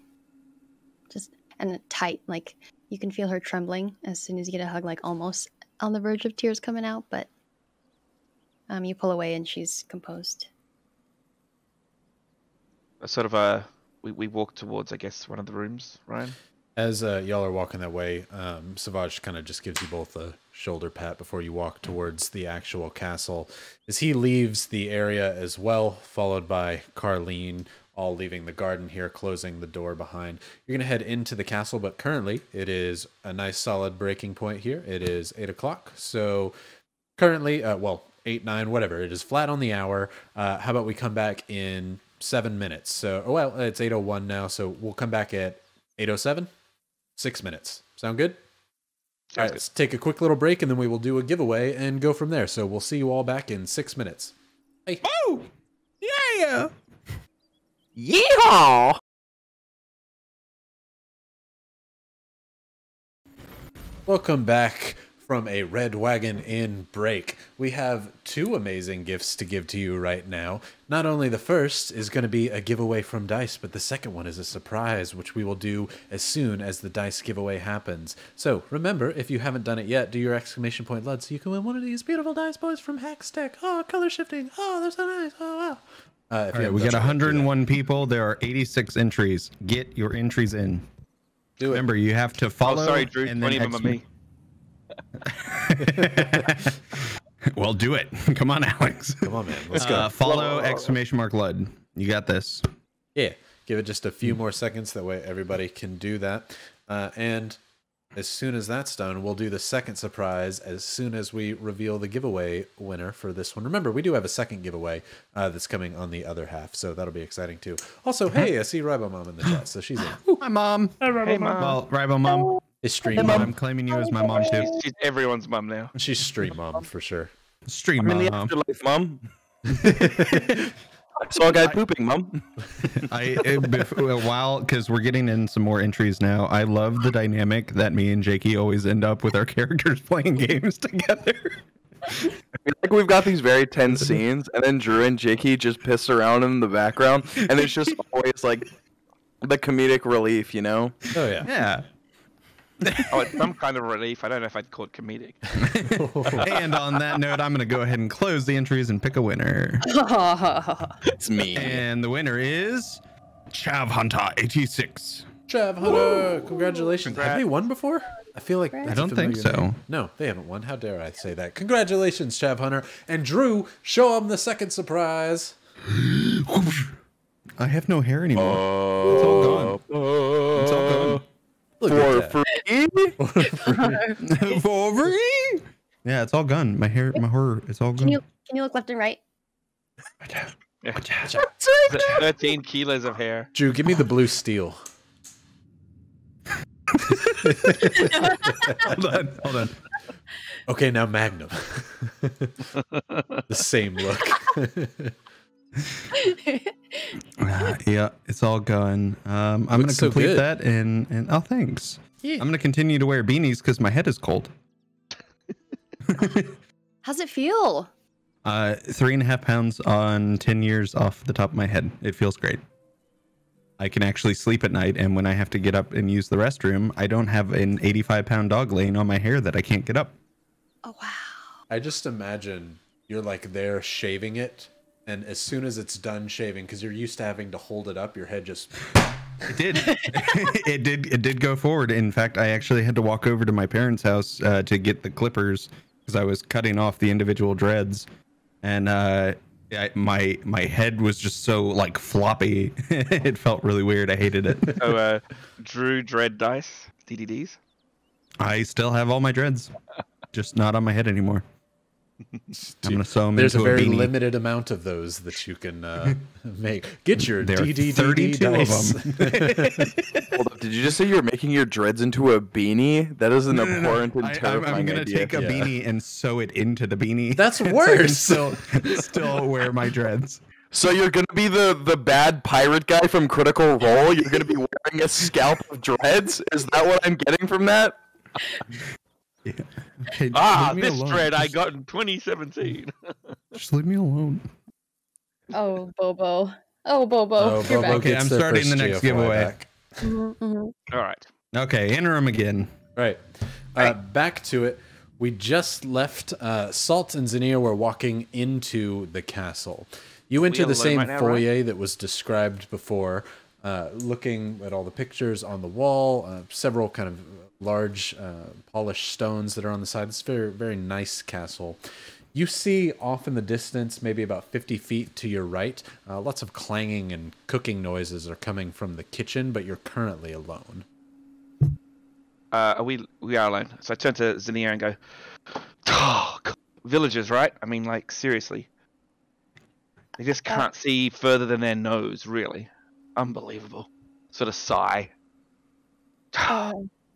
Just and tight, like you can feel her trembling as soon as you get a hug, like almost on the verge of tears coming out, but um, you pull away and she's composed. A sort of a we, we walk towards, I guess, one of the rooms, Ryan. As uh, y'all are walking that way, um, Savage kind of just gives you both a shoulder pat before you walk towards the actual castle. As he leaves the area as well, followed by Carlene, all leaving the garden here, closing the door behind. You're going to head into the castle, but currently it is a nice solid breaking point here. It is 8 o'clock. So currently, uh, well, 8, 9, whatever. It is flat on the hour. Uh, how about we come back in seven minutes? So, oh well, it's 8.01 now, so we'll come back at 8.07. Six minutes. Sound good? Sounds all right, good. let's take a quick little break and then we will do a giveaway and go from there. So we'll see you all back in six minutes. Hey. Oh, yeah. Yeehaw! Welcome back from a Red Wagon Inn break. We have two amazing gifts to give to you right now. Not only the first is going to be a giveaway from Dice, but the second one is a surprise, which we will do as soon as the Dice giveaway happens. So remember, if you haven't done it yet, do your exclamation point LUD so you can win one of these beautiful Dice Boys from Haxtec. Oh, color shifting. Oh, they're so nice. Oh, wow. Uh, if All you right, haven't we got it yet, do that. 101 people. There are 86 entries. Get your entries in. Do it. Remember, you have to follow. Oh, follow. sorry, Drew. and Twenty then of them are me. *laughs* well, do it. *laughs* Come on, Alex. Come on, man. Let's go. Uh, follow exclamation mark Lud. You got this. Yeah, give it just a few more seconds. That way, everybody can do that. Uh, and as soon as that's done, we'll do the second surprise as soon as we reveal the giveaway winner for this one. Remember, we do have a second giveaway uh, that's coming on the other half, so that'll be exciting too. Also, hey, I see Ribo Mom in the chat, so she's in. Hi, mom. Hey, mom. Well, Rival mom. It's stream mom. I'm claiming you as my mom too. She's, she's everyone's mom now. She's stream mom for sure. Stream I'm in the mom. afterlife, mum. *laughs* I saw a guy pooping, mom. *laughs* I it, while because we're getting in some more entries now. I love the dynamic that me and Jakey always end up with our *laughs* characters playing games together. like we've got these very tense scenes, and then Drew and Jakey just piss around in the background, and it's just always like the comedic relief, you know? Oh yeah. Yeah. Oh, it's some kind of relief. I don't know if I'd call it comedic. *laughs* and on that note, I'm gonna go ahead and close the entries and pick a winner. *laughs* It's me. And the winner is Chav Hunter 86. Trav Hunter, congratulations. Have they won before? I feel like Congrats. that's I a don't think familiar name. so. No, they haven't won. How dare I say that? Congratulations, Chav Hunter and Drew. Show them the second surprise. I have no hair anymore. it's all gone. It's all Look For at that. free? *laughs* For free. Yeah, it's all gone. My hair, my hair, it's all gone. Can gone. you can you look left and right? Yeah. *laughs* Thirteen kilos of hair. Drew, give me the blue steel. hold on, hold on. Okay, now Magnum. *laughs* the same look. *laughs* Uh, yeah, it's all gone. Um, I'm gonna complete good. that and and oh, thanks. Yeah. I'm gonna continue to wear beanies because my head is cold. *laughs* How's it feel? Uh, three and a half pounds on ten years off the top of my head. It feels great. I can actually sleep at night, and when I have to get up and use the restroom, I don't have an 85 pound dog laying on my hair that I can't get up. Oh wow. I just imagine you're like there shaving it, and as soon as it's done shaving, because you're used to having to hold it up, your head just *laughs* It did. *laughs* it did. It did go forward. In fact, I actually had to walk over to my parents' house uh, to get the clippers because I was cutting off the individual dreads, and uh, I, my my head was just so like floppy. *laughs* it felt really weird. I hated it. So, uh, Drew Dread Dice, DDDs. I still have all my dreads, just not on my head anymore. I'm gonna sew them There's a into a, very beanie. limited amount of those that you can uh, *laughs* make. Get your There are DDD 32 of dice. them. *laughs* Hold up, did you just say you're making your dreads into a beanie? That is an No, no, no. abhorrent and I, I'm, terrifying I'm gonna idea. take a Yeah. beanie and sew it into the beanie. That's so I can worse. still, still wear my dreads. So you're gonna be the the bad pirate guy from Critical Role? You're gonna be wearing a scalp of dreads? Is that what I'm getting from that? *laughs* Yeah. Hey, Ah, this alone. dread I got in 2017. *laughs* Just leave me alone. Oh, Bobo. Oh, Bobo. Oh, You're Bobo back. Okay, I'm starting the next GFY giveaway. back. Mhm, mhm. All right. Okay, interim again. Right. Uh, back to it. We just left. Uh, Salt and Xenia were walking into the castle. You enter all the same right now, foyer that was described before, uh, looking at all the pictures on the wall, uh, several kind of large uh, polished stones that are on the side. It's a very, very nice castle. You see off in the distance, maybe about 50 feet to your right, uh, lots of clanging and cooking noises are coming from the kitchen, but you're currently alone. Uh, are we we are alone. So I turn to Xenia and go, oh, God. villagers, right? I mean, like seriously, they just can't see further than their nose. Really, unbelievable. Sort of sigh. Uh,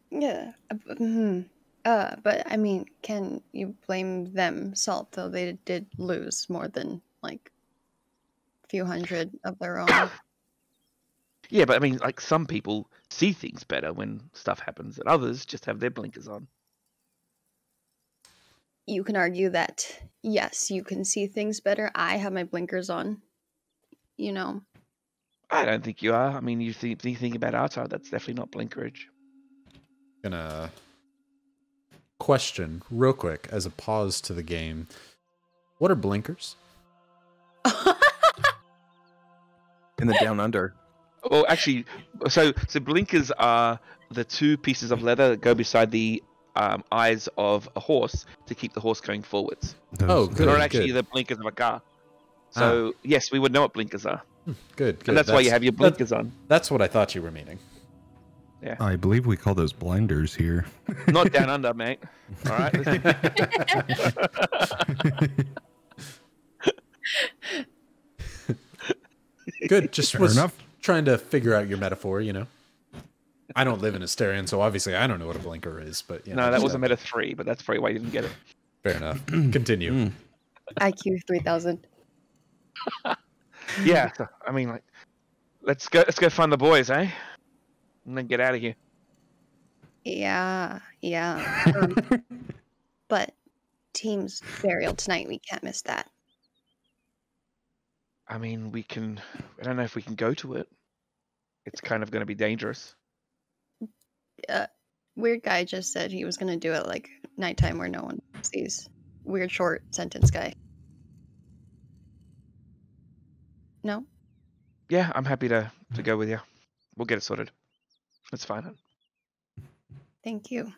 yeah. uh, mhm. Uh, but I mean, can you blame them, Salt? Though they did lose more than like a few hundred of their own. yeah, but I mean, like some people see things better when stuff happens, and others just have their blinkers on. you can argue that yes, you can see things better. I have my blinkers on. You know, I don't think you are. I mean, you think you think about our side, that's definitely not blinkerage. Gonna question real quick as a pause to the game. What are blinkers? *laughs* In the down under. Well, actually, so so blinkers are the two pieces of leather that go beside the um, eyes of a horse to keep the horse going forwards. Oh, good. They're not actually good. the blinkers of a car. So yes, we would know what blinkers are, Good, good. and that's, why you have your that- blinkers on. That's what I thought you were meaning. I believe we call those blinders here. *laughs* Not down under, mate. All right. *laughs* Good. Just Fair was enough. trying to figure out your metaphor. You know, I don't live in Asterion, so obviously I don't know what a blinker is. But you know, no, that just was a meta three, but that's probably why you didn't get it. fair enough. *clears throat* Continue. Mm. IQ three thousand. *laughs* Yeah. I mean, like, let's go. Let's go find the boys, eh? And then get out of here. Yeah, yeah. *laughs* Um, but team's burial tonight. We can't miss that. I mean, we can. I don't know if we can go to it. It's kind of going to be dangerous. Uh, Weird guy just said he was gonna do it like nighttime where no one sees. Weird short sentence guy. No. Yeah, I'm happy to to go with you. We'll get it sorted. That's fine. Thank you.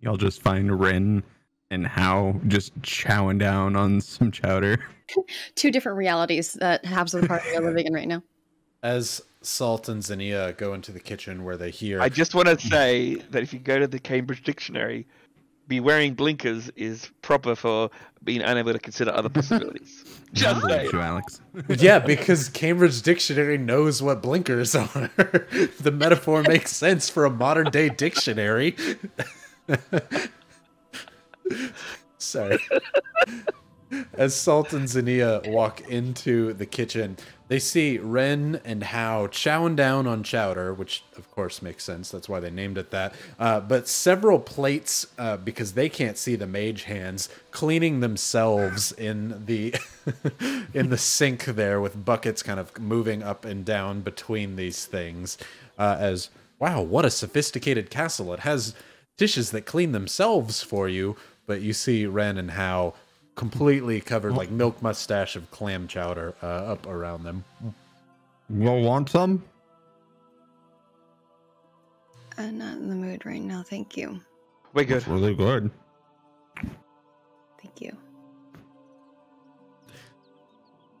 Y'all just find Ren and How just chowing down on some chowder. *laughs* Two different realities that halves of the party are living in right now. *laughs* As Salt and Zinnia go into the kitchen where they hear, I just want to say that if you go to the Cambridge Dictionary, be wearing blinkers is proper for being unable to consider other *laughs* possibilities. Just I saying. you, Alex. *laughs* yeah, because Cambridge Dictionary knows what blinkers are. *laughs* the metaphor makes sense for a modern day dictionary. Sorry. As Salt and Xenia walk into the kitchen, they see Ren and Hao chowing down on chowder, which of course makes sense. That's why they named it that. Uh, but several plates, uh, because they can't see the mage hands, cleaning themselves in the *laughs* in the sink there, with buckets kind of moving up and down between these things. Uh, as wow, what a sophisticated castle! It has dishes that clean themselves for you, but you see Ren and Hao completely covered like milk mustache of clam chowder uh, up around them. Y'all want some? I'm not in the mood right now. Thank you. We're good. It's really good. Thank you.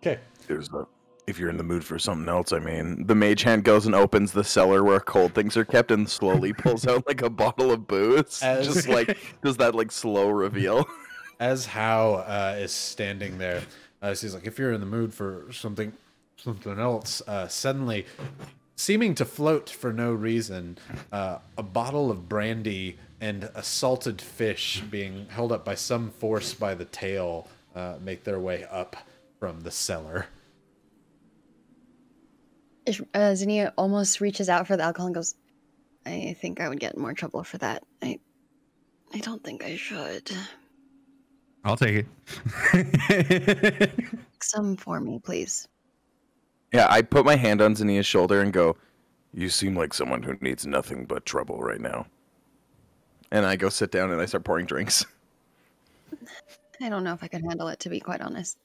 Okay. There's a. If you're in the mood for something else, I mean, the mage hand goes and opens the cellar where cold things are kept and slowly pulls out like a bottle of booze. As- Just like does that like slow reveal. *laughs* As Hao uh, is standing there, uh, she's like, "If you're in the mood for something, something else," uh, suddenly, seeming to float for no reason, uh, a bottle of brandy and a salted fish being held up by some force by the tail uh, make their way up from the cellar. Uh, Xenia almost reaches out for the alcohol and goes, I think I would get more trouble for that. I I don't think I should. I'll take it. *laughs* Some for me, please. Yeah, I put my hand on Xenia's shoulder and go, You seem like someone who needs nothing but trouble right now. and I go sit down and I start pouring drinks. I don't know if I could handle it, to be quite honest.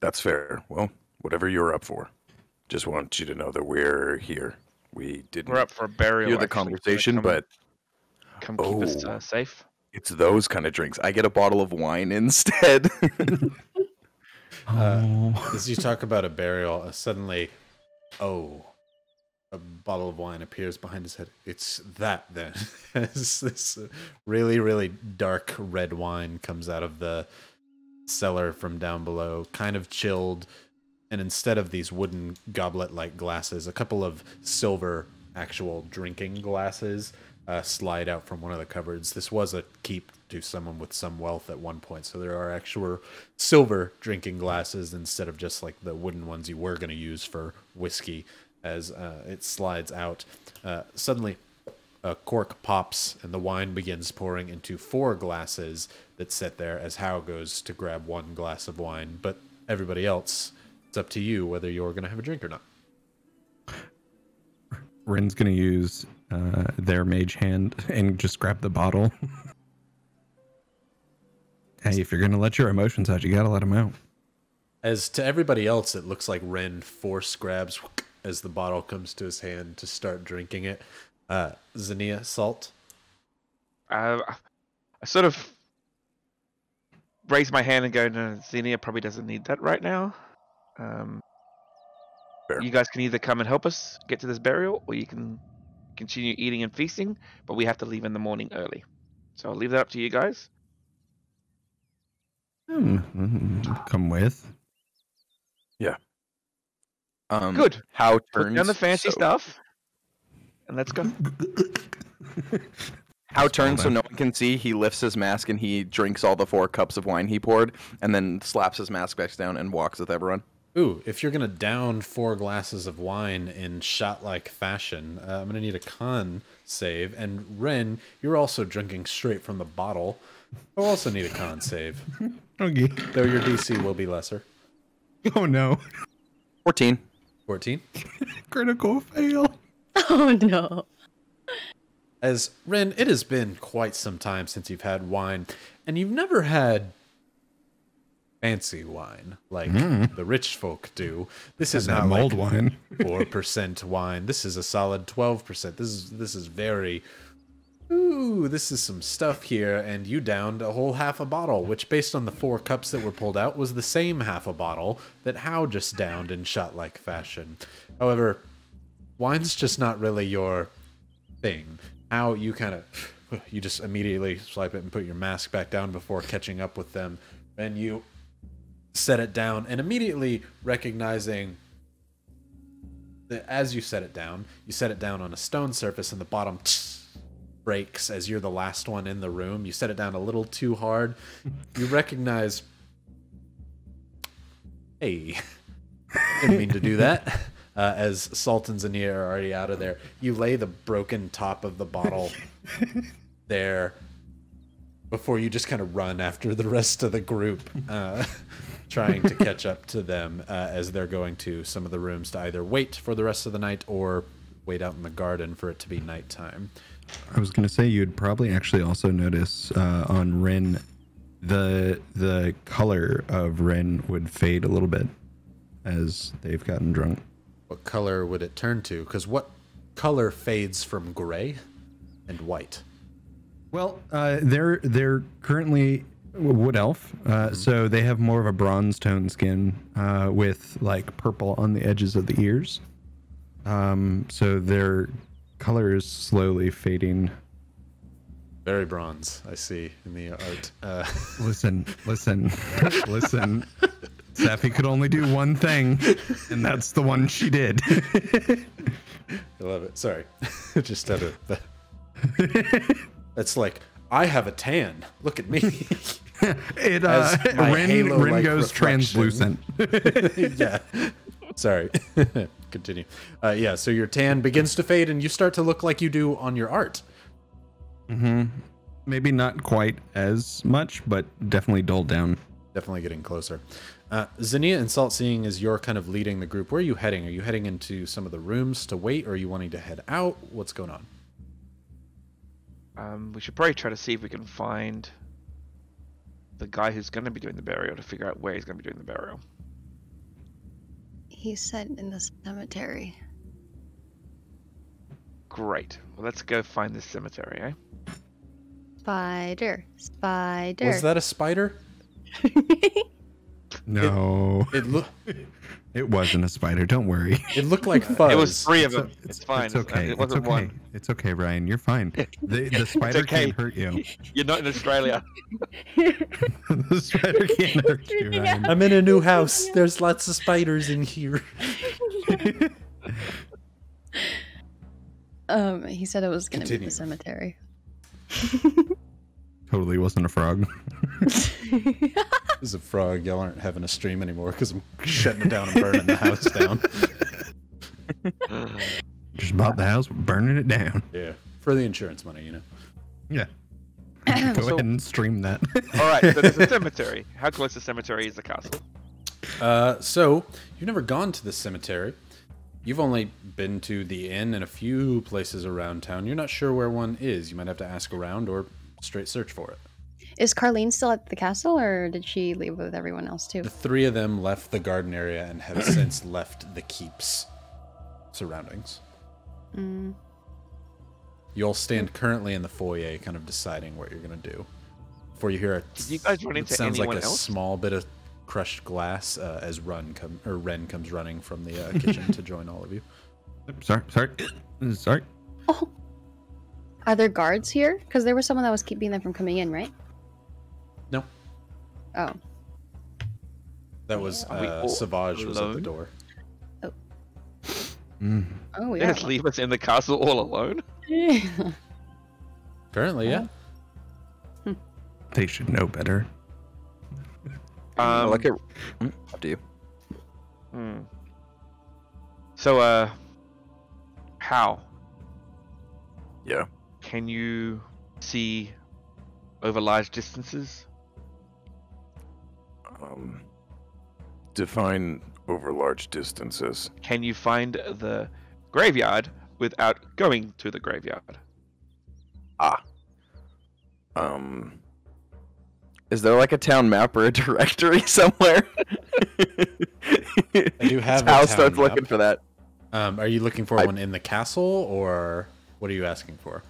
That's fair. Well, whatever you're up for. Just want you to know that we're here. We didn't We're up for a burial. Hear the actually. Conversation, come- but come keep us Oh. uh, safe. It's those kind of drinks. I get a bottle of wine instead. *laughs* Oh. As you talk about a burial, uh, suddenly, oh, a bottle of wine appears behind his head. It's that then. *laughs* As this uh, really, really dark red wine comes out of the cellar from down below, kind of chilled. And instead of these wooden goblet like glasses, a couple of silver actual drinking glasses uh, slide out from one of the cupboards. This was a keep to someone with some wealth at one point, so there are actual silver drinking glasses instead of just like the wooden ones you were going to use for whiskey. As uh, it slides out, uh, suddenly a cork pops and the wine begins pouring into four glasses that sit there. As How goes to grab one glass of wine, but everybody else, it's up to you whether you're going to have a drink or not. Ren's gonna use uh, their mage hand and just grab the bottle. *laughs* hey, if you're gonna let your emotions out, you gotta let them out. As to everybody else, it looks like Ren force grabs *sniffs* as the bottle comes to his hand to start drinking it. Uh, Xenia, salt. Uh, I sort of raise my hand and go, no, Xenia probably doesn't need that right now. Um, Fair. you guys can either come and help us get to this burial, or you can continue eating and feasting, but we have to leave in the morning early. So I'll leave that up to you guys. Hmm, mm, Come with. Yeah. Um, Good. How Put turns down the fancy so- stuff, and let's go. *laughs* How turns so no one can see. He lifts his mask and he drinks all the four cups of wine he poured, and then slaps his mask back down and walks with everyone. Ooh, if you're gonna down four glasses of wine in shot-like fashion, uh, I'm gonna need a con save. And Ren, you're also drinking straight from the bottle. I'll also need a con save, *laughs* Okay. though your DC will be lesser. *laughs* Oh no. Fourteen. 14. *laughs* Critical fail. Oh no. As Ren, it has been quite some time since you've had wine, and you've never had fancy wine like hmm. the rich folk do. This is not mulled like wine? *laughs* four percent wine. This is a solid twelve percent. This is this is very. Ooh, this is some stuff here, and you downed a whole half a bottle, which, based on the four cups that were pulled out, was the same half a bottle that How just downed in shot-like fashion. However, wine's just not really your thing. How you kind of, *sighs* you just immediately swipe it and put your mask back down before catching up with them, and you set it down, and immediately recognizing that as you set it down, you set it down on a stone surface, and the bottom *tsk* breaks as you're the last one in the room. You set it down a little too hard. *laughs* You recognize, hey, *laughs* didn't mean to do that. *laughs* Uh, as Salt and Xenia are already out of there, you lay the broken top of the bottle there before you just kind of run after the rest of the group, uh, trying to catch up to them uh, as they're going to some of the rooms to either wait for the rest of the night or wait out in the garden for it to be nighttime. I was gonna say you'd probably actually also notice uh, on Ren, the the color of Ren would fade a little bit as they've gotten drunk. What color would it turn to? Because what color fades from gray and white? Well, uh, they're they're currently wood elf, uh, so they have more of a bronze tone skin uh, with like purple on the edges of the ears. Um, so their color is slowly fading. Very bronze, I see in the art. Uh, *laughs* Listen, listen, listen. Sappy could only do one thing, and that's the one she did. *laughs* I love it. Sorry, *laughs* just out of the. It's like I have a tan. Look at me. *laughs* It uh, Ren, Ren goes reflection. translucent. *laughs* *laughs* yeah. Sorry. continue. Uh, yeah, so your tan begins to fade, and you start to look like you do on your art. Mm-hmm. Maybe not quite as much, but definitely dulled down. Definitely getting closer. Uh, Xenia and Salt Seeing as you're kind of leading the group. Where are you heading? Are you heading into some of the rooms to wait, or are you wanting to head out? What's going on? Um, we should probably try to see if we can find the guy who's going to be doing the burial to figure out where he's going to be doing the burial. He said in the cemetery. Great. Well, let's go find this cemetery, eh? Spider. Spider. Was that a spider? *laughs* No, It looked. *laughs* it wasn't a spider. Don't worry. *laughs* It looked like fuzz. *laughs* It was three of It's, them. o- It's, fine. It's okay. It wasn't it's okay. one. It's okay, Ryan. You're fine. *laughs* The, the spider okay. can't hurt you. You're not in Australia. the spider can't hurt you, Ryan. I'm in a new house. There's lots of spiders in here. um, he said it was going to be Continue. the cemetery. Totally wasn't a frog. There's a frog. Y'all aren't having a stream anymore because I'm shutting it down and burning the house down. *laughs* Just bought the house, burning it down. Yeah, for the insurance money, you know. Yeah. *clears throat* Go So- ahead and stream that. *laughs* All right, so there's a cemetery. How close to the cemetery is the castle? Uh, so you've never gone to the cemetery. You've only been to the inn and a few places around town. You're not sure where one is. You might have to ask around or straight search for it. Is Carlene still at the castle, or did she leave with everyone else too? The three of them left the garden area and have *clears throat* since left the keep's surroundings. Mm. You all stand currently in the foyer, kind of deciding what you're gonna do. Before you hear a Did you guys run it into sounds like a else? small bit of crushed glass uh, as Run come or Ren comes running from the uh, kitchen to *laughs* join all of you. sorry, sorry, *clears throat* sorry. Oh. Are there guards here? Because there was someone that was keeping them from coming in, right? No, Oh. that was we uh, Savage was at the alone? door. Mm. Oh, They yeah. just leave us in the castle all alone? *laughs* Apparently, yeah. They should know better. Um, like it. Mm, Up to you. hmm. So, uh, how Yeah. can you see over large distances? Um, define over large distances. Can you find the graveyard without going to the graveyard? Ah. Um, is there like a town map or a *laughs* directory somewhere? I do have a Hal town starts map. looking for that. Um, are you looking for I- one in the castle, or what are you asking for?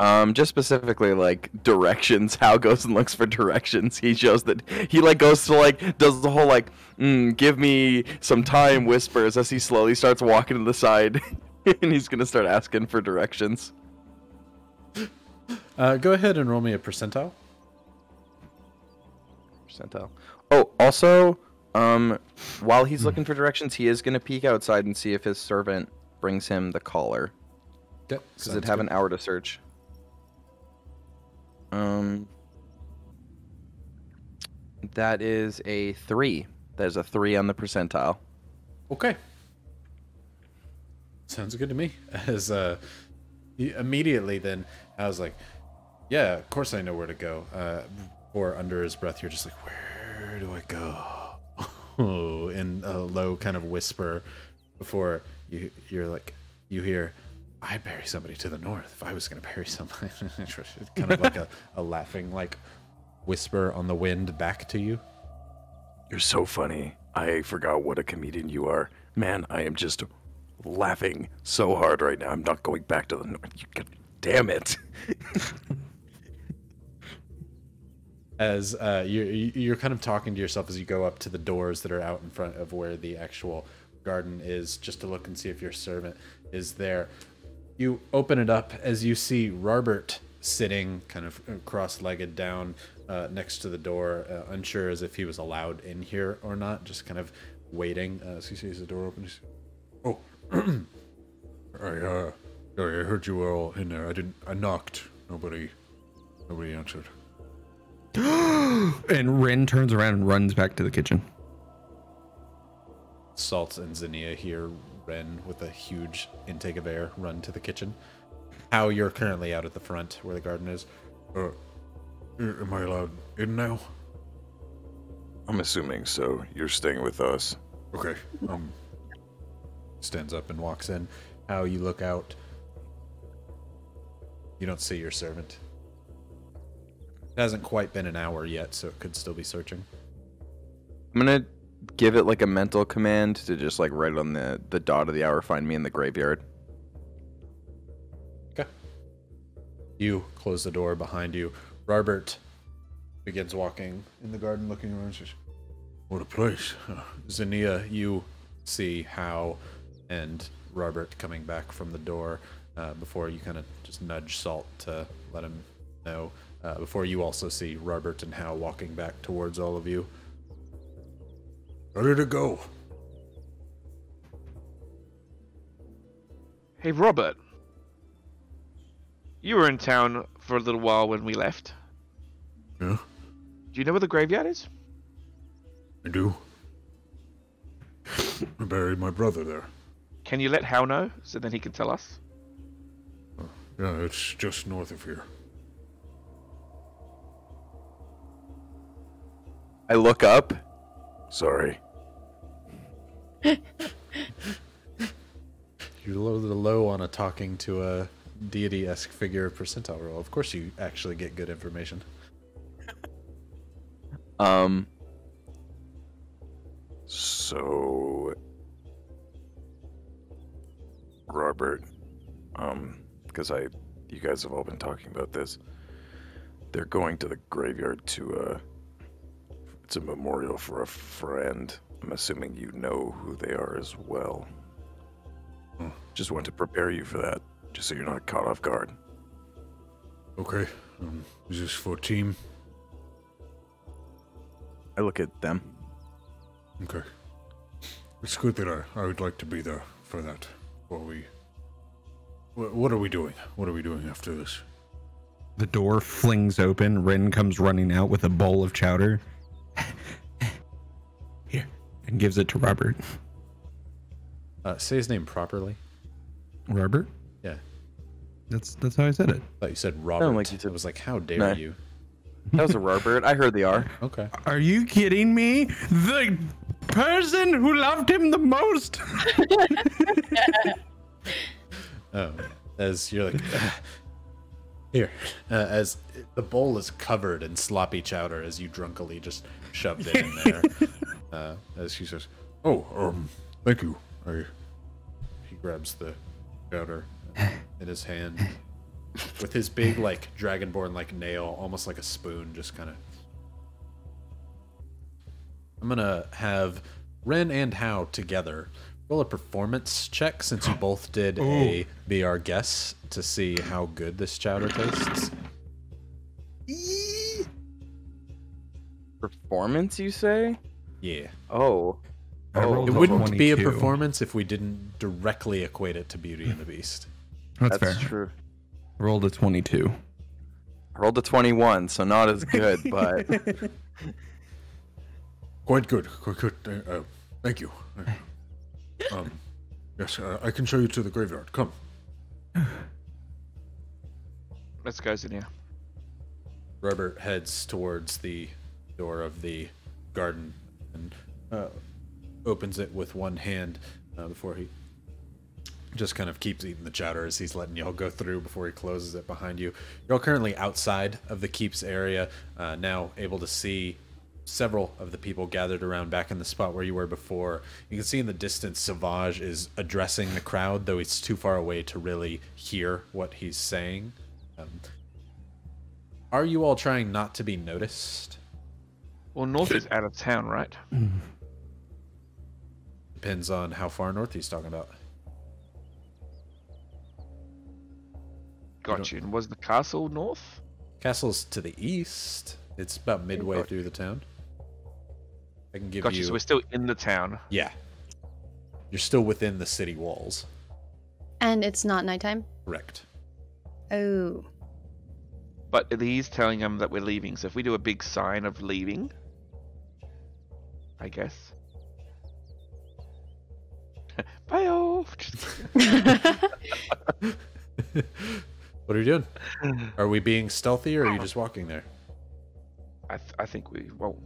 Um, just specifically like directions. *laughs* How goes and looks for directions. He shows that he like goes to like does the whole like mm, give me some time whispers as he slowly starts walking to the side, *laughs* and he's gonna start asking for directions. Uh, go ahead and roll me a percentile. Percentile. Oh, also, um, while he's looking for directions, he is gonna peek outside and see if his servant brings him the collar. Okay, Does it have an hour to search? Um, that is a three. There's a three on the percentile. Okay. Sounds good to me. *laughs* As uh, immediately then I was like, "Yeah, of course I know where to go." Uh, or under his breath, you're just like, "Where do I go?" *laughs* in a low kind of whisper before you you're like you hear. I bury somebody to the north. If I was going to bury *laughs* somebody, it's kind of like a, a laughing, like whisper on the wind back to you. You're so funny. I forgot what a comedian you are. Man, I am just laughing so hard right now. I'm not going back to the north. God damn it. *laughs* as uh, you're you're kind of talking to yourself as you go up to the doors that are out in front of where the actual garden is, just to look and see if your servant is there. You open it up as you see Robert sitting, kind of cross-legged down uh, next to the door, uh, unsure as if he was allowed in here or not, just kind of waiting. Uh, so he sees the door open. he's- Oh, *clears throat* I uh, sorry, I heard you were all in there. I didn't. I knocked. Nobody, nobody answered. *gasps* And Ren turns around and runs back to the kitchen. Salt and Xenia hear Ren with a huge intake of air run to the kitchen. How you're currently out at the front where the garden is. Uh, am I allowed in now? I'm assuming so. You're staying with us. Okay. Um, Stands up and walks in. How you look out. You don't see your servant. It hasn't quite been an hour yet, so it could still be searching. I'm gonna give it like a mental command to just like write on the the dot of the hour. Find me in the graveyard. Okay. You close the door behind you. Robert begins walking in the garden looking around. Says, what a place. Uh, Xenia, you see How and Robert coming back from the door uh, before you kind of just nudge Salt to let him know. Uh, before you also see Robert and How walking back towards all of you. How did it go? Hey, Robert. You were in town for a little while when we left. Yeah, Do you know where the graveyard is? I do. I buried my brother there. Can you let Hal know so then he can tell us? Yeah, it's just north of here. I look up. Sorry. *laughs* You're low the low on a talking to a deity esque figure percentile roll. Of course, you actually get good information. *laughs* Um, So, Robert, um, because I, you guys have all been talking about this. They're going to the graveyard to, uh, it's a memorial for a friend. I'm assuming you know who they are as well. Just want to prepare you for that, just so you're not caught off guard. Okay. Um, is this for team? I look at them. Okay. It's good that I, I would like to be there for that. Before we. What, what are we doing? What are we doing after this? The door flings open. Ren comes running out with a bowl of chowder. Here, and gives it to Robert. Uh, say his name properly. Robert? Yeah. That's that's how I said it. thought you said Robert. like you said- I was like, how dare No. you? *laughs* That was a Robert. I heard the R. *laughs* Okay. Are you kidding me? The person who loved him the most. *laughs* Oh, as you're like, *sighs* here, uh, as the bowl is covered in sloppy chowder, as you drunkily just shoved it in there. Uh, as she says, Oh, um, thank you. I. he grabs the chowder in his hand with his big, like dragonborn, like nail, almost like a spoon, just kind of. I'm gonna have Ren and How together roll a performance check since you both did a Be Our Guest to see how good this chowder tastes. Performance, you say? Yeah. Oh. Oh, It wouldn't be a performance if we didn't directly equate it to Beauty and the Beast. That's, that's fair. true. Rolled a 22. I rolled a 21, so not as good, *laughs* but Quite good. Quite good. Uh, uh, thank you. Uh, Um, yes, uh, I can show you to the graveyard. Come. Let's go, Xenia. Robert heads towards the door of the garden and uh, opens it with one hand uh, before he just kind of keeps eating the chowder as he's letting y'all go through before he closes it behind you. You're all currently outside of the keeps area, uh, now able to see several of the people gathered around back in the spot where you were before. You can see in the distance Savage is addressing the crowd, though he's too far away to really hear what he's saying. Um, are you all trying not to be noticed? Well, North is out of town, right? Depends on how far north he's talking about. Got you. And was the castle north? Castle's to the east. It's about midway Got- through the town. I can give Got you. you. So we're still in the town. yeah. You're still within the city walls. And it's not nighttime? Correct. Oh. But he's telling them that we're leaving. So if we do a big sign of leaving, I guess. *laughs* Bye. *laughs* Just- *laughs* What are you doing? Are we being stealthy or are you just walking there? I, th- I think we well.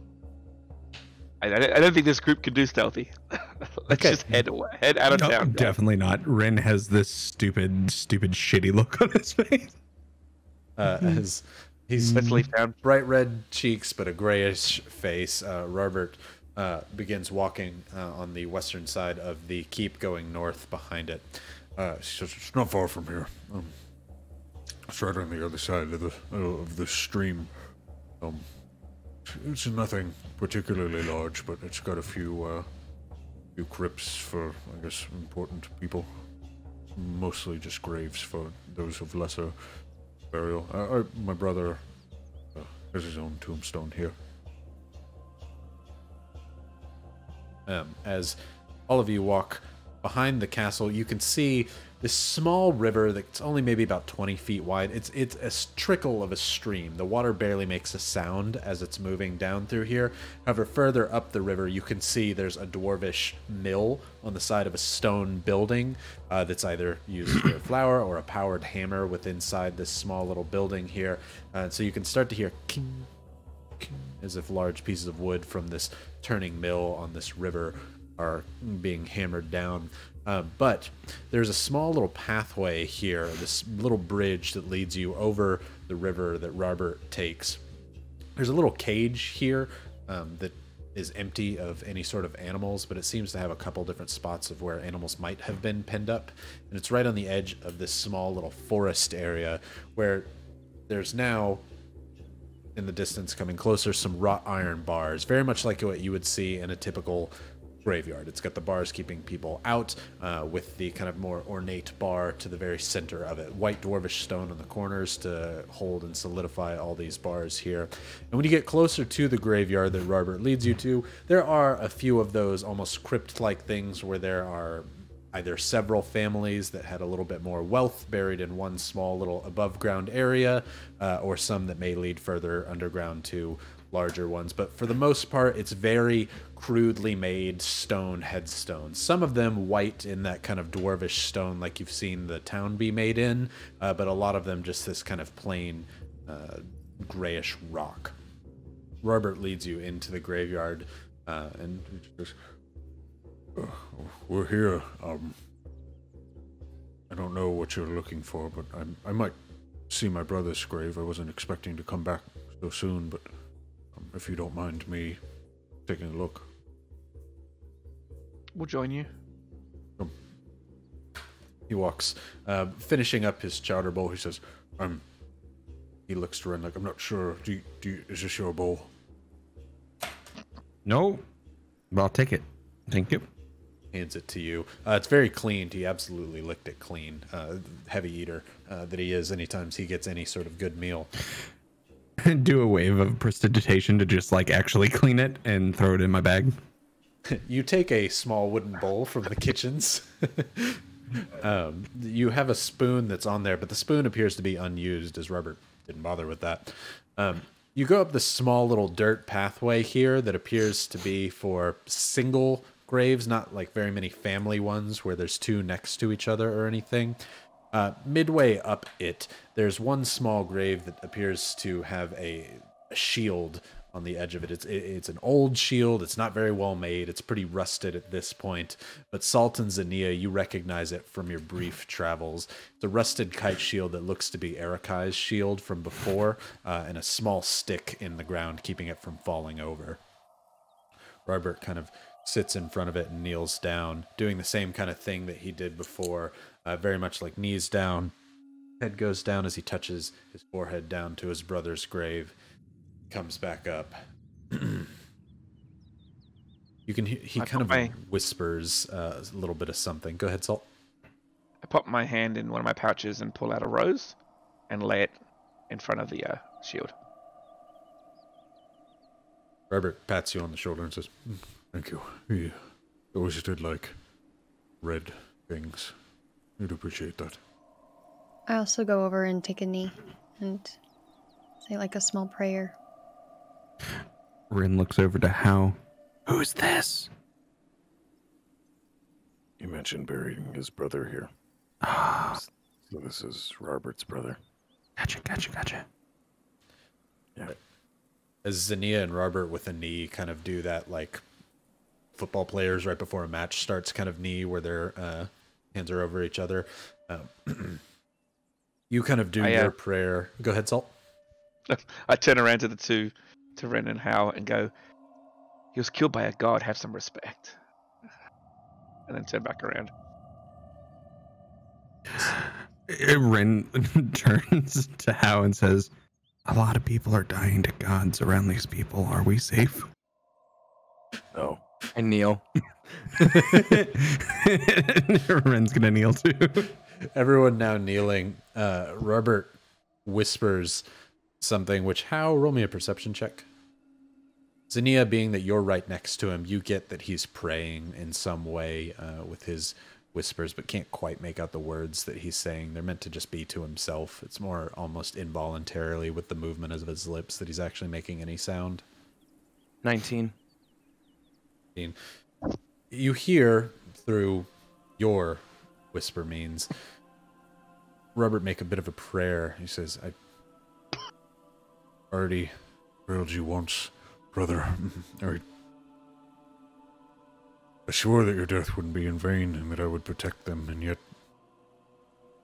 I, I don't- think this group can do stealthy. Let's Okay. just head head out of No, town. definitely not. Ren has this stupid, stupid, shitty look on his face. Uh, as he's Let's leave town. bright red cheeks but a grayish face, uh, Robert uh, begins walking uh, on the western side of the keep, going north behind it. Uh, it's, it's not far from here. Um, it's right on the other side of the uh, of the stream. Um, it's nothing particularly large, but it's got a few uh, few crypts for, I guess, important people. Mostly just graves for those of lesser burial. I, my brother uh, has his own tombstone here. Um, as all of you walk behind the castle, you can see this small river that's only maybe about 20 feet wide. It's it's a trickle of a stream. The water barely makes a sound as it's moving down through here. However, further up the river, you can see there's a dwarvish mill on the side of a stone building uh, that's either used for flour or a powered hammer with inside this small little building here. Uh, so you can start to hear king, as if large pieces of wood from this turning mill on this river are being hammered down. Uh, but there's a small little pathway here, this little bridge that leads you over the river that Robert takes. There's a little cage here um, that is empty of any sort of animals, but it seems to have a couple different spots of where animals might have been penned up. And it's right on the edge of this small little forest area where there's now in the distance coming closer some wrought iron bars very much like what you would see in a typical graveyard. It's got the bars keeping people out uh, with the kind of more ornate bar to the very center of it. White dwarvish stone on the corners to hold and solidify all these bars here. And when you get closer to the graveyard that robert leads you to there are a few of those almost crypt like things where there are either several families that had a little bit more wealth buried in one small little above ground area, uh, or some that may lead further underground to larger ones. But for the most part, it's very crudely made stone headstones. Some of them white in that kind of dwarvish stone, like you've seen the town be made in, uh, but a lot of them just this kind of plain uh, grayish rock. Robert leads you into the graveyard, uh, and We're here. Um, I don't know what you're looking for, but I I might see my brother's grave. I wasn't expecting to come back so soon, but um, if you don't mind me taking a look. We'll join you. He walks, uh, finishing up his chowder bowl. He says, I'm. He looks around like I'm not sure. Do you, do you, is this your bowl? No, but I'll take it. Thank you. Hands it to you. Uh, it's very clean. He absolutely licked it clean. Uh, heavy eater uh, that he is. Anytime he gets any sort of good meal, *laughs* Do a wave of prestidigitation to just like actually clean it and throw it in my bag. *laughs* you take a small wooden bowl from the kitchens. *laughs* um, you have a spoon that's on there, but the spoon appears to be unused, as Robert didn't bother with that. Um, you go up this small little dirt pathway here that appears to be for single graves, not like very many family ones where there's two next to each other or anything. Uh, midway up it, there's one small grave that appears to have a, a shield on the edge of it. It's it, it's an old shield. It's not very well made. It's pretty rusted at this point. But Salt and Xenia, you recognize it from your brief travels. It's a rusted kite shield that looks to be Erikai's shield from before, uh, and a small stick in the ground keeping it from falling over. Robert kind of sits in front of it and kneels down, doing the same kind of thing that he did before, uh, very much like knees down. Head goes down as he touches his forehead down to his brother's grave. Comes back up. *clears throat* you can he, he kind of my- whispers uh, a little bit of something. Go ahead, Salt. I pop my hand in one of my pouches and pull out a rose, and lay it in front of the uh, shield. Robert pats you on the shoulder and says, Thank you. He always did like red things. I'd appreciate that. I also go over and take a knee and say like a small prayer. Ren looks over to How. Who's this? You mentioned burying his brother here. Ah, So this is Robert's brother. gotcha, gotcha, gotcha. Yeah. As Xenia and Robert with a knee kind of do that like football players right before a match starts kind of knee where their uh, hands are over each other. Um, *clears throat* you kind of do I, uh, your prayer. Go ahead, Salt. *laughs* I turn around to the two, to Ren and Hal, and go, "He was killed by a god. Have some respect." And then turn back around. Uh, Ren *laughs* turns to How and says, "A lot of people are dying to gods around these people. Are we safe?" No. I kneel. *laughs* Ren's gonna kneel too. Everyone now kneeling. Uh, Robert whispers something, which how roll me a perception check. Xenia, being that you're right next to him, you get that he's praying in some way uh, with his whispers, but can't quite make out the words that he's saying. They're meant to just be to himself. It's more almost involuntarily with the movement of his lips that he's actually making any sound. 19. You hear through your whisper means Robert make a bit of a prayer. He says, I Already failed you once, brother. *laughs* I, swore that your death wouldn't be in vain and that I would protect them, and yet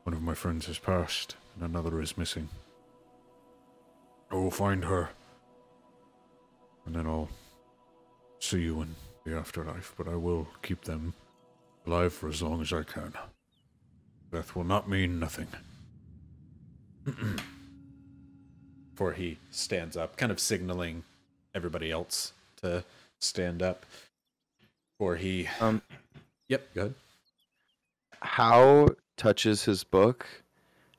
one of my friends has passed and another is missing. I will find her, and then I'll see you in the afterlife, but I will keep them alive for as long as I can. Death will not mean nothing. *clears throat* before he stands up, kind of signaling everybody else to stand up. Before he Um, Yep, go ahead. How touches his book,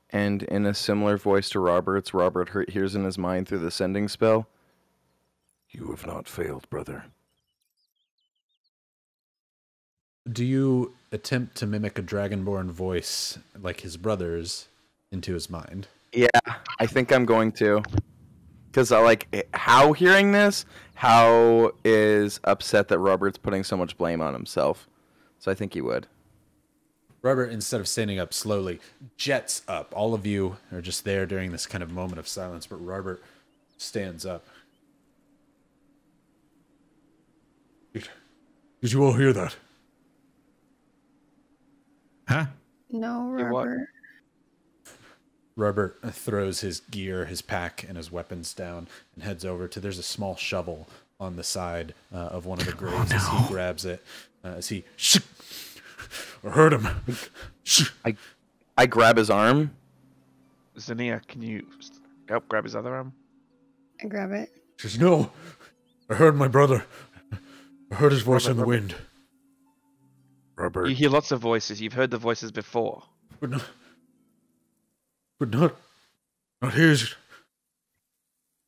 and in a similar voice to Robert's, Robert hears in his mind through the sending spell. You have not failed, brother. Do you attempt to mimic a dragonborn voice like his brother's into his mind? Yeah, I think I'm going to. Because I like eh, how hearing this, how is upset that Robert's putting so much blame on himself. So I think he would. Robert, instead of standing up slowly, jets up. All of you are just there during this kind of moment of silence, but Robert stands up. Did, did you all hear that? Huh? No, Robert. Robert throws his gear, his pack, and his weapons down and heads over to. There's a small shovel on the side uh, of one of the graves as he grabs it. Uh, as he I heard him. I I grab his arm. Xenia, can you help grab his other arm? I grab it. says, No. I heard my brother. I heard his voice in the Robert, wind. Robert, You hear lots of voices. You've heard the voices before. But not. But not. Not his.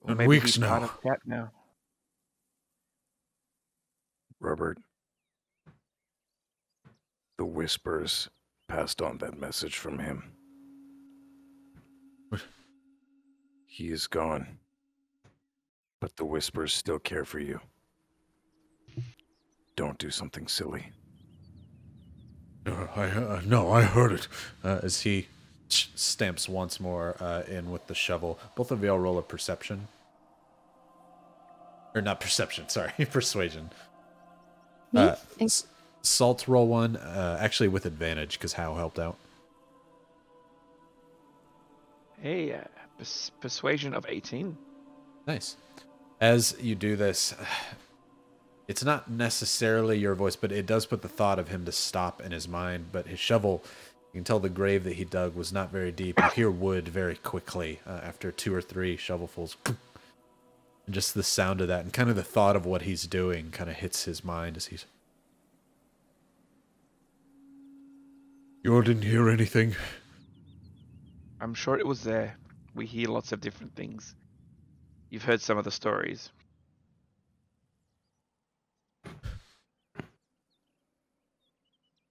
In maybe weeks now. now. Robert. The whispers passed on that message from him. What? He is gone. But the whispers still care for you. Don't do something silly. Uh, I, uh, no, I heard it. uh, as he stamps once more uh, in with the shovel. Both of y'all roll a perception. Or not perception, *laughs* sorry, *laughs* persuasion. Me? Uh, s- Salt roll one, uh, actually with advantage because Hal helped out. Hey, uh, pers- persuasion of 18. Nice. As you do this, it's not necessarily your voice, but it does put the thought of him to stop in his mind. But his shovel, you can tell the grave that he dug was not very deep. You hear wood very quickly uh, after two or three shovelfuls. And just the sound of that and kind of the thought of what he's doing kind of hits his mind as he's. You all didn't hear anything? I'm sure it was there. We hear lots of different things. You've heard some of the stories.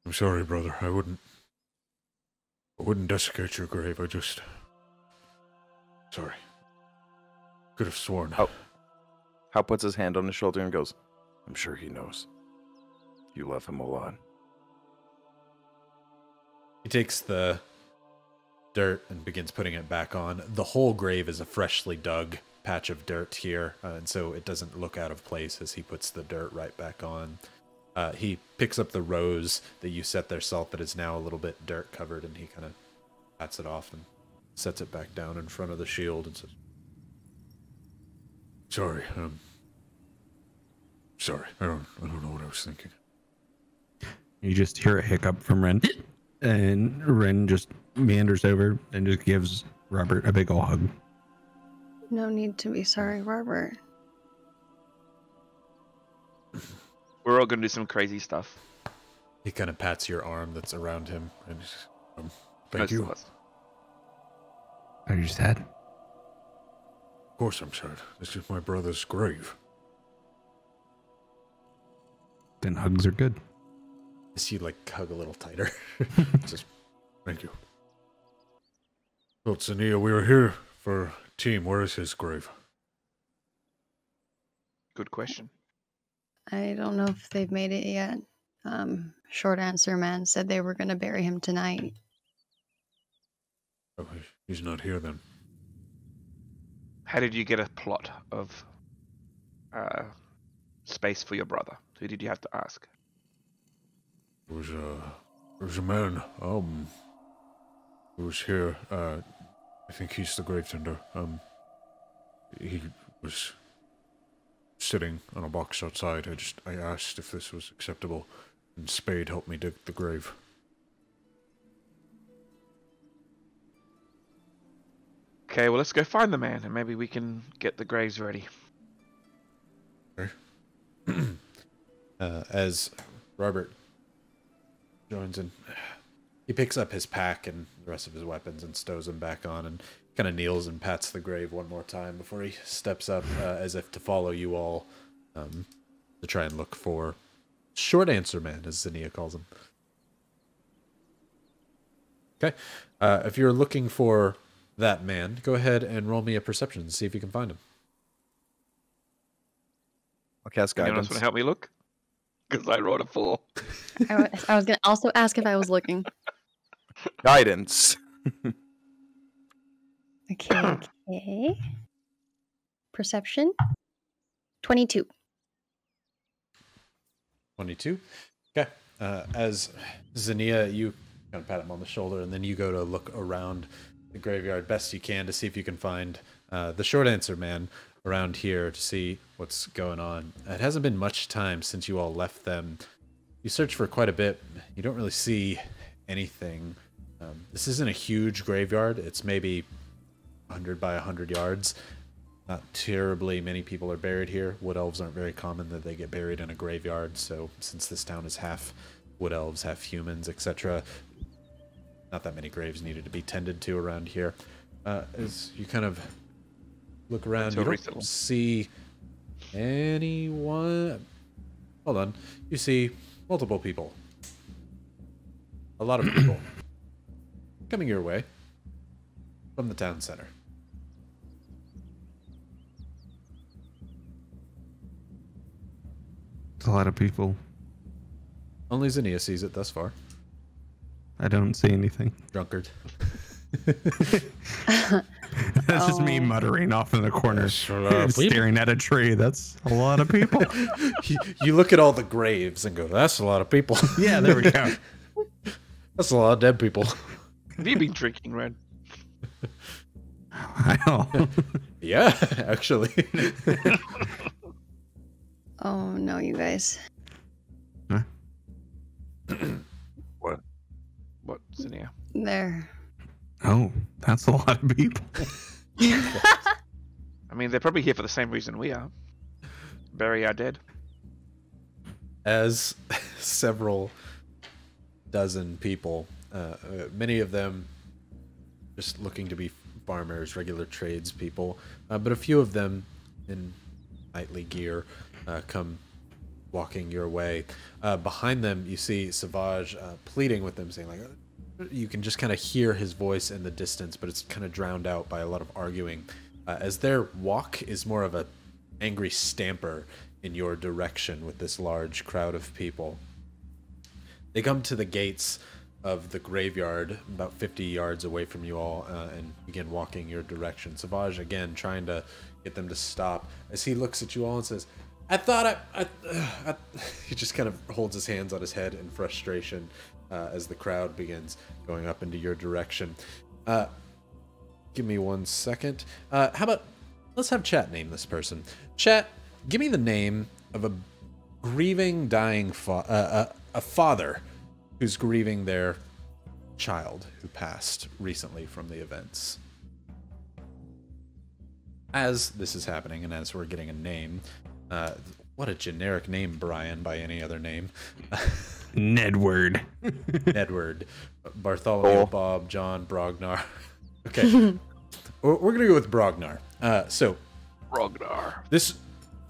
I'm sorry, brother. I wouldn't. I wouldn't desiccate your grave. I just. Sorry. Could have sworn. Oh. Hal puts his hand on his shoulder and goes, I'm sure he knows. You love him a lot. He takes the dirt and begins putting it back on. The whole grave is a freshly dug patch of dirt here, uh, and so it doesn't look out of place as he puts the dirt right back on. Uh, he picks up the rose that you set there, salt, that is now a little bit dirt covered, and he kind of pats it off and sets it back down in front of the shield and says, Sorry, um. Sorry, I don't, I don't know what I was thinking. You just hear a hiccup from Ren, and Ren just meanders over and just gives Robert a big ol' hug. No need to be sorry, Robert. *laughs* We're all gonna do some crazy stuff. he kind of pats your arm that's around him, and And, um, thank Most you. Are you sad? Of course I'm sad. This is my brother's grave. Then hugs are good. as you like hug a little tighter. *laughs* Just thank you. Well, Xenia, we were here for team. Where is his grave? Good question. I don't know if they've made it yet. Um, short answer man said they were going to bury him tonight. Oh, he's not here then. How did you get a plot of uh, space for your brother? Who did you have to ask? There was a there was a man um who was here. Uh, I think he's the grave tender. Um, he was sitting on a box outside. I just I asked if this was acceptable, and Spade helped me dig the grave. Okay, well let's go find the man, and maybe we can get the graves ready. *clears throat* uh, as Robert joins in. He picks up his pack and the rest of his weapons and stows them back on and kind of kneels and pats the grave one more time before he steps up uh, as if to follow you all um, to try and look for Short Answer Man, as Xenia calls him. Okay. Uh, if you're looking for that man, go ahead and roll me a perception and see if you can find him. I'll cast Anyone else guidance. want to help me look? *laughs* Because I rolled a four. I I was going to also ask if I was looking. *laughs* Guidance. *laughs* Okay, okay. Perception 22. 22. Okay. Uh, as Xenia, you kind of pat him on the shoulder, and then you go to look around the graveyard best you can to see if you can find uh, the short answer man around here to see what's going on. It hasn't been much time since you all left them. You search for quite a bit. You don't really see anything. Um, this isn't a huge graveyard. It's maybe 100 by 100 yards. Not terribly many people are buried here. Wood elves aren't very common that they get buried in a graveyard. So since this town is half wood elves, half humans, etc., not that many graves needed to be tended to around here. Uh, as you kind of look around, you don't see anyone. Hold on. You see multiple people. A lot of people coming your way from the town center. It's a lot of people. Only Xenia sees it thus far. I don't see anything. Drunkard. *laughs* That's just me Oh. muttering off in the corner, That's a lot of people. staring at a tree. That's a lot of people. *laughs* you, you look at all the graves and go, "That's a lot of people. yeah, there we go. *laughs* That's a lot of dead people." Have you been drinking, Red? *laughs* I know. *laughs* yeah, actually. *laughs* Oh no, you guys. Huh? *clears throat* What, Xenia? There. Oh, that's a lot of people. I mean, they're probably here for the same reason we are. Bury our dead. As several dozen people, uh, uh, many of them just looking to be farmers, regular tradespeople, uh, but a few of them in knightly gear uh, come walking your way. Uh, behind them, you see Savage uh, pleading with them, saying like, uh, you can just kind of hear his voice in the distance, but it's kind of drowned out by a lot of arguing. As their walk is more of a angry stamper in your direction with this large crowd of people. They come to the gates of the graveyard, about 50 yards away from you all, uh, and begin walking your direction. Savage again trying to get them to stop as he looks at you all and says, "I thought I." I, I *laughs* he just kind of holds his hands on his head in frustration uh, as the crowd begins going up into your direction. Uh, give me one second. Uh, how about let's have chat name this person. Chat, give me the name of a grieving, dying fa- uh, uh, a father who's grieving their child who passed recently from the events. As this is happening, and as we're getting a name, uh, what a generic name, Brian, by any other name. *laughs* Nedward. Nedward. Bartholomew, Oh. Bob, John, Brognar. *laughs* Okay. we're, we're going to go with Brognar. Uh, so, Brognar. this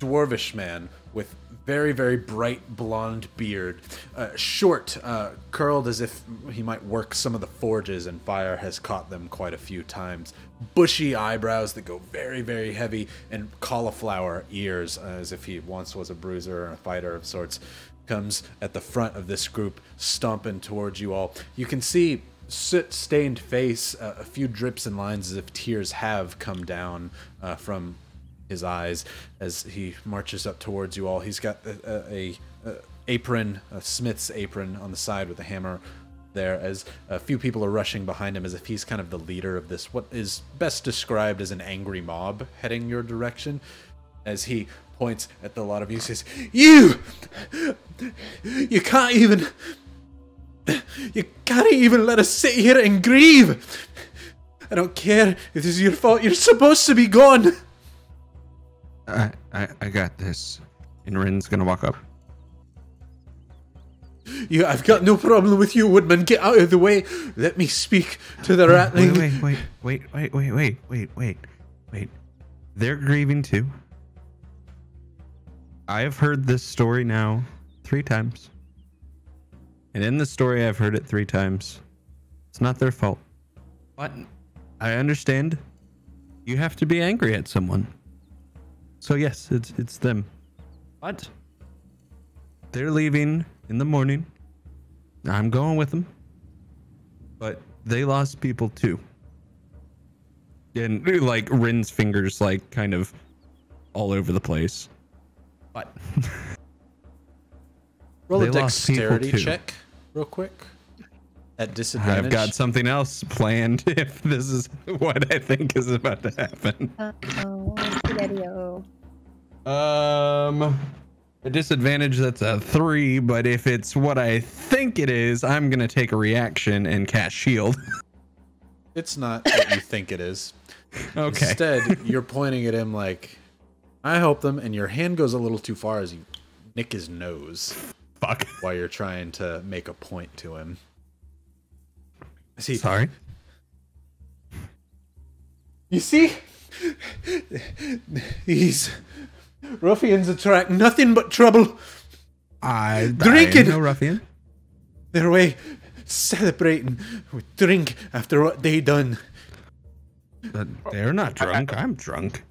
dwarvish man with very, very bright blonde beard, uh, short, uh, curled as if he might work some of the forges, and fire has caught them quite a few times. Bushy eyebrows that go very, very heavy, and cauliflower ears, uh, as if he once was a bruiser or a fighter of sorts, comes at the front of this group, stomping towards you all. You can see soot stained face, uh, a few drips and lines as if tears have come down uh, from his eyes as he marches up towards you all. He's got a, a, a apron, a smith's apron on the side with a hammer there as a few people are rushing behind him as if he's kind of the leader of this what is best described as an angry mob heading your direction. As he points at the lot of you says you! You can't even you can't even let us sit here and grieve. I don't care if this is your fault. You're supposed to be gone I, I, I got this. And Ren's gonna walk up. You, I've got no problem with you, Woodman. Get out of the way. Let me speak to the ratling. Wait, wait, wait, wait, wait, wait, wait, wait, wait. They're grieving too. I have heard this story now three times. And in the story, I've heard it three times. It's not their fault. But I understand you have to be angry at someone. So yes, it's it's them. But they're leaving in the morning. I'm going with them. But they lost people too. And like Ren's fingers like kind of all over the place. But *laughs* Roll a dexterity check, real quick. At disadvantage. I've got something else planned *laughs* if this is what I think is about to happen. Uh-oh. Um, a disadvantage that's a three, but if it's what I think it is, I'm gonna take a reaction and cast shield. *laughs* It's not what you think it is. *laughs* okay. Instead, you're pointing at him like, I help them, and your hand goes a little too far as you nick his nose Fuck. while you're trying to make a point to him. See, Sorry. You see? These ruffians attract nothing but trouble. I Drink I it. no ruffian. They're away celebrating with drink after what they done. But they're not drunk. I'm drunk.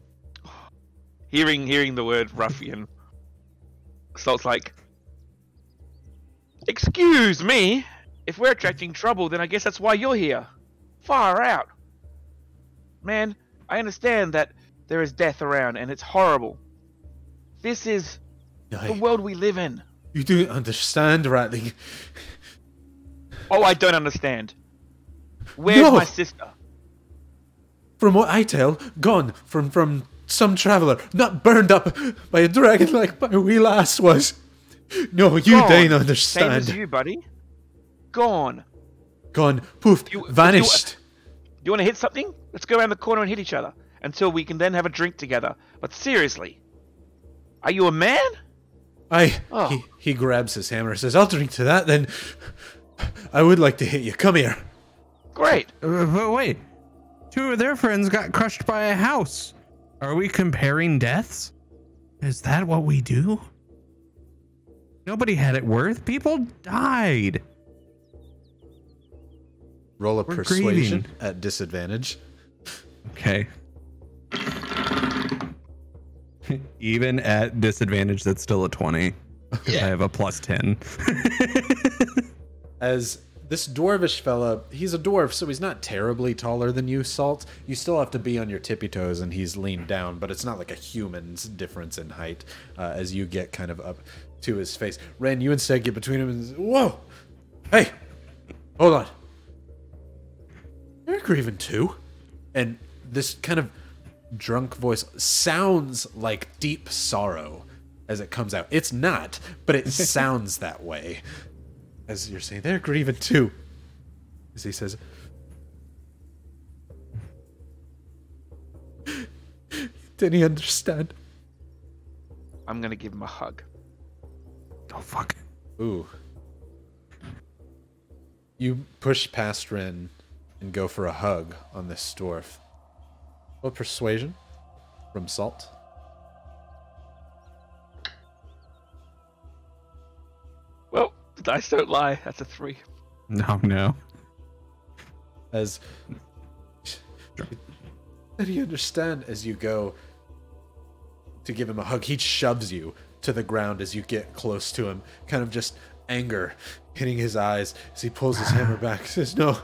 Hearing hearing the word ruffian, Salt's like, "Excuse me, if we're attracting trouble, then I guess that's why you're here. Far out, man. I understand that there is death around and it's horrible. This is the world we live in. You don't understand, Ratling. Oh, I don't understand. Where's No. my sister? From what I tell, gone from from some traveler, not burned up by a dragon like my wee lass was. No, you don't understand. Same as you, buddy. Gone. Gone, poof, You- vanished. You want to hit something? Let's go around the corner and hit each other until we can then have a drink together. But seriously, are you a man? I. Oh. He, he grabs his hammer and says, I'll drink to that then. I would like to hit you. Come here. Great. Uh, but wait, two of their friends got crushed by a house. Are we comparing deaths? Is that what we do? Nobody had it worth. People died. Roll a We're persuasion grieving. at disadvantage. Okay. *laughs* Even at disadvantage, that's still a 20. 'cause I have a plus 10. *laughs* As this dwarvish fella, he's a dwarf, so he's not terribly taller than you, Salt. You still have to be on your tippy toes, and he's leaned down, but it's not like a human's difference in height uh, as you get kind of up to his face. Ren, you instead get between him and Whoa! Hey! Hold on. You're grieving too. And this kind of drunk voice sounds like deep sorrow as it comes out. It's not, but it *laughs* sounds that way. As you're saying, they're grieving too. As he says, *laughs* Didn't he understand? I'm gonna give him a hug. Oh fuck. Ooh. You push past Ren and go for a hug on this dwarf. What persuasion from Salt? Well, the dice don't lie. That's a three. No, no. As Did he understand as you go to give him a hug? He shoves you to the ground as you get close to him, kind of just anger hitting his eyes as he pulls his hammer back. He says, No,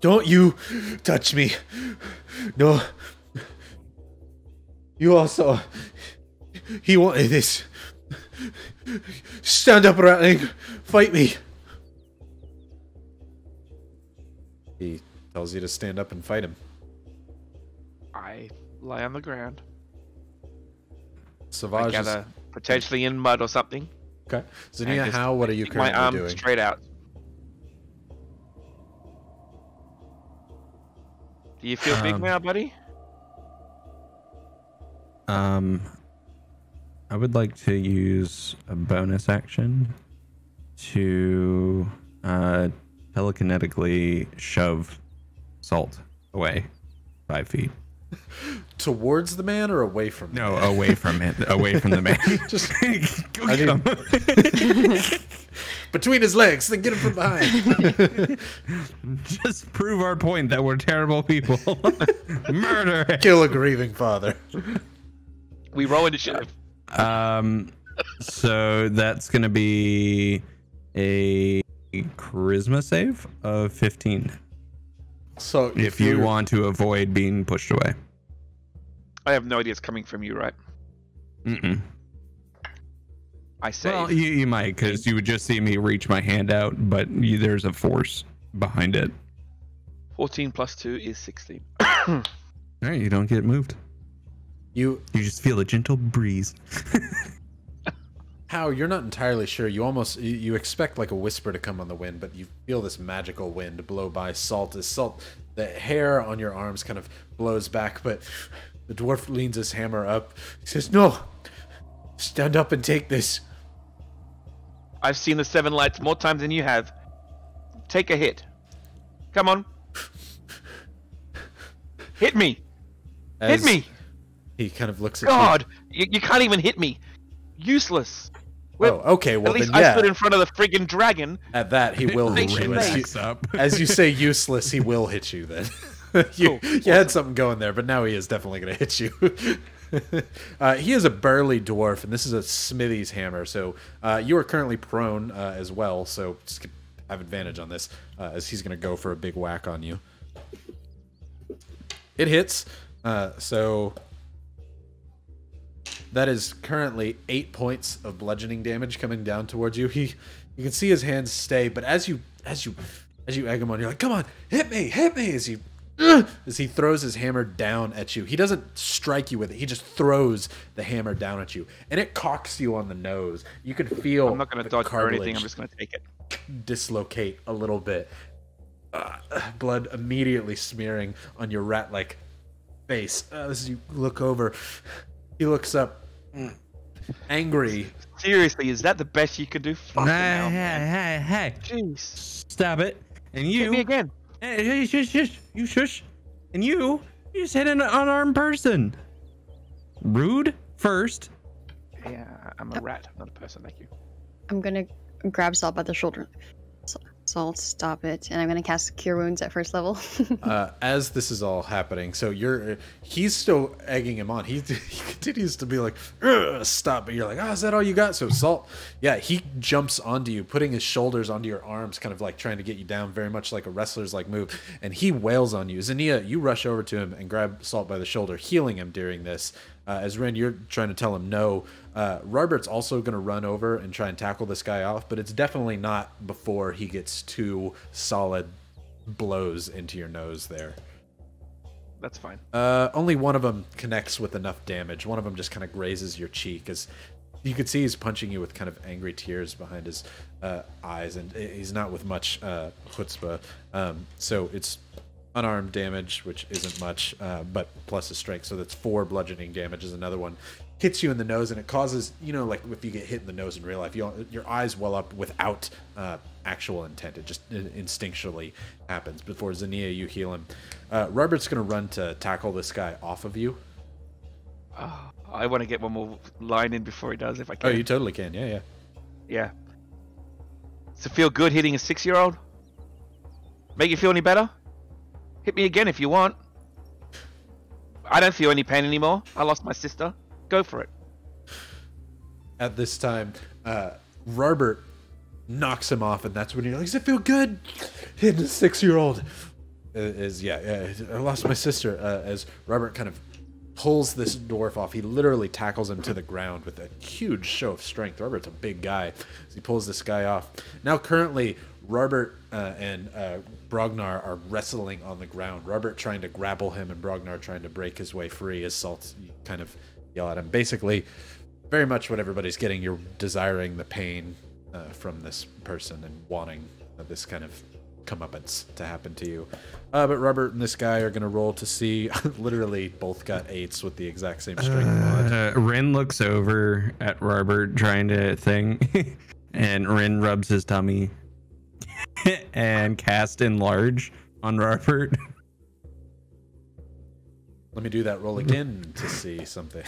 don't you touch me. No. You also. He wanted this. Stand up, Ratling. Fight me. He tells you to stand up and fight him. I lie on the ground. I Savage is potentially in mud or something. okay. and Xenia, how? What are you stick my arm doing? straight out. Do you feel big Um, now, buddy? Um, I would like to use a bonus action to uh, telekinetically shove Salt away five feet. *laughs* Towards the man or away from? the No, man? away from it, away from the man. *laughs* Just *laughs* Go I get him. Between his legs, then get him from behind. *laughs* Just prove our point that we're terrible people. *laughs* Murder. Kill a grieving father. We roll initiative. Um, so that's gonna be a charisma save of 15 So if you you're- want to avoid being pushed away. I have no idea it's coming from you, right? Mm-mm. I say. Well, you, you might because you would just see me reach my hand out, but you, there's a force behind it. 14 plus 2 is 16. *coughs* All right, you don't get moved. you You just feel a gentle breeze. *laughs* how you're not entirely sure. You almost you, you expect like a whisper to come on the wind, but you feel this magical wind blow by. Salt is salt. The hair on your arms kind of blows back, but the dwarf leans his hammer up. He says, "No, stand up and take this." I've seen the seven lights more times than you have. Take a hit. Come on. Hit me. As hit me. He kind of looks at you. God, you, you can't even hit me. Useless. Well, Oh, okay. Well, At least then yeah. I stood in front of the friggin' dragon. At that, he will hit you. to As you, *laughs* as you say useless, he will hit you then. *laughs* you, Cool. you had something going there, but now he is definitely going to hit you. *laughs* *laughs* uh, he is a burly dwarf, and this is a smithy's hammer. So uh, you are currently prone uh, as well, so just have advantage on this, uh, as he's going to go for a big whack on you. It hits, uh, so that is currently eight points of bludgeoning damage coming down towards you. He, you can see his hands stay, but as you, as you, as you egg him on, you're like, "Come on, hit me, hit me!" As you, as he throws his hammer down at you, he doesn't strike you with it. He just throws the hammer down at you, and it cocks you on the nose. You can feel. I'm not going the to dodge or anything. I'm just going to take it. dislocate a little bit. Uh, blood immediately smearing on your rat-like face. Uh, as you look over, he looks up, angry. Seriously, is that the best you could do? Fucking Hey, hell, man. hey, hey, hey! Jeez. Stab it! And you. Hit you, me again. Hey, hey, shush, shush, you shush. And you, you just hit an unarmed person. Rude first. Yeah, I'm a rat, not a person. Thank you. I'm gonna grab Salt by the shoulder. Salt, stop it. And I'm gonna cast Cure Wounds at first level. *laughs* Uh, as this is all happening, so you're he's still egging him on. He, *laughs* he continues to be like, stop. But you're like, oh, is that all you got? So Salt, yeah, he jumps onto you, putting his shoulders onto your arms, kind of like trying to get you down, very much like a wrestler's like move. And he wails on you. Xenia, you rush over to him and grab Salt by the shoulder, healing him during this. Uh, as Ren, you're trying to tell him no. Uh, Robert's also going to run over and try and tackle this guy off, but it's definitely not before he gets two solid blows into your nose there. That's fine. Uh, only one of them connects with enough damage. One of them just kind of grazes your cheek, as you can see he's punching you with kind of angry tears behind his uh, eyes, and he's not with much uh, chutzpah. Um, so it's unarmed damage, which isn't much, uh, but plus his strength. So that's four bludgeoning damage. Is another one hits you in the nose, and it causes you know like if you get hit in the nose in real life, you your eyes well up without uh, actual intent. It just instinctually happens. Before Xenia, you heal him. Uh, Robert's gonna run to tackle this guy off of you. Oh, I want to get one more line in before he does, if I can. Oh, you totally can. Yeah, yeah. Yeah. Does it feel good hitting a six-year-old? Make you feel any better? Hit me again if you want. I don't feel any pain anymore. I lost my sister. Go for it. At this time, uh, Robert knocks him off, and that's when you're like, "Does it feel good?" Hitting a six-year-old is yeah. I lost my sister. Uh, as Robert kind of pulls this dwarf off, he literally tackles him to the ground with a huge show of strength. Robert's a big guy, as he pulls this guy off. Now, currently, Robert uh, and uh, Brognar are wrestling on the ground. Robert trying to grapple him, and Brognar trying to break his way free. As Salt kind of yell at him. Basically, very much what everybody's getting. You're desiring the pain uh, from this person and wanting uh, this kind of comeuppance to happen to you. Uh, but Robert and this guy are going to roll to see. *laughs* literally, both got eights with the exact same strength mod. Uh, Ren looks over at Robert trying to thing, *laughs* and Ren rubs his tummy *laughs* and cast enlarge on Robert. Let me do that roll again to see something.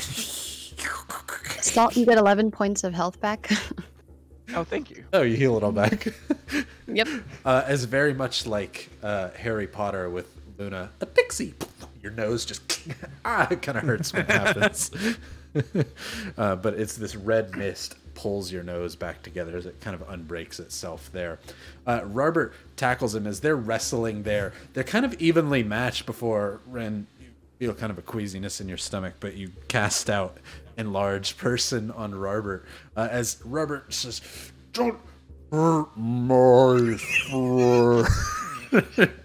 Salt, you get 11 points of health back. *laughs* oh, thank you. Oh, you heal it all back. yep. Uh, as very much like uh, Harry Potter with Luna, Episkey. Your nose just *laughs* ah, it kind of hurts when it happens. *laughs* uh, but it's this red mist pulls your nose back together as it kind of unbreaks itself there. Uh, Robert tackles him as they're wrestling there. They're kind of evenly matched before Ren feel kind of a queasiness in your stomach, but you cast out enlarged person on Robert uh, as Robert says, "Don't hurt my friend." *laughs*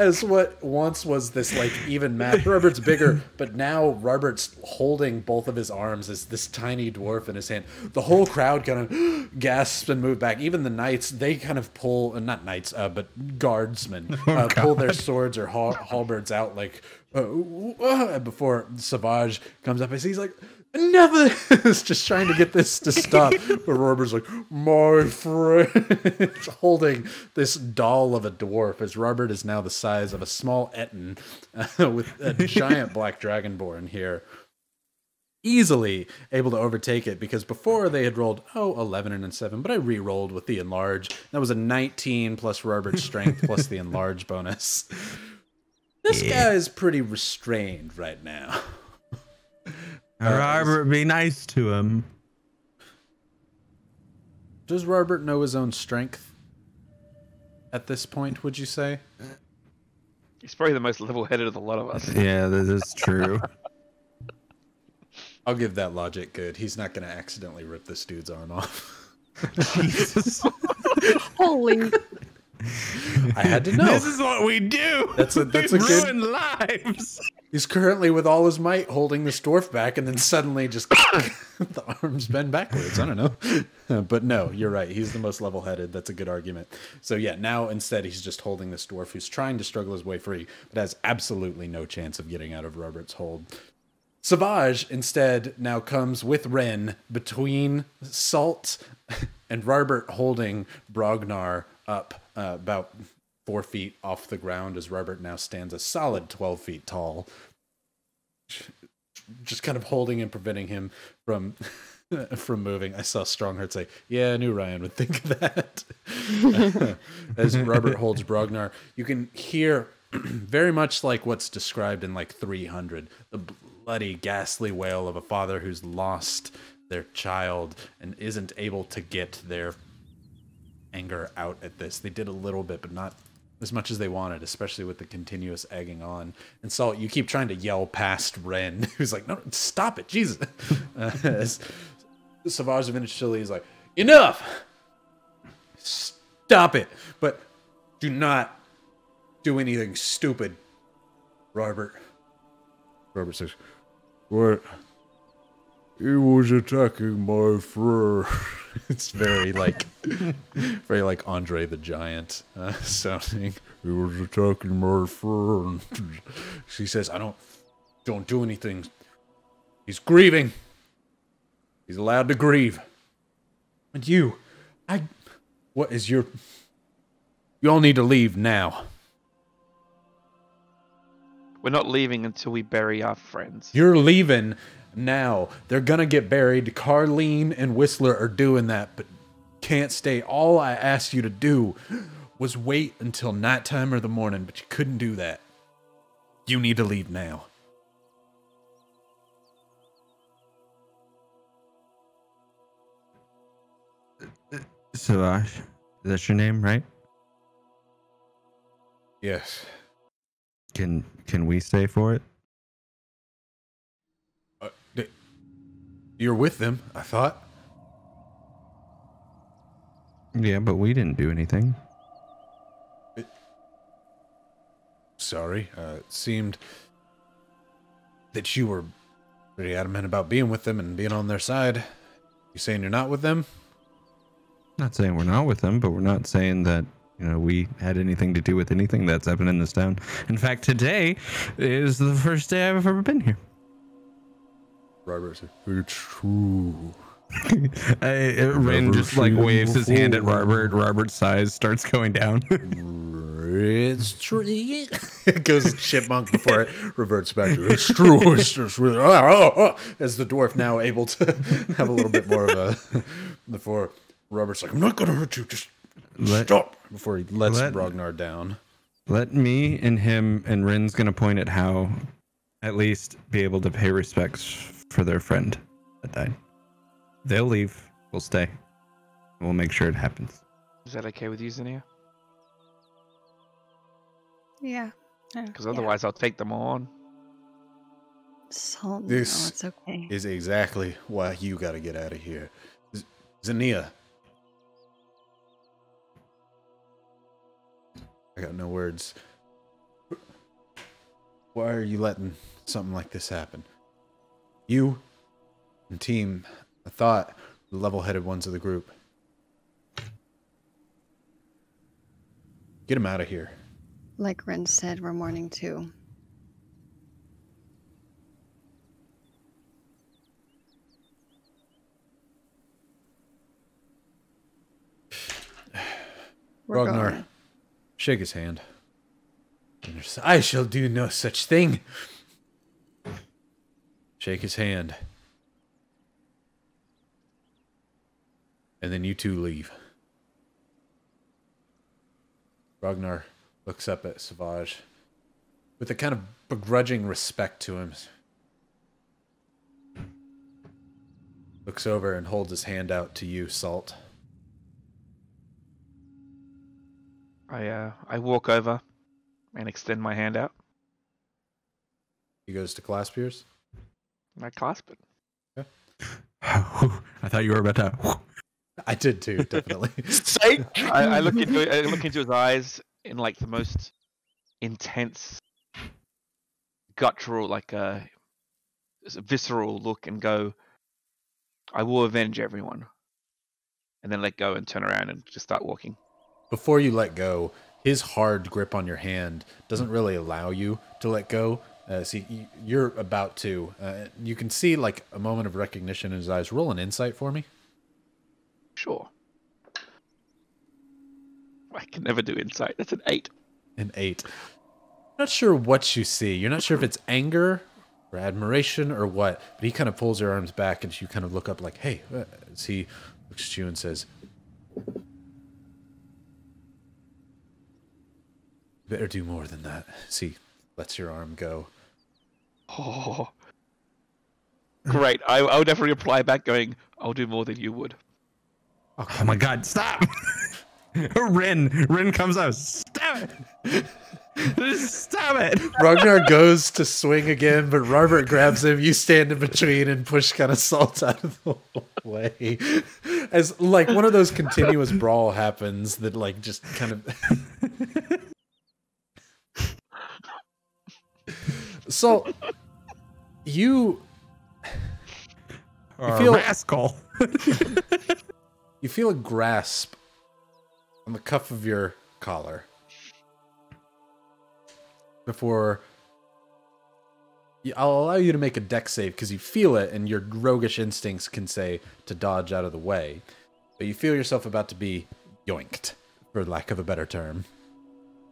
as what once was this like even match. Robert's bigger, but now Robert's holding both of his arms as this tiny dwarf in his hand. The whole crowd kind of *gasps* gasps and move back. Even the knights, they kind of pull, not knights, uh, but guardsmen, *laughs* oh, uh, oh, pull their swords or halberds out like uh, uh, before Savage comes up. He's like, never *laughs* is just trying to get this to stop. *laughs* but Robert's like, my friend, *laughs* holding this doll of a dwarf, as Robert is now the size of a small Ettin uh, with a giant black dragonborn here. Easily able to overtake it because before they had rolled, oh, 11 and 7, but I re rolled with the enlarge. That was a 19 plus Robert's strength plus the enlarge bonus. This yeah. guy is pretty restrained right now. *laughs* Robert, be nice to him. Does Robert know his own strength at this point, would you say? He's probably the most level headed of the lot of us. *laughs* Yeah, this is true. I'll give that logic good. He's not going to accidentally rip this dude's arm off. *laughs* Jesus. Holy. I had to know. This is what we do. That's a that's we a ruin good... lives. He's currently with all his might holding the dwarf back, and then suddenly just *coughs* the arms bend backwards. I don't know, *laughs* but no, you're right. He's the most level-headed. That's a good argument. So yeah, now instead he's just holding this dwarf who's trying to struggle his way free, but has absolutely no chance of getting out of Robert's hold. Savage instead now comes with Ren between Salt *laughs* and Robert holding Brognar up uh, about four feet off the ground as Robert now stands a solid 12 feet tall. Just kind of holding and preventing him from *laughs* from moving. I saw Strongheart say, "Yeah, I knew Ryan would think of that." *laughs* As Robert holds Brognar, you can hear *clears throat* very much like what's described in like 300. The bloody, ghastly wail of a father who's lost their child and isn't able to get their anger out at this. They did a little bit, but not as much as they wanted, especially with the continuous egging on. And Salt, you keep trying to yell past Ren, *laughs* who's like, "No, stop it, Jesus!" *laughs* Savage eventually is like, "Enough! Stop it!" But do not do anything stupid, Robert. Robert says, What? He was attacking my friend. *laughs* It's very like, very like Andre the Giant uh, *laughs* sounding. He was attacking my friend. *laughs* She says, "I don't, don't do anything. He's grieving. He's allowed to grieve. And you, I, what is your? You all need to leave now. We're not leaving until we bury our friends. You're leaving now. They're gonna get buried. Carlene and Whistler are doing that, but can't stay. All I asked you to do was wait until nighttime or the morning, but you couldn't do that. You need to leave now. Savage, that's your name, right? Yes. Can can we stay for it? Uh, th- you're with them, I thought. Yeah, but we didn't do anything. Sorry. Uh, it seemed that you were pretty adamant about being with them and being on their side. You saying you're not with them? Not saying we're not with them, but we're not saying that you know we had anything to do with anything that's happened in this town. In fact, today is the first day I've ever been here. Robert said, It's true. *laughs* I, Ren just like seen waves his hand at. Robert. Robert's size starts going down. *laughs* It's true. *laughs* it goes chipmunk before it reverts back to It's true. It's just really. oh, oh, oh, as the dwarf now able to have a little bit more of a before Robert's like, I'm not gonna hurt you, just Let- stop before he lets let- Brognar down. Let me and him and Ren's gonna point at how at least be able to pay respects for their friend that died. They'll leave. We'll stay. We'll make sure it happens. Is that okay with you, Xenia? Yeah. Because otherwise, I'll take them on. Salt. This no, it's okay. Is exactly why you got to get out of here, Z- Xenia. I got no words. Why are you letting something like this happen? You and team, I thought, the level-headed ones of the group. Get him out of here. Like Ren said, we're mourning too. *sighs* We're Brognar, going. shake his hand. I shall do no such thing. Shake his hand. And then you two leave. Brognar looks up at Savage with a kind of begrudging respect to him. Looks over and holds his hand out to you, Salt. I uh, I walk over and extend my hand out. He goes to clasp yours. And I clasp it. *laughs* I thought you were about to. I did too, *laughs* definitely. *laughs* I, I look into I look into his eyes in like the most intense, guttural, like uh, a visceral look, and go, "I will avenge everyone," and then let go and turn around and just start walking. Before you let go, his hard grip on your hand doesn't really allow you to let go. Uh, see, you're about to. Uh, you can see like a moment of recognition in his eyes. Roll an insight for me. Sure. I can never do insight. That's an eight. An eight. Not sure what you see. You're not sure if it's anger or admiration or what. But he kind of pulls your arms back, and you kind of look up, like, "Hey." uh, As he looks at you and says, "Better do more than that." See, lets your arm go. Oh, *laughs* Great. I, I would definitely reply back going, I'll do more than you would. Oh my god, stop! *laughs* Ren, Ren comes out. Stop it! *laughs* Stop it! Brognar goes to swing again, but Robert grabs him. You stand in between and push kind of salt out of the way. As like one of those continuous brawl happens that like just kind of So you Or feel- rascal. *laughs* you feel a grasp on the cuff of your collar before I'll allow you to make a Dex save because you feel it and your roguish instincts can say to dodge out of the way but you feel yourself about to be yoinked for lack of a better term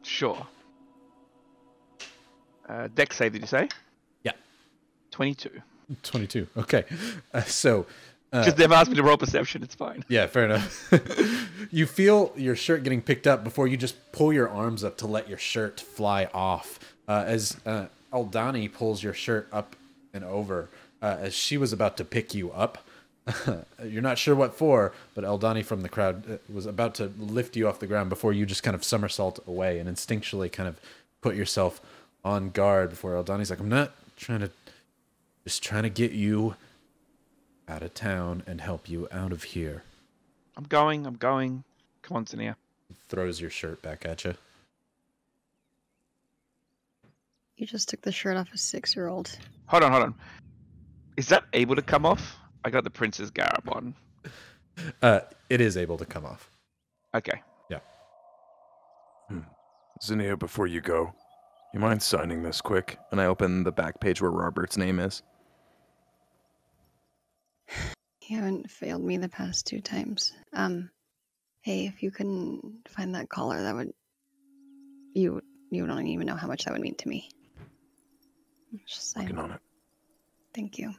Sure. Uh, Dex save, did you say? Yeah. 22. 22 okay uh, so uh, Just they've asked me to roll perception, it's fine. Yeah, fair enough. *laughs* you feel your shirt getting picked up before you just pull your arms up to let your shirt fly off. Uh, as uh, Aldani pulls your shirt up and over, uh, as she was about to pick you up. *laughs* You're not sure what for, but Eldani from the crowd uh, was about to lift you off the ground before you just kind of somersault away and instinctually kind of put yourself on guard before Eldani's like, I'm not trying to, just trying to get you out of town and help you out of here. I'm going, I'm going. Come on, Xenia. Throws your shirt back at you. You just took the shirt off a six year old. Hold on, hold on. Is that able to come off? I got the Prince's garb on. *laughs* Uh, it is able to come off. Okay. Yeah. Hmm. Xenia, before you go, you mind signing this quick? And I open the back page where Robert's name is. You haven't failed me the past two times. Um, hey, if you can find that collar, that would you you don't even know how much that would mean to me. Just saying. On it. Thank you.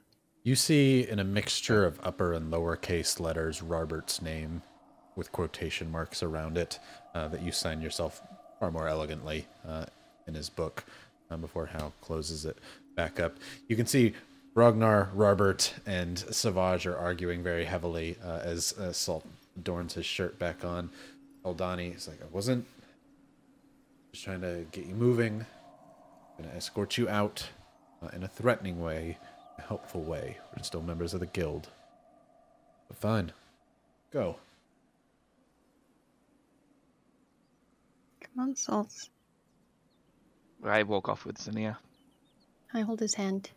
You see in a mixture of upper and lowercase letters Robert's name with quotation marks around it uh, that you sign yourself far more elegantly uh, in his book uh, before Hal closes it back up. You can see Brognar, Robert, and Savage are arguing very heavily uh, as uh, Salt adorns his shirt back on. Eldani is like, I wasn't just trying to get you moving. I'm gonna escort you out uh, in a threatening way, a helpful way. We're still members of the guild. But fine. Go. Come on, Salt. I walk off with Xenia. I hold his hand.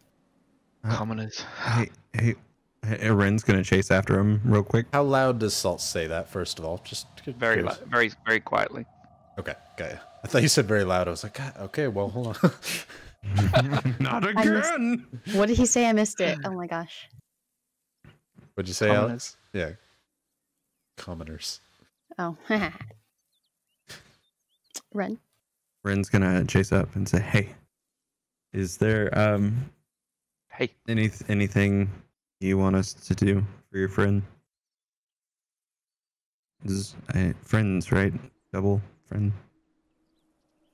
Commoners. Hey, hey, hey, Ren's gonna chase after him real quick. How loud does Salt say that, first of all? Just Very, curious. li- very, very quietly. Okay, got ya. I thought you said very loud. I was like, "God, okay, well, hold on. *laughs* Not I missed- again. What did he say? I missed it. Oh my gosh. What'd you say, Commoners. Alex? Yeah. Commoners. Oh. *laughs* Ren. Ren's gonna chase up and say, "Hey, is there um Hey, any anything you want us to do for your friend? This is uh, friends, right? Double friend.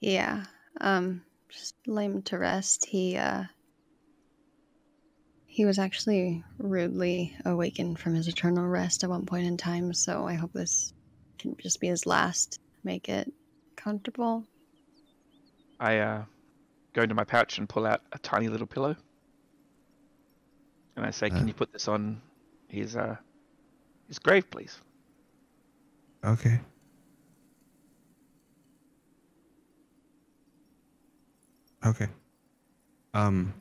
Yeah. Um, just lay him to rest. He uh he was actually rudely awakened from his eternal rest at one point in time, so I hope this can just be his last. Make it comfortable. I uh, go into my pouch and pull out a tiny little pillow. And I say, Uh. "Can you put this on his uh, his grave, please?" Okay. Okay. Um,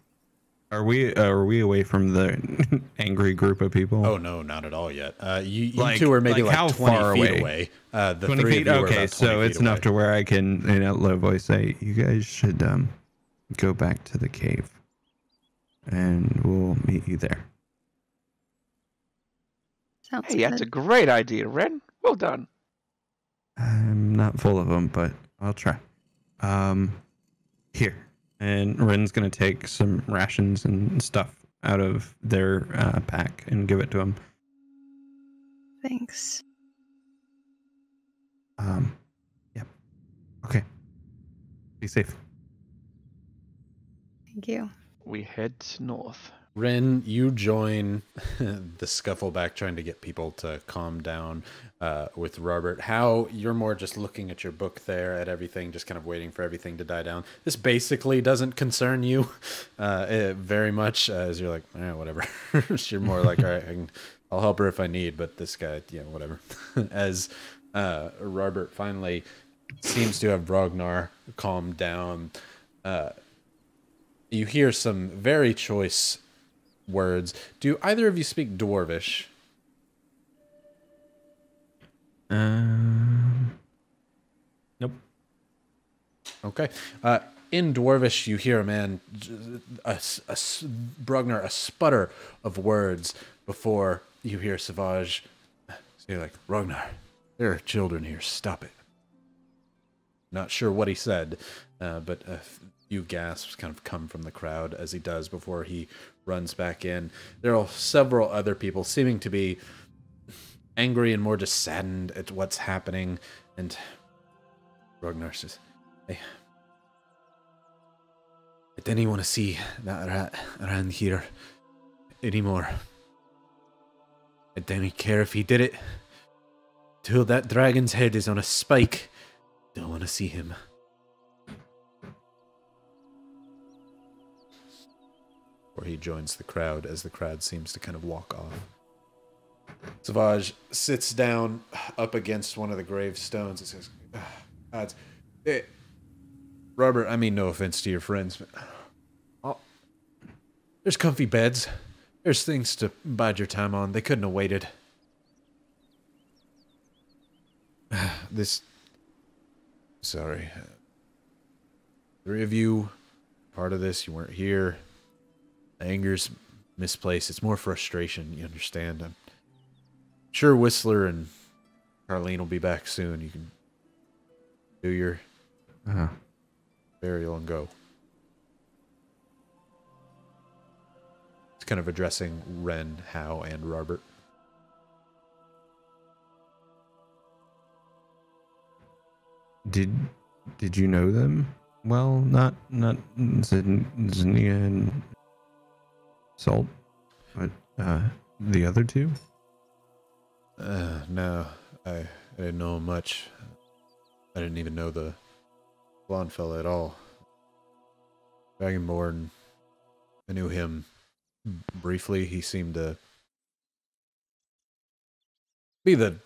are we are we away from the *laughs* angry group of people? Oh, no, not at all yet. Uh, you, you Like- two are maybe like like, how 20 far feet away? away. Uh, the 20 feet. of you are Okay, about 20 so feet it's enough away. to where I can, in a low voice, say, "You guys should um go back to the cave, and we'll meet you there." Sounds Hey, that's a great idea, Ren. Well done. I'm not full of them, but I'll try. Um, here, and Ren's gonna take some rations and stuff out of their uh, pack and give it to him. Thanks. Um, yep. Okay. Be safe. Thank you. We head north. Ren, you join *laughs* the scuffle back, trying to get people to calm down uh, with Robert. How you're more just looking at your book there, at everything, just kind of waiting for everything to die down. This basically doesn't concern you *laughs* uh, eh, very much, as you're like, eh, whatever. *laughs* you're more like, all right, I can, I'll help her if I need, but this guy, yeah, whatever. as uh, Robert finally seems to have Brognar calmed down. Uh, you hear some very choice words. Do either of you speak Dwarvish? Um, nope. Okay. Uh, in Dwarvish, you hear a man, a, a, Brognar, a sputter of words before you hear Savage say, like, Brognar, there are children here. Stop it. Not sure what he said, uh, but a few gasps kind of come from the crowd as he does before he runs back in. There are several other people seeming to be angry and more just saddened at what's happening. And Brognar says, Hey, I didn't want to see that rat around here anymore. I didn't care if he did it. Till that dragon's head is on a spike, don't want to see him. Or he joins the crowd as the crowd seems to kind of walk off. Savage sits down up against one of the gravestones and says, ah, "Odds, hey, eh, Robert. I mean, no offense to your friends, but I'll, there's comfy beds. There's things to bide your time on. They couldn't have waited. *sighs* This, sorry, uh, three of you, part of this. You weren't here. Anger's misplaced. It's more frustration. You understand? I'm sure Whistler and Carlene will be back soon. You can do your Uh, burial and go. It's kind of addressing Ren, Howe, and Robert. did did you know them? Well, not not Xenia and Salt, but uh, the other two. Uh, no, I, I didn't know much. I didn't even know the blonde fella at all. Dragonborn, I knew him briefly. He seemed to be the.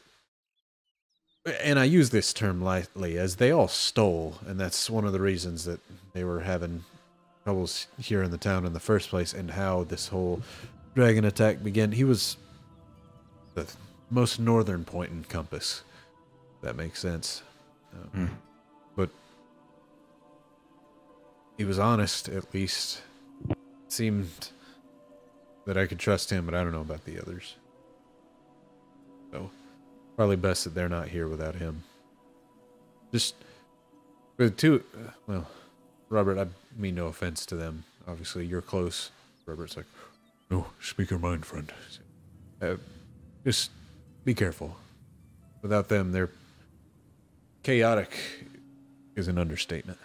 And I use this term lightly, as they all stole, and that's one of the reasons that they were having troubles here in the town in the first place, and how this whole dragon attack began. He was the most northern point in Compass. if That makes sense. Um, Hmm. But he was honest, at least. It seemed that I could trust him, but I don't know about the others. So, probably best that they're not here without him. Just the two, uh, well, Robert, I mean no offense to them. Obviously, you're close. Robert's like, No, speak your mind, friend. uh, just be careful. Without them, they're chaotic is an understatement.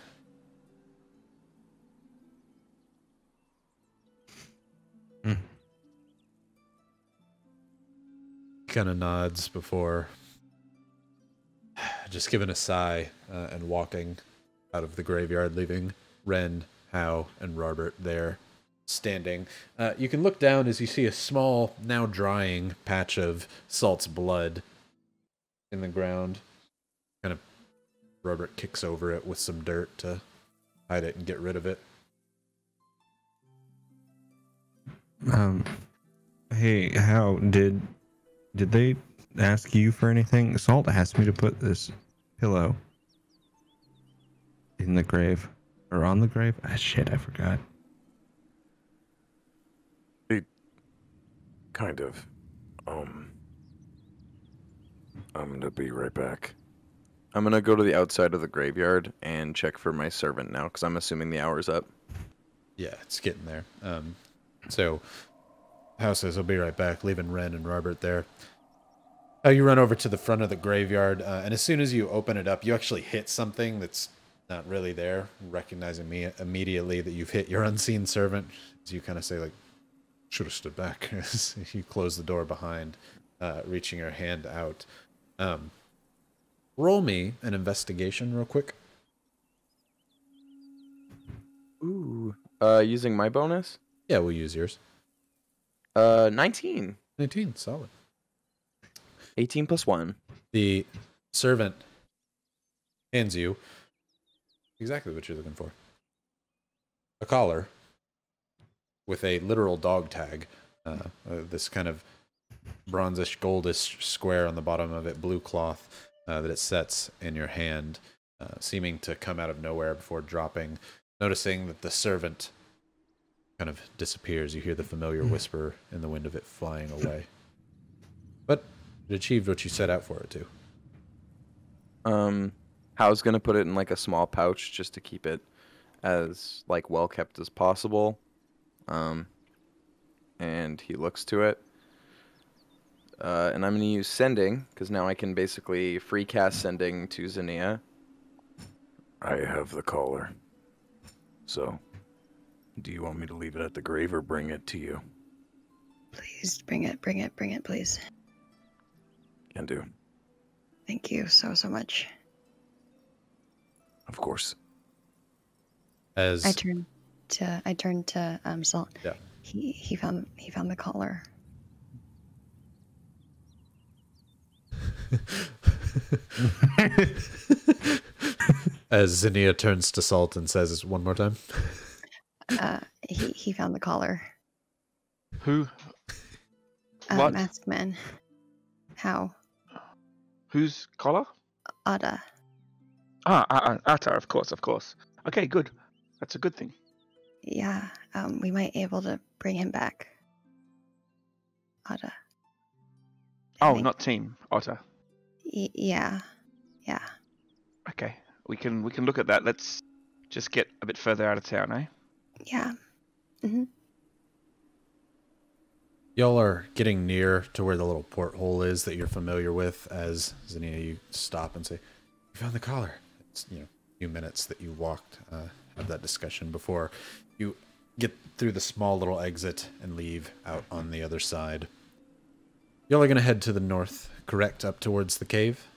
Hmm. Kind of nods before just giving a sigh uh, and walking out of the graveyard, leaving Ren, Howe, and Robert there standing. Uh, you can look down as you see a small, now drying patch of Salt's blood in the ground. Kind of, Robert kicks over it with some dirt to hide it and get rid of it. Um, hey, how did did they ask you for anything? Salt asked me to put this pillow in the grave or on the grave. Ah, shit, I forgot. It Kind of. Um. I'm gonna be right back. I'm gonna go to the outside of the graveyard and check for my servant now, because I'm assuming the hour's up. Yeah, it's getting there. Um, so, House says, I'll be right back, leaving Ren and Robert there. Uh, you run over to the front of the graveyard, uh, and as soon as you open it up, you actually hit something that's not really there, recognizing me immediately that you've hit your unseen servant. As you kind of say, like, should have stood back *laughs* as you close the door behind, uh, reaching your hand out. Um, roll me an investigation real quick. Ooh. Uh, using my bonus. Yeah, we'll use yours. Uh, 19. 19, solid. 18 plus one. The servant hands you exactly what you're looking for a collar with a literal dog tag. Uh, uh, this kind of bronzish, goldish square on the bottom of it, blue cloth uh, that it sets in your hand, uh, seeming to come out of nowhere before dropping. Noticing that the servant kind of disappears, you hear the familiar whisper in the wind of it flying away. But it achieved what you set out for it to. Um, Hal's gonna put it in like a small pouch just to keep it as like well kept as possible. Um, and he looks to it. Uh, and I'm gonna use sending because now I can basically free cast sending to Xenia. I have the collar. So, do you want me to leave it at the grave or bring it to you? Please bring it, bring it, bring it, please. Can do. Thank you so, so much. Of course. As I turn to I turn to um Salt. Yeah. He he found he found the collar. *laughs* as Xenia turns to Salt and says one more time. Uh, he he found the collar. Who? Uh, What? Masked man. How? Whose collar? Ada. Ah, ah, ah, Atar, of course, of course. Okay, good. That's a good thing. Yeah. Um, we might be able to bring him back. Ada. I Oh, think. not team Otter. Y- yeah. Yeah. Okay, we can we can look at that. Let's just get a bit further out of town, eh? Yeah. Y'all are getting near to where the little porthole is that you're familiar with. As Xenia, you stop and say, "You found the collar." It's you know a few minutes that you walked, uh, have that discussion before you get through the small little exit and leave out on the other side. Y'all are gonna head to the north, correct, up towards the cave.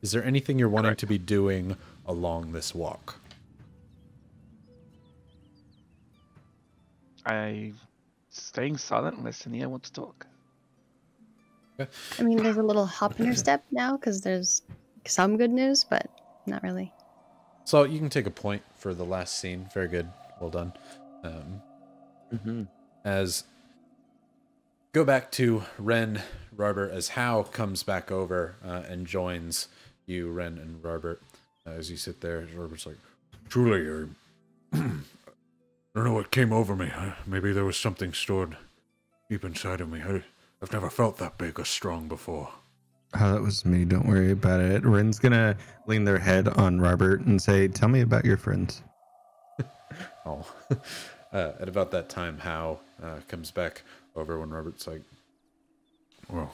Is there anything you're wanting Correct. to be doing along this walk? I staying silent listening. I want to talk. I mean, there's a little hop in your step now because there's some good news, but not really. So you can take a point for the last scene. Very good. Well done. Um, Mm-hmm. as go back to Ren Robert as Hal comes back over uh, and joins you, Ren and Robert, uh, as you sit there. Robert's like, Truly, I, I *clears throat* don't know what came over me. Maybe there was something stored deep inside of me. I, I've never felt that big or strong before. Oh, that was me. Don't worry about it. Ren's gonna lean their head on Robert and say, "Tell me about your friends." *laughs* oh. *laughs* uh, at about that time, Hal uh, comes back over when Robert's like, Well,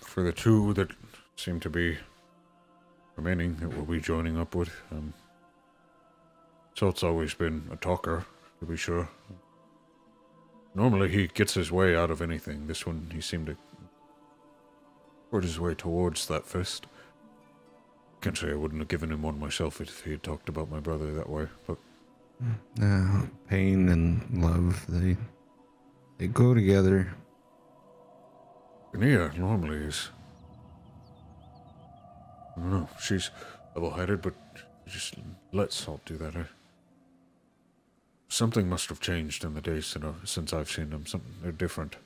for the two that seem to be remaining that we'll be joining up with, um, Salt's always been a talker, to be sure. Normally he gets his way out of anything. This one, he seemed to work his way towards that fist. Can't say I wouldn't have given him one myself if he had talked about my brother that way, but Uh, pain and love they they go together. Nia normally is. I don't know. She's level-headed, but just let Salt do that. eh? Something must have changed in the days since I've seen them. Something they're different.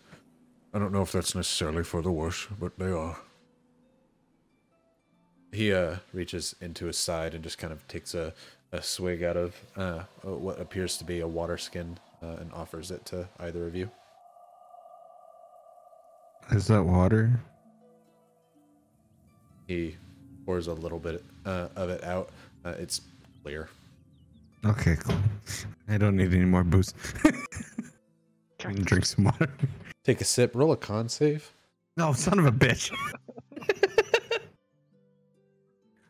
I don't know if that's necessarily for the worse, but they are. he uh, reaches into his side and just kind of takes a, a swig out of uh, what appears to be a water skin uh, and offers it to either of you. Is that water? He pours a little bit uh, of it out. Uh, it's clear. Okay, cool. I don't need any more booze. *laughs* I can drink some water. *laughs* Take a sip. Roll a con save. No, son of a bitch.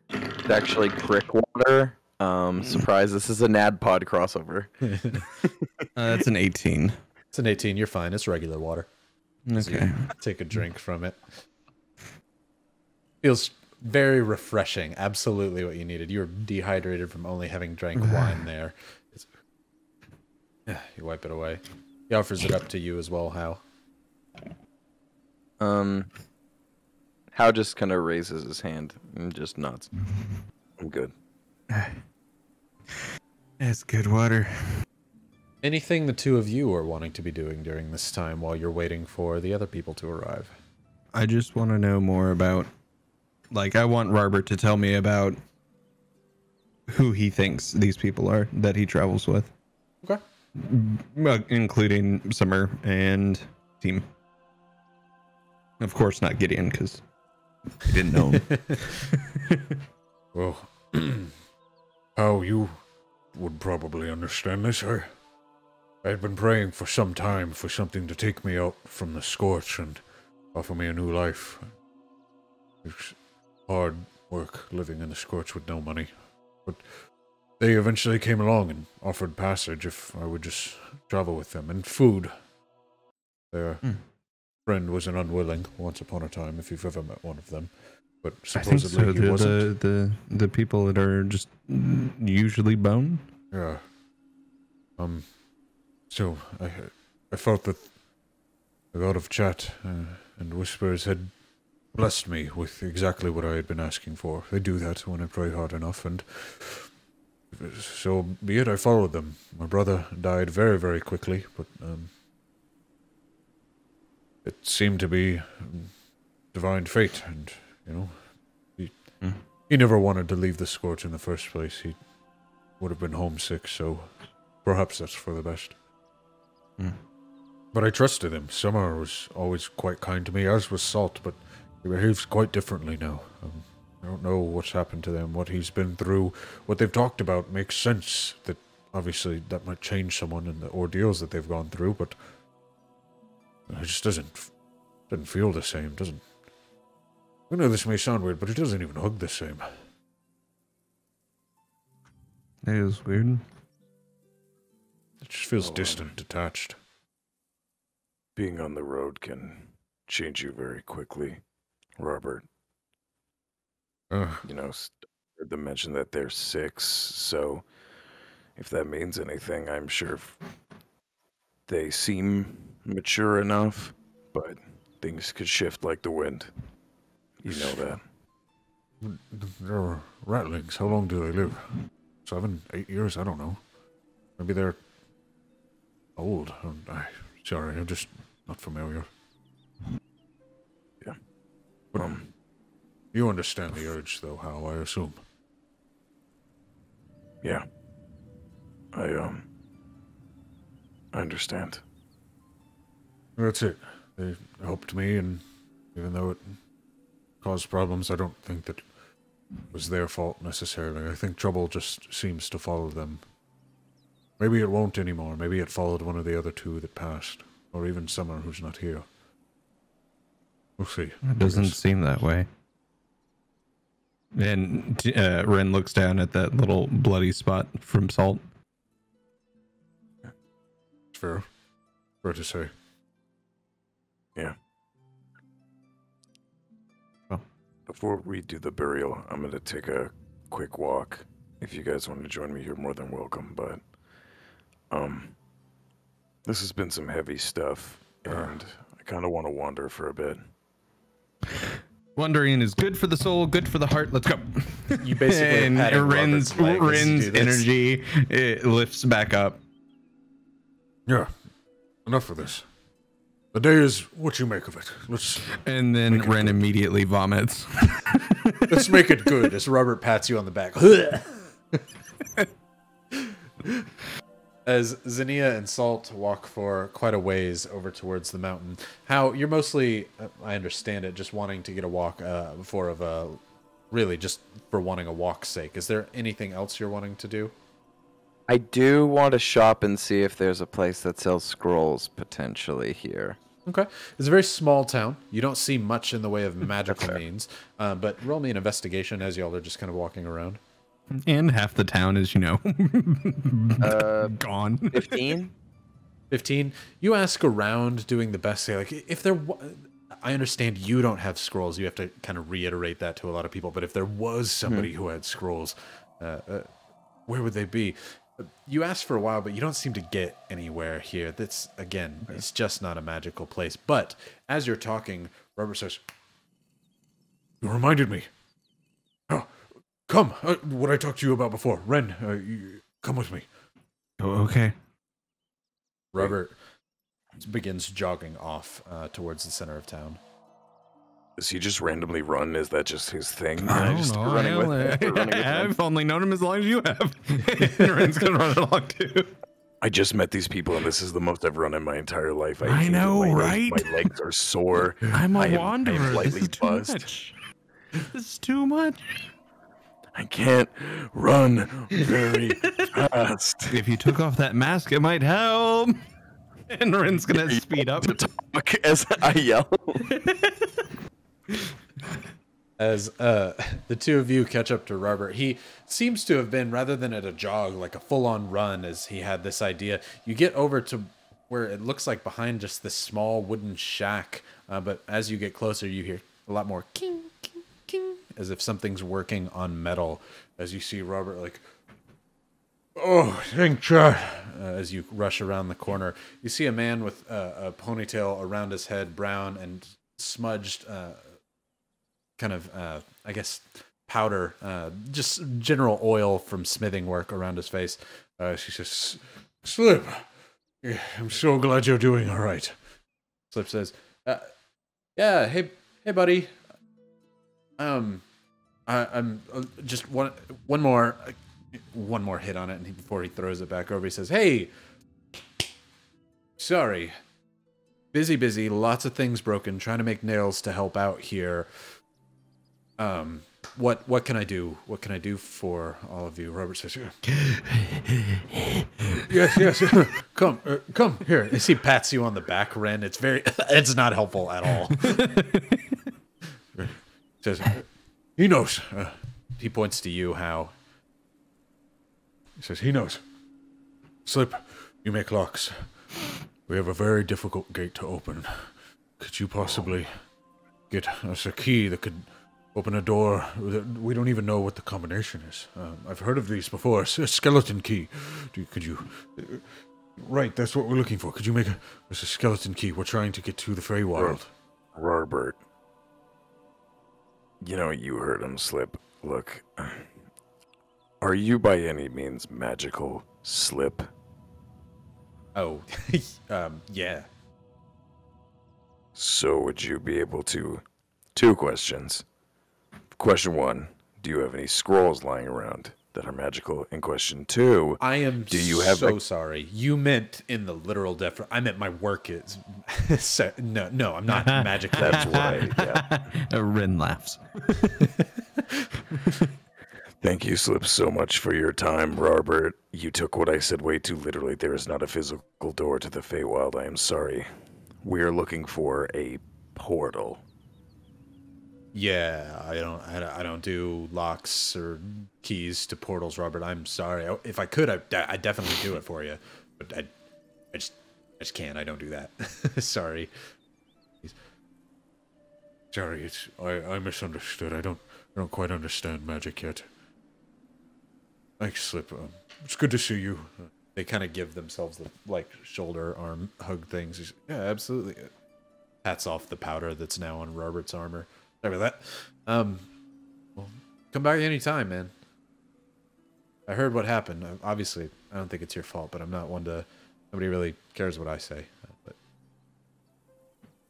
It's actually crick water. Um, surprise! This is a NADDPod crossover. *laughs* Uh, that's an 18. It's an 18. You're fine. It's regular water. So Okay. take a drink from it. Feels very refreshing. Absolutely what you needed. You were dehydrated from only having drank *sighs* wine there. Yeah, *sighs* you wipe it away. He offers it up to you as well, How? Um, Hal just kind of raises his hand and just nods. *laughs* I'm good. It's good water. Anything the two of you are wanting to be doing during this time while you're waiting for the other people to arrive? I just want to know more about. Like, I want Robert to tell me about who he thinks these people are that he travels with, Okay. Including Summer and Team. Of course, not Gideon, because he didn't know him. *laughs* Well, *clears throat* how you would probably understand this. I, I had been praying for some time for something to take me out from the scorch and offer me a new life. It's hard work living in the scorch with no money, but they eventually came along and offered passage if I would just travel with them and food. Their Hmm. friend was an unwilling once upon a time, if you've ever met one of them. But I think supposedly so. he The, wasn't. the the the people that are just usually bone. Yeah. Um. So I I felt that a lot of chat uh, and whispers had blessed me with exactly what I had been asking for. They do that when I pray hard enough, and so be it. I followed them. My brother died very very quickly, but um. It seemed to be um, divine fate, and you know, he, Hmm. he never wanted to leave the scorch in the first place. He would have been homesick, so perhaps that's for the best. Hmm. But I trusted him. Summer was always quite kind to me, as was Salt, but he behaves quite differently now. Um, I don't know what's happened to them, what he's been through, what they've talked about makes sense. That obviously that might change someone and the ordeals that they've gone through, but it just doesn't doesn't feel the same. Doesn't. I know this may sound weird, but it doesn't even hug the same. It is weird. It just feels Oh, um, distant, detached. Being on the road can change you very quickly, Robert. You know, s- heard them mention that they're six, so if that means anything, I'm sure f- they seem mature enough, but things could shift like the wind. You know that. they're Ratlings. How long do they live? Seven, eight years? I don't know. Maybe they're old. Um, I, sorry, I'm just not familiar. Yeah. But Um, you understand the urge, though, How I assume. yeah. I, um, I understand. That's it. They helped me, and even though it caused problems, I don't think that it was their fault necessarily. I think trouble just seems to follow them. Maybe it won't anymore. Maybe it followed one of the other two that passed, or even Summer, who's not here. We'll see. It doesn't seem that way. And uh, Ren looks down at that little bloody spot from Salt. It's fair. Fair to say. Yeah. Before we do the burial, I'm gonna take a quick walk. If you guys want to join me, you're more than welcome. But, um, this has been some heavy stuff, and I kind of want to wander for a bit. Wandering is good for the soul, good for the heart. Let's go. You basically are *laughs* and patting Ren's, Robert's leg as you Ren's do this. energy it lifts back up. Yeah. Enough of this. The day is what you make of it. Let's And then Make it Ren good. immediately vomits. *laughs* Let's make it good as Robert pats you on the back. *laughs* as Xenia and Salt walk for quite a ways over towards the mountain, how you're mostly, I understand it, just wanting to get a walk uh, for of a, really just for wanting a walk's sake. Is there anything else you're wanting to do? I do want to shop and see if there's a place that sells scrolls potentially here. Okay. It's a very small town. You don't see much in the way of *laughs* magical means, uh, but roll me an investigation as y'all are just kind of walking around. And half the town is, you know, *laughs* Uh, *laughs* gone. 15? *laughs* 15 you ask around doing the best say like if there i understand you don't have scrolls. You have to kind of reiterate that to a lot of people. But if there was somebody who had scrolls uh, uh, where would they be? You asked for a while but you don't seem to get anywhere here. That's again it's just not a magical place. But as you're talking robert says You reminded me. Come, uh, what I talked to you about before. Ren, uh, you, come with me. Oh, okay. robert begins jogging off uh, towards the center of town Does he just randomly run? Is that just his thing? I don't just know. running I with- only- *laughs* running with him. I've only known him as long as you have. *laughs* Ren's gonna run along too. I just met these people, and this is the most I've run in my entire life. I hate it. know, my right? Legs, my legs are sore. I'm a I am- I am wanderer. This slightly is too buzzed. much. This is too much. I can't run very fast. *laughs* If you took off that mask, it might help. *laughs* And Ren's gonna speed up. To talk as I yell, as uh, the two of you catch up to Robert, he seems to have been rather than at a jog, like a full-on run, as he had this idea. You get over to where it looks like behind just this small wooden shack, uh, but as you get closer, you hear a lot more king, king, king, as if something's working on metal. As you see Robert, like Oh, thank God. uh, as you rush around the corner. You see a man with uh, a ponytail around his head, brown and smudged, uh, kind of, uh, I guess, powder, uh, just general oil from smithing work around his face. Uh, she says, Slip, I'm so glad you're doing all right. Slip says, "Yeah, hey, hey, buddy. Um, I, I'm uh, just one, one more, uh, one more hit on it, and he, before he throws it back over, he says, "Hey, sorry, busy, busy. Lots of things broken. Trying to make nails to help out here. Um, what, what can I do? What can I do for all of you?" Robert says, *laughs* Yes, yes. *laughs* come, uh, come here. As he pats you on the back, Ren, it's very, *laughs* it's not helpful at all. Says, he knows. Uh, he points to you, how. he says, he knows. Slip, you make locks. We have a very difficult gate to open. Could you possibly get us a key that could open a door? that We don't even know what the combination is. Um, I've heard of these before. A skeleton key. Do, could you? uh, Right, that's what we're looking for. Could you make a, a skeleton key? We're trying to get to the Feywild. Robert. You know, you heard him slip. Look, are you by any means magical, Slip? Oh, *laughs* um, yeah. So would you be able to? Two questions. Question one: Do you have any scrolls lying around that are magical? In question two: I am Do you have so a- sorry. You meant in the literal def. I meant my work is. *laughs* so, no, no, I'm not *laughs* magic. That's why. Yeah. *laughs* Uh, Ren laughs. Thank you, Slip, so much for your time, Robert. You took what I said way too literally. There is not a physical door to the Feywild. I am sorry. We are looking for a portal. Yeah, I don't, I don't, don't locks or keys to portals, Robert. I'm sorry. I- If I could, I, I definitely do it for you, but I, I just, I just can't. I don't do that. *laughs* sorry. Sorry, it's I, I misunderstood. I don't I don't quite understand magic yet. Thanks, Slip. Um, it's good to see you. They kind of give themselves the like shoulder arm hug things. Yeah, absolutely. Hats off the powder that's now on Robert's armor. Sorry about that. Um, well, come back anytime, man. I heard what happened. Obviously, I don't think it's your fault, but I'm not one to. Nobody really cares what I say. But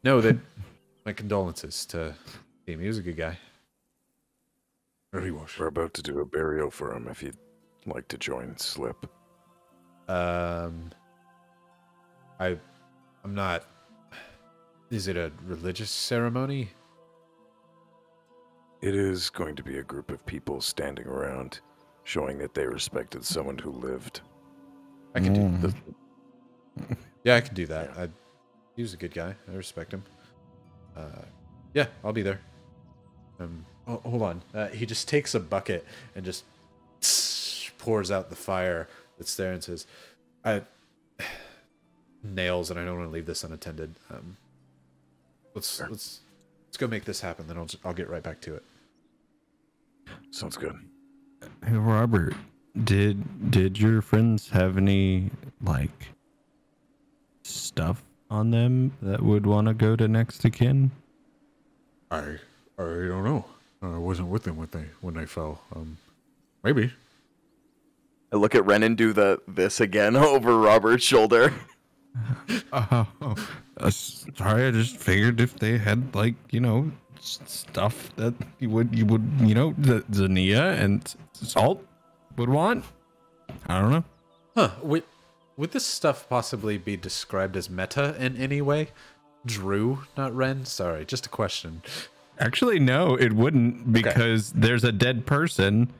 no, that *laughs* my condolences to him. He was a good guy. There he was. We're about to do a burial for him if you'd like to join Slip. Um, I, I'm not. Is it a religious ceremony? It is going to be a group of people standing around showing that they respected someone who lived. I can Mm. do. The, *laughs* yeah, I can do that. I, he was a good guy. I respect him. Uh, yeah, I'll be there. Um, oh, hold on. Uh, he just takes a bucket and just *sniffs* pours out the fire that's there and says, "I *sighs* nails, and I don't want to leave this unattended. Um, let's let's let's go make this happen. Then I'll I'll get right back to it. Sounds good. Hey Robert, did did your friends have any like stuff on them that would want to go to next to kin? I I don't know. I wasn't with them when they when they fell. Um, maybe. I look at Renan do the this again *laughs* over Robert's shoulder. *laughs* Oh, uh, sorry. I just figured if they had like you know stuff that you would you would you know the Xenia and Salt would want. I don't know. Huh? Would would this stuff possibly be described as meta in any way? Drew, not Ren. Sorry, just a question. Actually, no, it wouldn't because there's a dead person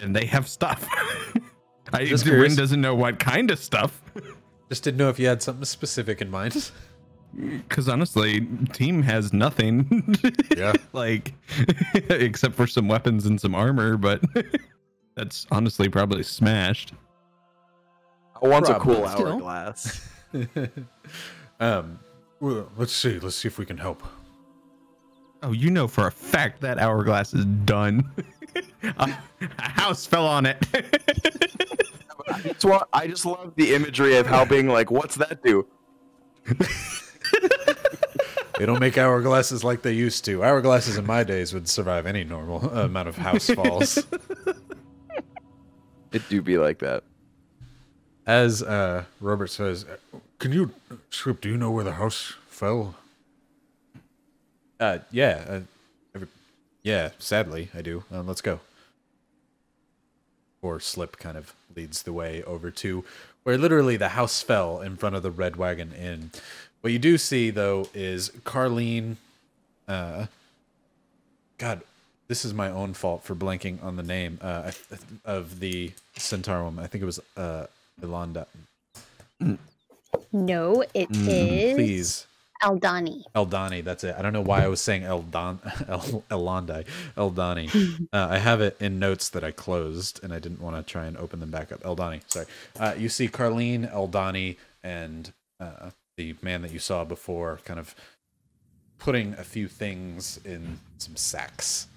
and they have stuff. *laughs* I Ren doesn't know what kind of stuff. Just didn't know if you had something specific in mind. *laughs* Because honestly, team has nothing. *laughs* Yeah. like, *laughs* except for some weapons and some armor, but *laughs* that's honestly probably smashed. I want a cool Probably. hourglass. um, Well, let's see. Let's see if we can help. Oh, you know for a fact that hourglass is done. a, a house fell on it. I just, want, I just love the imagery of how being like, what's that do? *laughs* they don't make hourglasses like they used to. Hourglasses in my days would survive any normal amount of house falls. It do be like that. As uh, Robert says, Can you, Script? Do you know where the house fell? uh, yeah, uh, every, yeah. Sadly, I do. Um, let's go. Or Slip kind of leads the way over to where literally the house fell in front of the Red Wagon Inn. What you do see though is Carlene. Uh, God, this is my own fault for blanking on the name uh, of the centaur woman. I think it was uh, Ilanda. No, it is Mm, Please. Eldani. Eldani, that's it. I don't know why I was saying Eldon, *laughs* El, Elondai, Eldani. Uh, I have it in notes that I closed, and I didn't want to try and open them back up. Eldani, sorry. Uh, you see Carlene, Eldani, and uh, the man that you saw before, kind of putting a few things in some sacks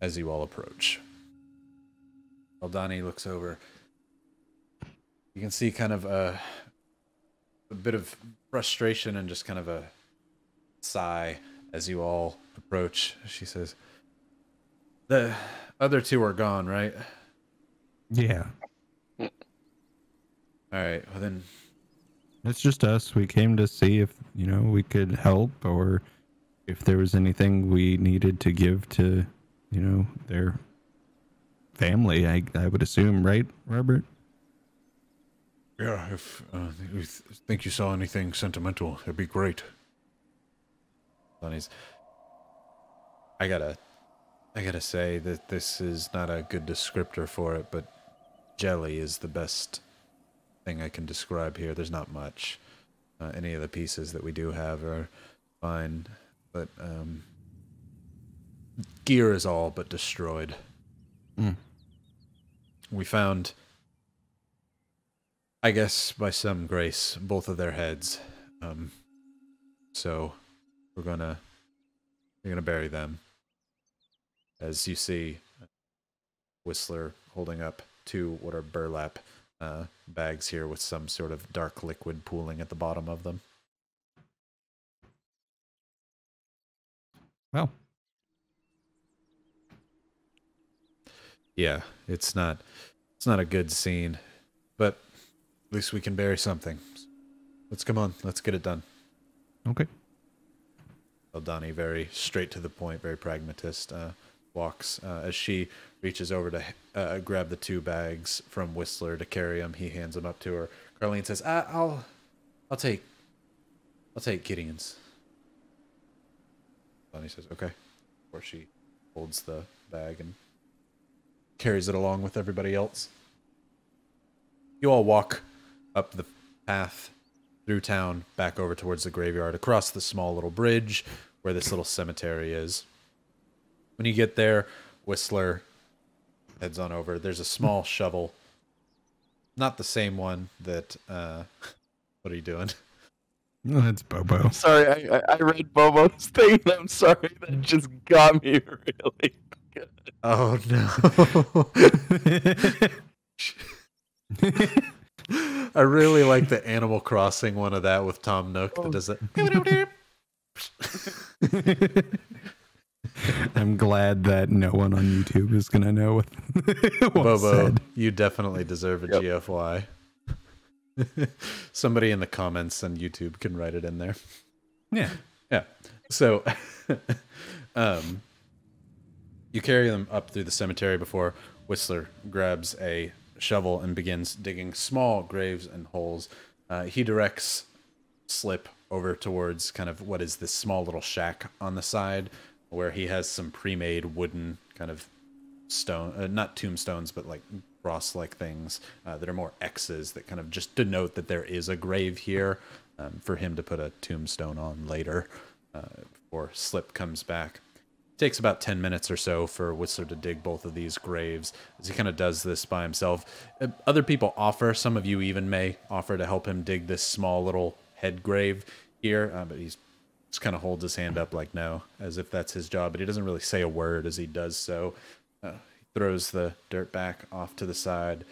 as you all approach. Eldani looks over. You can see kind of a a bit of frustration and just kind of a sigh as you all approach. She says, "The other two are gone, right? yeah, All right. Well then, it's just us. We came to see if you know we could help or if there was anything we needed to give to you know their family. I I would assume, right, Robert? Yeah. If uh, you th- think you saw anything sentimental, it'd be great. Bunnies. I gotta, I gotta say that this is not a good descriptor for it, but jelly is the best thing I can describe here. There's not much. Uh, any of the pieces that we do have are fine, but um, gear is all but destroyed. Mm. We found, I guess, by some grace, both of their heads. Um, so we're gonna we're gonna bury them. As you see, Whistler holding up two what are burlap uh, bags here with some sort of dark liquid pooling at the bottom of them. Well, Yeah, it's not it's not a good scene, but at least we can bury something. Let's come on, let's get it done. okay. Eldani, very straight to the point, very pragmatist, uh, walks uh, as she reaches over to uh, grab the two bags from Whistler to carry them. He hands them up to her. Carlene says, uh, "I'll, I'll take, I'll take Gideon's." Eldani says, "Okay," before she holds the bag and carries it along with everybody else. You all walk up the path through town, back over towards the graveyard, across the small little bridge where this little cemetery is. When you get there, Whistler heads on over. There's a small shovel not the same one that. uh *laughs* What are you doing? *laughs* No, that's Bobo. Sorry, I, I, I read Bobo's *laughs* thing. and I'm sorry. That just got me really. Good. Oh no! I really like the Animal Crossing one of that with Tom Nook that does it. *laughs* I'm glad that no one on YouTube is gonna know what *laughs* what's Bobo, said. you definitely deserve a Yep. GFY. *laughs* Somebody in the comments on YouTube can write it in there. Yeah. Yeah. So, um, you carry them up through the cemetery before Whistler grabs a shovel and begins digging small graves and holes. Uh, he directs Slip over towards kind of what is this small little shack on the side where he has some pre-made wooden kind of stone, uh, not tombstones, but like cross-like things uh, that are more X's that kind of just denote that there is a grave here um, for him to put a tombstone on later uh, before Slip comes back. It takes about 10 minutes or so for Whistler to dig both of these graves as he kind of does this by himself. Uh, Other people offer, some of you even may offer to help him dig this small little head grave here, uh, but he's just kind of holds his hand up like no, as if that's his job, but he doesn't really say a word as he does so. Uh, he throws the dirt back off to the side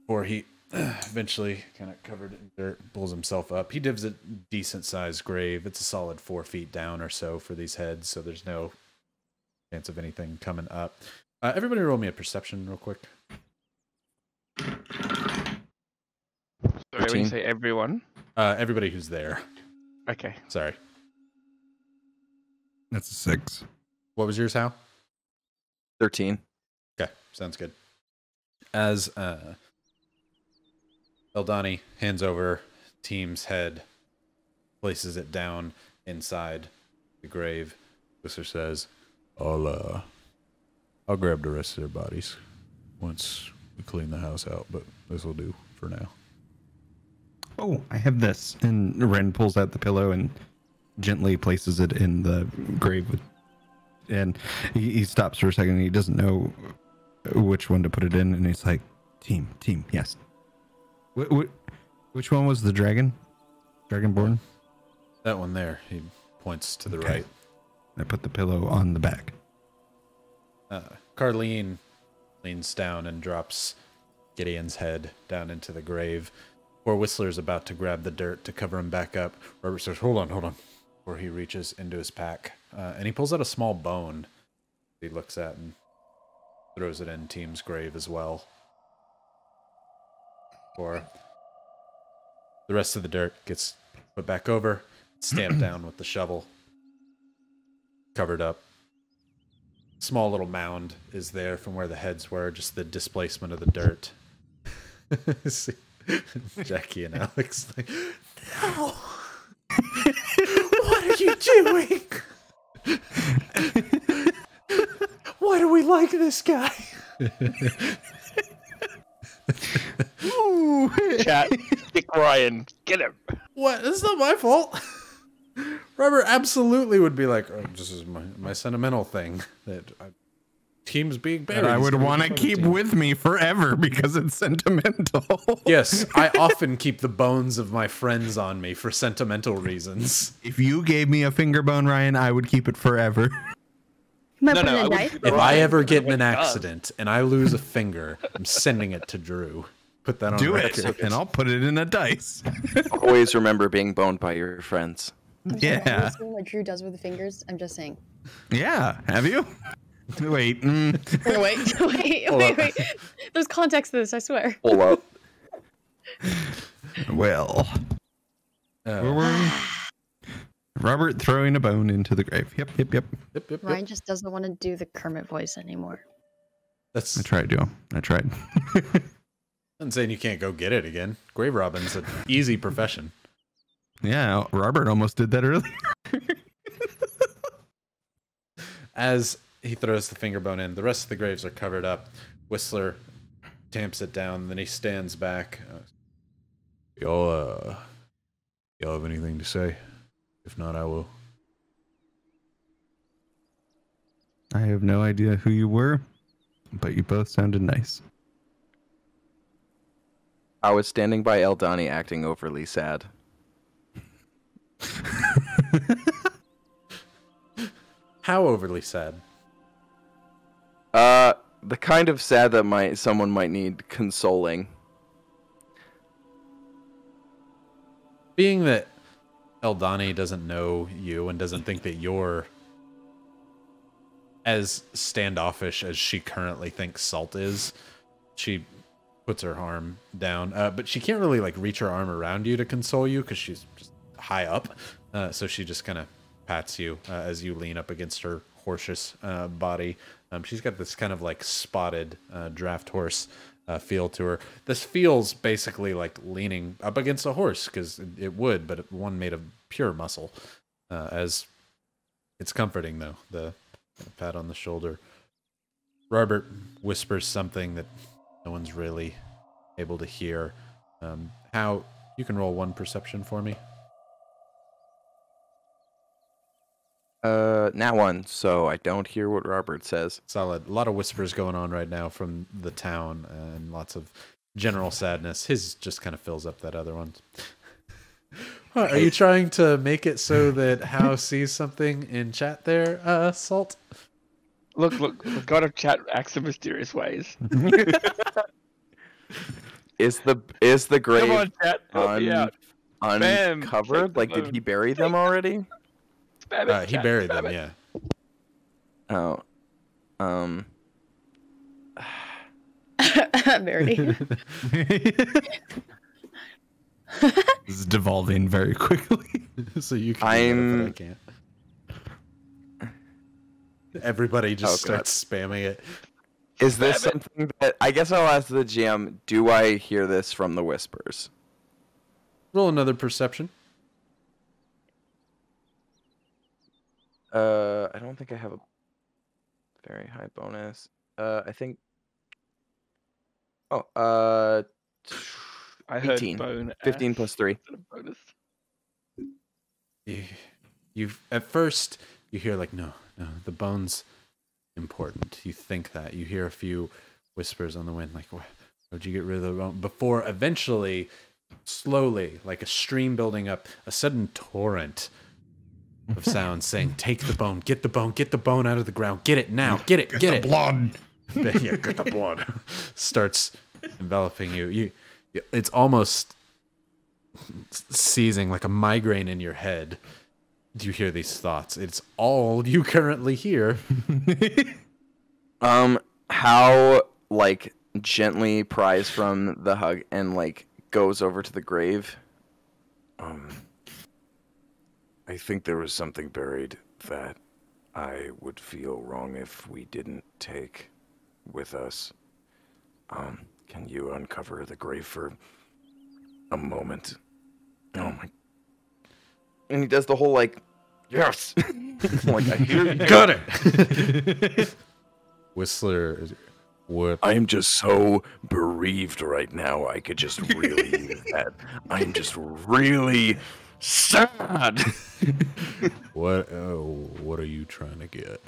before he *clears throat* eventually kind of covered in dirt pulls himself up. He digs a decent sized grave. It's a solid four feet down or so for these heads so there's no chance of anything coming up. Uh, everybody roll me a perception real quick. Sorry, when you say everyone. uh, everybody who's there. Okay. sorry That's a six. what was yours how 13. Okay, sounds good. As uh, Eldani hands over Team's head, places it down inside the grave, Whistler says, I'll uh, I'll grab the rest of their bodies once we clean the house out. But this will do for now. Oh, I have this. And Ren pulls out the pillow and gently places it in the grave. And he, he stops for a second. And he doesn't know which one to put it in. And he's like, "Team, team, yes." Wh- wh- which one was the dragon? Dragonborn. That one there. He points to the Okay. right. I put the pillow on the back. Uh, Carlene leans down and drops Gideon's head down into the grave. Before Whistler's about to grab the dirt to cover him back up, Robert says, Hold on, hold on. Before he reaches into his pack. Uh, and he pulls out a small bone he looks at and throws it in Team's grave as well. or the rest of the dirt gets put back over, stamped *clears throat* down with the shovel, covered up small little mound is there from where the heads were, just the displacement of the dirt. *laughs* See, Jackie and Alex like, no, what are you doing? Why do we like this guy? Chat. Dick Ryan. Get him. What? It's not my fault. Robert absolutely would be like, oh, this is my, my sentimental thing that I, teams being buried. That I would want to keep team. with me forever because it's sentimental. *laughs* Yes, I *laughs* often keep the bones of my friends on me for sentimental reasons. If you gave me a finger bone, Ryan, I would keep it forever. No, no, I would dice. keep it If I ever get in an accident and I lose a finger, I'm sending it to Drew. Put that on Do it, and I'll put it in a dice. *laughs* Always remember being boned by your friends. Have Yeah, you what Drew does with the fingers? I'm just saying. yeah. Have you? *laughs* Wait. mm. Wait, wait, *laughs* Hold wait, wait. There's context to this, I swear. Pull up. Well, where Uh, were we? *sighs* Robert throwing a bone into the grave. Yep, yep, yep. yep, yep, Ryan yep. just doesn't want to do the Kermit voice anymore. That's I tried, Joe. I tried. *laughs* I'm saying you can't go get it again. Grave robbing's an easy profession. yeah, Robert almost did that earlier. As he throws the finger bone in, the rest of the graves are covered up. Whistler tamps it down, then he stands back. Uh, Y'all, uh, y'all have anything to say? If not, I will. I have no idea who you were, but you both sounded nice. I was standing by Eldani acting overly sad. *laughs* How overly sad? Uh, the kind of sad that might someone might need consoling. Being that Eldani doesn't know you and doesn't think that you're as standoffish as she currently thinks Salt is, she puts her arm down. Uh, but she can't really like reach her arm around you to console you because she's just high up. Uh, so she just kind of pats you uh, as you lean up against her horse's uh, body. Um, she's got this kind of like spotted uh, draft horse uh, feel to her. This feels basically like leaning up against a horse because it, it would, but one made of pure muscle. Uh, as it's comforting though, the pat on the shoulder. Robert whispers something that no one's really able to hear. Um, how you can roll one perception for me? Uh, now one, so I don't hear what Robert says. Solid. A lot of whispers going on right now from the town and lots of general sadness. His just kind of fills up that other one. *laughs* Huh, Are you trying to make it so that How sees something in chat there, uh, Salt? Look, look, the god of chat acts in mysterious ways. *laughs* Is the is the grave Come on, chat, un- out. Spam, uncovered? the Like, did he bury them already? Spam it, Uh, he chat, buried spam them, yeah. Oh, um, *laughs* Verity. *laughs* this is devolving very quickly. *laughs* so you can. do that, but I can't. Everybody just Oh, God. starts spamming it. is this Spam it. something that I guess I'll ask the GM? Do I hear this from the whispers? Roll another perception. Uh, I don't think I have a very high bonus. Uh, I think. Oh, uh, I heard 18. bone. 15 plus three. bonus. you you've at first you hear like no no the bones important you think that you hear a few whispers on the wind like "Why- how'd you get rid of the bone before eventually slowly like a stream building up a sudden torrent of sound saying take the bone get the bone get the bone out of the ground get it now get it get, it blood. *laughs* yeah, get the blood *laughs* starts enveloping you. You, it's almost seizing like a migraine in your head. Do you hear these thoughts? It's all you currently hear. *laughs* Um, how like gently pries from the hug and like goes over to the grave. Um, I think there was something buried that I would feel wrong if we didn't take with us. Um, can you uncover the grave for a moment? Oh my! And he does the whole like, yes, *laughs* like I hear you. Got it. *laughs* Whistler, is- what? I am just so bereaved right now. I could just really *laughs* use that. I am just really sad. *laughs* What? Oh, what are you trying to get?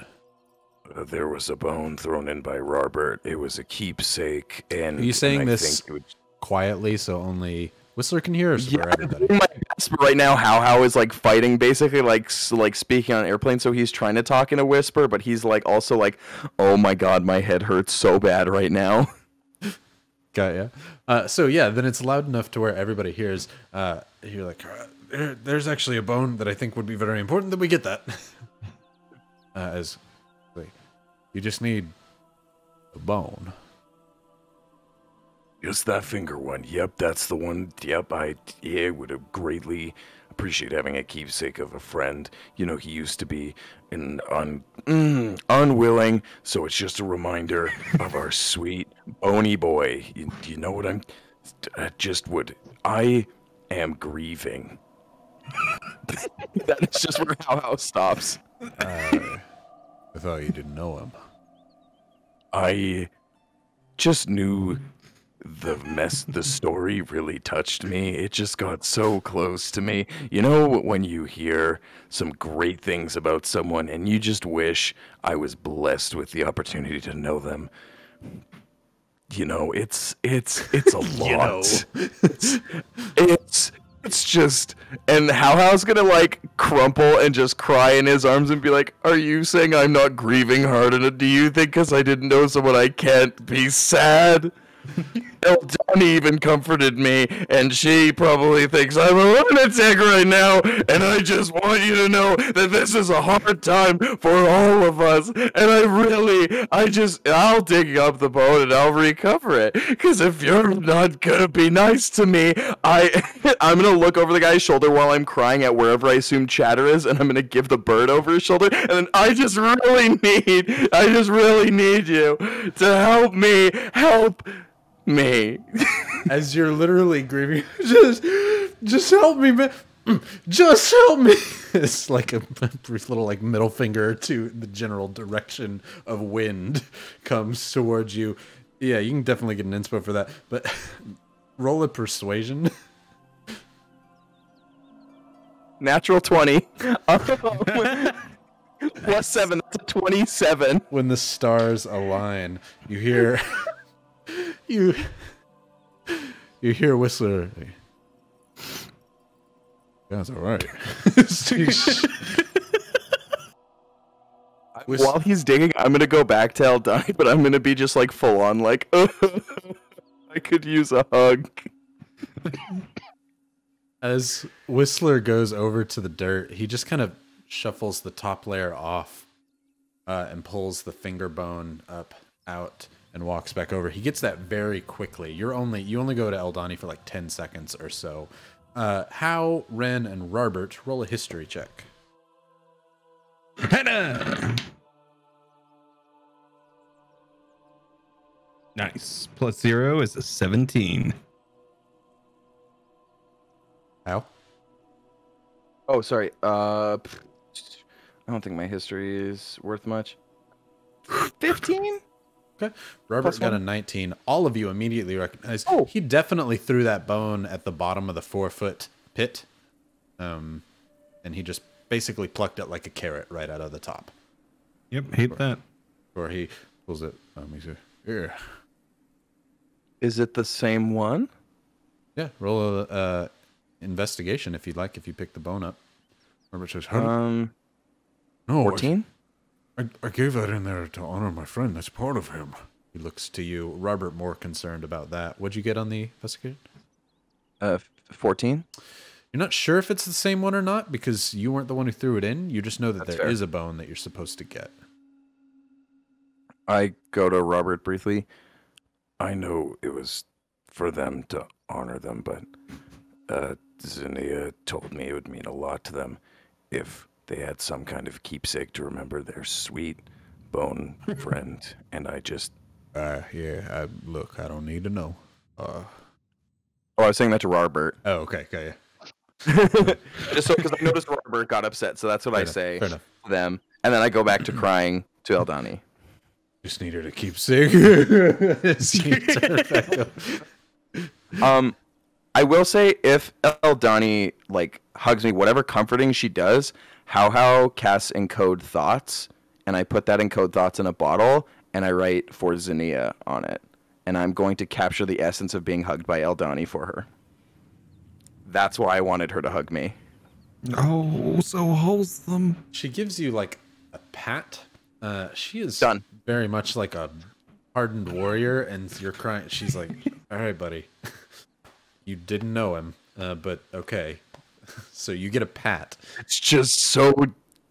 Uh, there was a bone thrown in by Robert. It was a keepsake, and Are you saying and this- would- Quietly, so only Whistler can hear us Yeah, for I'm everybody. doing my best, but right now, How How is like fighting, basically like like speaking on an airplane. So he's trying to talk in a whisper, but he's like also like, "Oh my god, my head hurts so bad right now." *laughs* Got ya. Uh, so yeah, then it's loud enough to where everybody hears. Uh, you're like, "Uh, there, there's actually a bone that I think would be very important that we get that. *laughs* uh, as like, you just need a bone. Just that finger one. Yep, that's the one. Yep, I yeah would have greatly appreciate having a keepsake of a friend. You know, he used to be an un mm, unwilling, so it's just a reminder of our *laughs* sweet bony boy. You, you know what I'm? I just would. I am grieving. *laughs* That's just where How How stops. Uh, I thought you didn't know him. I just knew the mess the story really touched me. It just got so close to me. You know when you hear some great things about someone and you just wish I was blessed with the opportunity to know them. you know, it's it's it's a *laughs* lot. it's, it's it's just and How How's gonna like crumple and just cry in his arms and be like, "Are you saying I'm not grieving hard enough? Do you think because I didn't know someone I can't be sad?" Eldani even comforted me, and she probably thinks I'm a lunatic right now. And I just want you to know that this is a hard time for all of us. And I really, I just, I'll dig up the bone and I'll recover it. Because if you're not gonna be nice to me, I, *laughs* I'm gonna look over the guy's shoulder while I'm crying at wherever I assume Chatter is, and I'm gonna give the bird over his shoulder. And then I just really need, I just really need you to help me help me. As you're literally grieving, *laughs* just, just help me, man. Mm, just help me. *laughs* It's like a brief little like middle finger to the general direction of wind *laughs* comes towards you. Yeah, you can definitely get an inspo for that. But roll a persuasion. Natural 20. Plus 7, that's a 27. When the stars align, you hear you you hear Whistler. That's all right. *laughs* While he's digging, I'm gonna go back to Eldani, but I'm gonna be just like full on, like, *laughs* I could use a hug. As Whistler goes over to the dirt, he just kind of shuffles the top layer off uh, and pulls the finger bone up out and walks back over. He gets that very quickly. You're only you only go to Eldani for like ten seconds or so. Uh, How, Ren, and Robert roll a history check. Hannah! Nice. Plus zero is a 17. How? Oh, sorry. Uh, I don't think my history is worth much. 15? Okay. Robert Plus got a 19. All of you immediately recognize Oh. he definitely threw that bone at the bottom of the four foot pit. Um, and he just basically plucked it like a carrot right out of the top. Yep, hate that. Or he pulls it. Um, he's a, here. Is it the same one? Yeah, roll a uh, investigation if you'd like, if you pick the bone up. Robert says, Um, no, 14? I, I gave that in there to honor my friend. That's part of him. He looks to you. Robert more concerned about that. What'd you get on the investigation? Uh, 14? You're not sure if it's the same one or not because you weren't the one who threw it in. You just know that That's there is fair. a bone that you're supposed to get. I go to Robert briefly. I know it was for them to honor them, but uh, Xenia told me it would mean a lot to them if they had some kind of keepsake to remember their sweet bone *laughs* friend. And I just, Uh, yeah, I, look, I don't need to know. Uh, Oh, I was saying that to Robert. Oh, okay, okay. *laughs* Just so, because I noticed Robert got upset, so that's what Fair I enough, say fair enough. to them. And then I go back to *clears throat* crying to Eldani. just needed a keepsake. Um, I will say if Eldani like hugs me, whatever comforting she does, how how casts encode thoughts, and I put that encode thoughts in a bottle, and I write for Xenia on it, and I'm going to capture the essence of being hugged by Eldani for her. That's why I wanted her to hug me. Oh, so wholesome. She gives you like a pat. Uh, she is Done. very much like a hardened warrior, and you're crying. She's like, *laughs* "All right, buddy, *laughs* you didn't know him, uh, but okay." So you get a pat. it's just so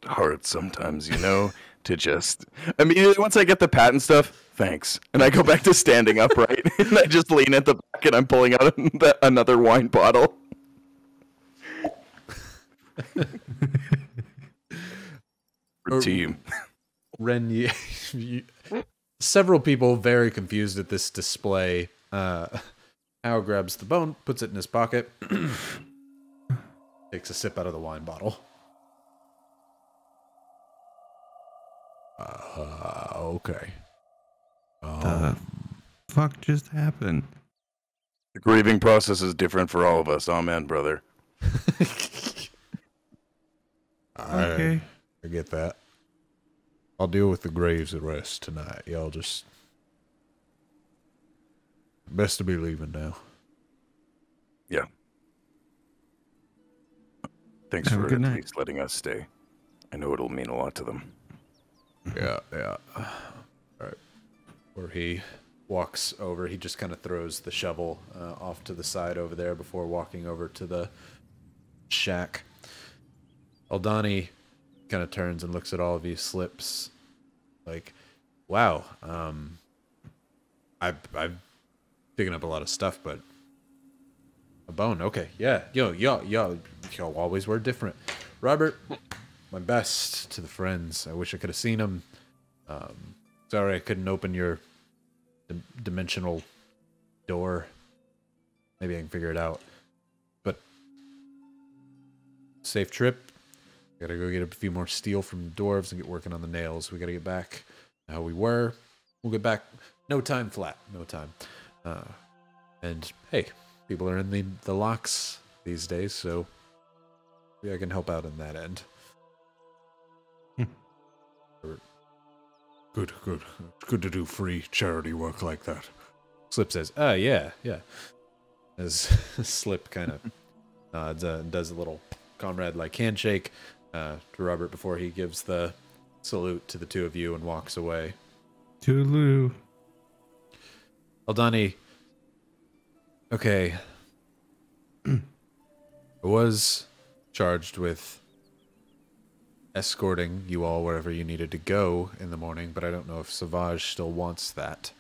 hard sometimes, you know, *laughs* to just. Immediately once I get the pat and stuff, thanks, and I go back to standing upright, *laughs* and I just lean at the back, and I'm pulling out *laughs* the- another wine bottle. Team. Ren, you, you, several people very confused at this display. Uh, Hao grabs the bone, puts it in his pocket, *clears throat* takes a sip out of the wine bottle. uh, okay. The fuck just happened? The grieving process is different for all of us. Amen, brother. *laughs* I, Okay. I get that. I'll deal with the graves at rest tonight. Y'all just best to be leaving now. Thanks Have for good at night. least letting us stay. I know it'll mean a lot to them. Yeah, yeah. All right. Where he walks over, he just kind of throws the shovel uh, off to the side over there before walking over to the shack. Eldani kind of turns and looks at all of you, slips like, "Wow, um, I've, I've picking up a lot of stuff, but a bone. Okay, yeah, yo, yo, yo, y'all always were different. Robert, my best to the friends. I wish I could have seen them. Um, sorry I couldn't open your dim- dimensional door. Maybe I can figure it out. But safe trip. Gotta go get a few more steel from dwarves and get working on the nails. We gotta get back how we were. We'll get back. No time flat. No time. Uh, and hey, people are in the the locks these days, so maybe I can help out in that end. Good, good. It's good to do free charity work like that. Slip says, "Uh, yeah, yeah." As *laughs* Slip kind of *laughs* nods uh, and does a little comrade-like handshake uh, to Robert before he gives the salute to the two of you and walks away. Tulu. Eldani, okay. I was charged with escorting you all wherever you needed to go in the morning, but I don't know if Savage still wants that.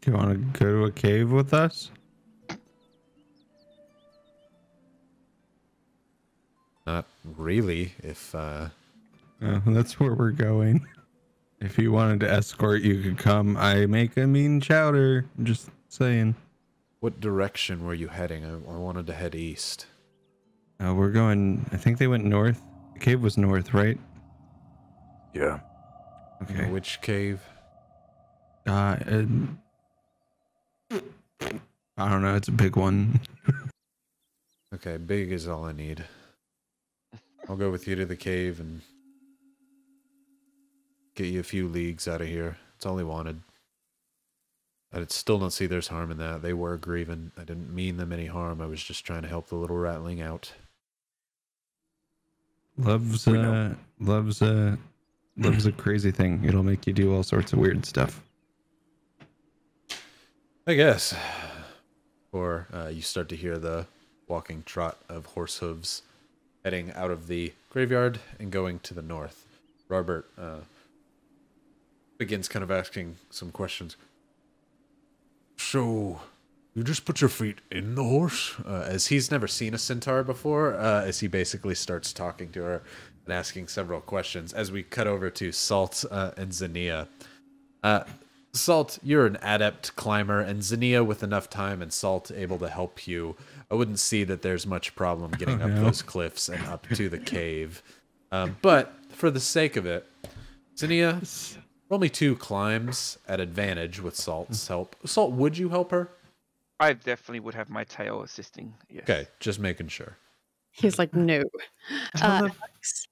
Do you want to go to a cave with us? Not really, if uh Uh, that's where we're going. *laughs* If you wanted to escort, you could come. I make a mean chowder. Just saying. what direction were you heading? I, I wanted to head east. Uh, we're going. I think they went north. The cave was north, right? Yeah. Okay. Which cave? Uh, and- I don't know. It's a big one. *laughs* Okay, big is all I need. I'll go with you to the cave and get you a few leagues out of here. It's all he wanted. I still don't see there's harm in that. They were grieving. I didn't mean them any harm. I was just trying to help the little Ratling out. Love's We uh, love's uh, love's a crazy thing. It'll make you do all sorts of weird stuff. I guess. Or uh, you start to hear the walking trot of horse hooves heading out of the graveyard and going to the north. Robert uh, begins kind of asking some questions. So, you just put your feet in the horse? uh, as he's never seen a centaur before, uh, as he basically starts talking to her and asking several questions. As we cut over to Salt uh, and Xenia. Uh, Salt, you're an adept climber, and Xenia, with enough time and Salt able to help you, I wouldn't see that there's much problem getting Oh, up no. those cliffs and up to the cave. Um, but for the sake of it, Xenia, *laughs* roll me two climbs at advantage with Salt's help. Salt, would you help her? I definitely would have my tail assisting. Yes. Okay, just making sure. He's like, no. *laughs* Uh, the- *laughs*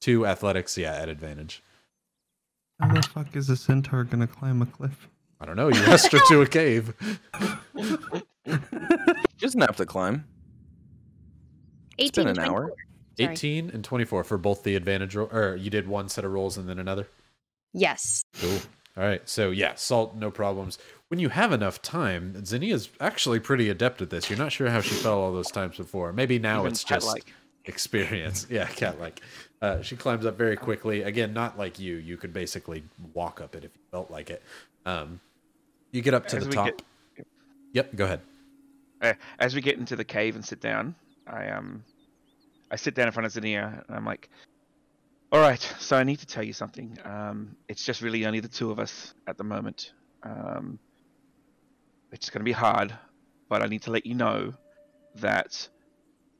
Two athletics, yeah, at advantage. How the fuck is a centaur gonna climb a cliff? I don't know. You asked her to a cave. *laughs* She doesn't have to climb. It's been 18, an hour. 24. Sorry. 18 and 24 for both the advantage roll. Or you did one set of rolls and then another. Yes. Cool. All right. So yeah, salt, no problems. When you have enough time, Xenia's actually pretty adept at this. You're not sure how she fell all those times before. Maybe now Even it's just cat-like. experience. *laughs* Yeah, cat like. Uh, she climbs up very quickly. Again, not like you. You could basically walk up it if you felt like it. Um, you get up to As the top. get- Yep. Go ahead. Uh, as we get into the cave and sit down, I um, I sit down in front of Xenia and I'm like, "All right, so I need to tell you something. Um, it's just really only the two of us at the moment. Um, it's going to be hard, but I need to let you know that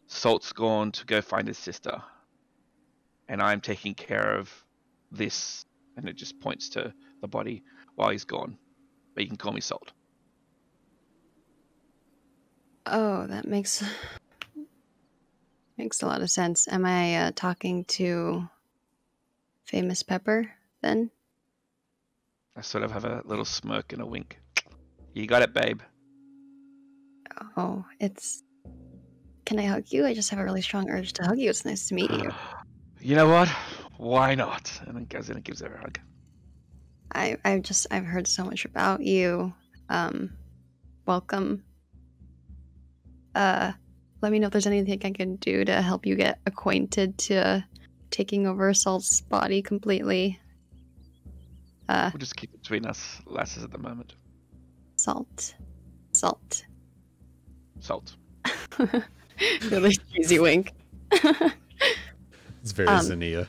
Salt's gone to go find his sister, and I'm taking care of this." And it just points to the body while he's gone. But you can call me Salt. Oh, that makes makes a lot of sense. Am I uh, talking to famous Pepper then? I sort of have a little smirk and a wink. You got it, babe. Oh, it's. Can I hug you? I just have a really strong urge to hug you. It's nice to meet you. *gasps* You know what? Why not? And then goes in and gives her a hug. I I've just I've heard so much about you. Um, welcome. Uh, let me know if there's anything I can do to help you get acquainted to taking over Salt's body completely. Uh, We'll just keep it between us lasses at the moment. Salt, Salt. Salt. *laughs* really cheesy wink. It's very Um, Xenia.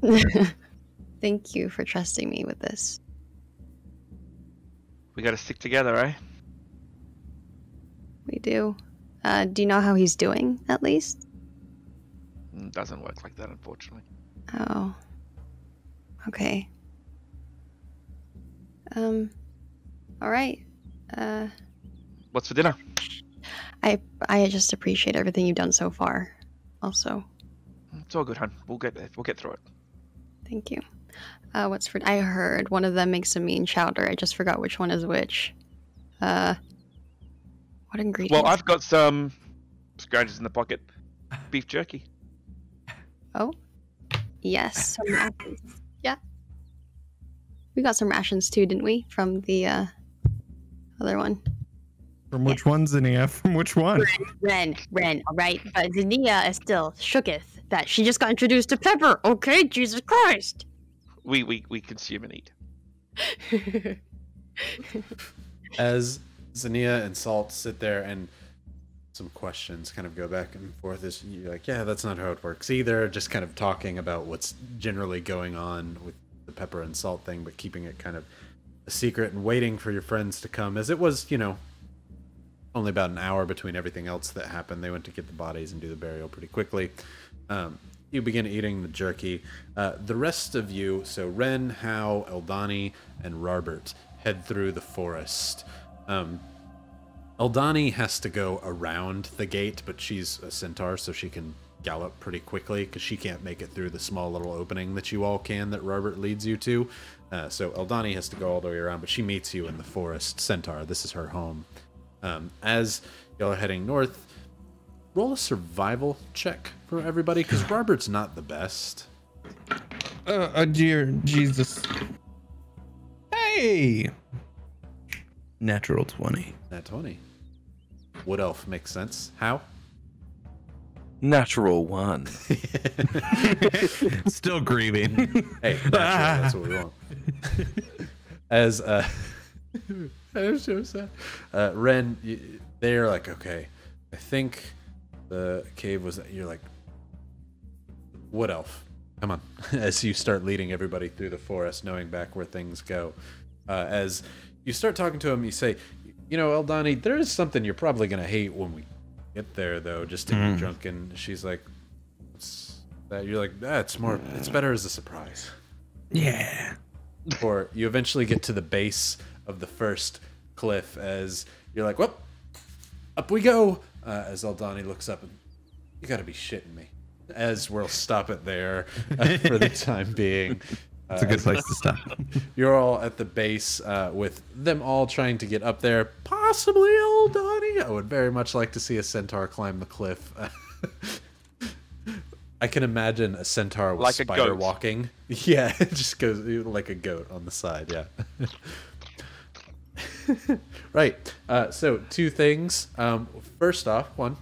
*laughs* Thank you for trusting me with this. We gotta stick together, eh? We do. Uh, do you know how he's doing, at least? Mm, Doesn't work like that, unfortunately. Oh. Okay. Um. All right. Uh, What's for dinner? I I just appreciate everything you've done so far. Also, It's all good, hun. We'll get we'll get through it. thank you. Uh, what's for? I heard one of them makes a mean chowder. I just forgot which one is which. Uh, what ingredients? Well, I've got some scratches in the pocket. Beef jerky. Oh, yes, *laughs* some rations. Yeah, we got some rations too, didn't we? From the uh, other one. From which one, Xenia? *laughs* From which one? Ren, Ren, all right. But Xenia is still shooketh that she just got introduced to Pepper. Okay, Jesus Christ. We we, we consume and eat. *laughs* As Xenia and Salt sit there and some questions kind of go back and forth as you're like, yeah, that's not how it works either. Just kind of talking about what's generally going on with the pepper and salt thing, but keeping it kind of a secret and waiting for your friends to come as it was, you know, only about an hour between everything else that happened. They went to get the bodies and do the burial pretty quickly. Um, you begin eating the jerky. Uh, the rest of you, so Ren, Hao, Eldani, and robert head through the forest. Um, Eldani has to go around the gate, but she's a centaur, so she can gallop pretty quickly because she can't make it through the small little opening that you all can that Robert leads you to. Uh, so Eldani has to go all the way around, but she meets you in the forest. Centaur, this is her home. Um, as y'all are heading north, roll a survival check for everybody because Robert's not the best. Uh, uh, dear Jesus. Hey! Natural 20. Nat 20. Wood elf makes sense. How? Natural one. *laughs* Still grieving. Hey, natural, that's what we want. As uh, *laughs* I'm so sad. Uh, Ren, y- they're like, okay, I think the cave was. You're like, wood elf, come on. *laughs* As you start leading everybody through the forest, knowing back where things go. Uh, as you start talking to him, you say, you know, Eldani, there is something you're probably gonna hate when we get there, though. Just to be drunken. She's like, what's that? You're like, that's more. It's better as a surprise yeah. or you eventually get to the base of the first cliff as you're like, "Whoop, up we go!" Uh, as Eldani looks up and you got to be shitting me. As we'll stop it there uh, for the *laughs* time being. It's a good place to stop. *laughs* You're all at the base uh, with them all trying to get up there. Possibly old Donnie. I would very much like to see a centaur climb the cliff. *laughs* I can imagine a centaur with Like a spider goat. walking. *laughs* Yeah, it just goes like a goat on the side. Yeah. right. Uh, so two things. Um, first off, one,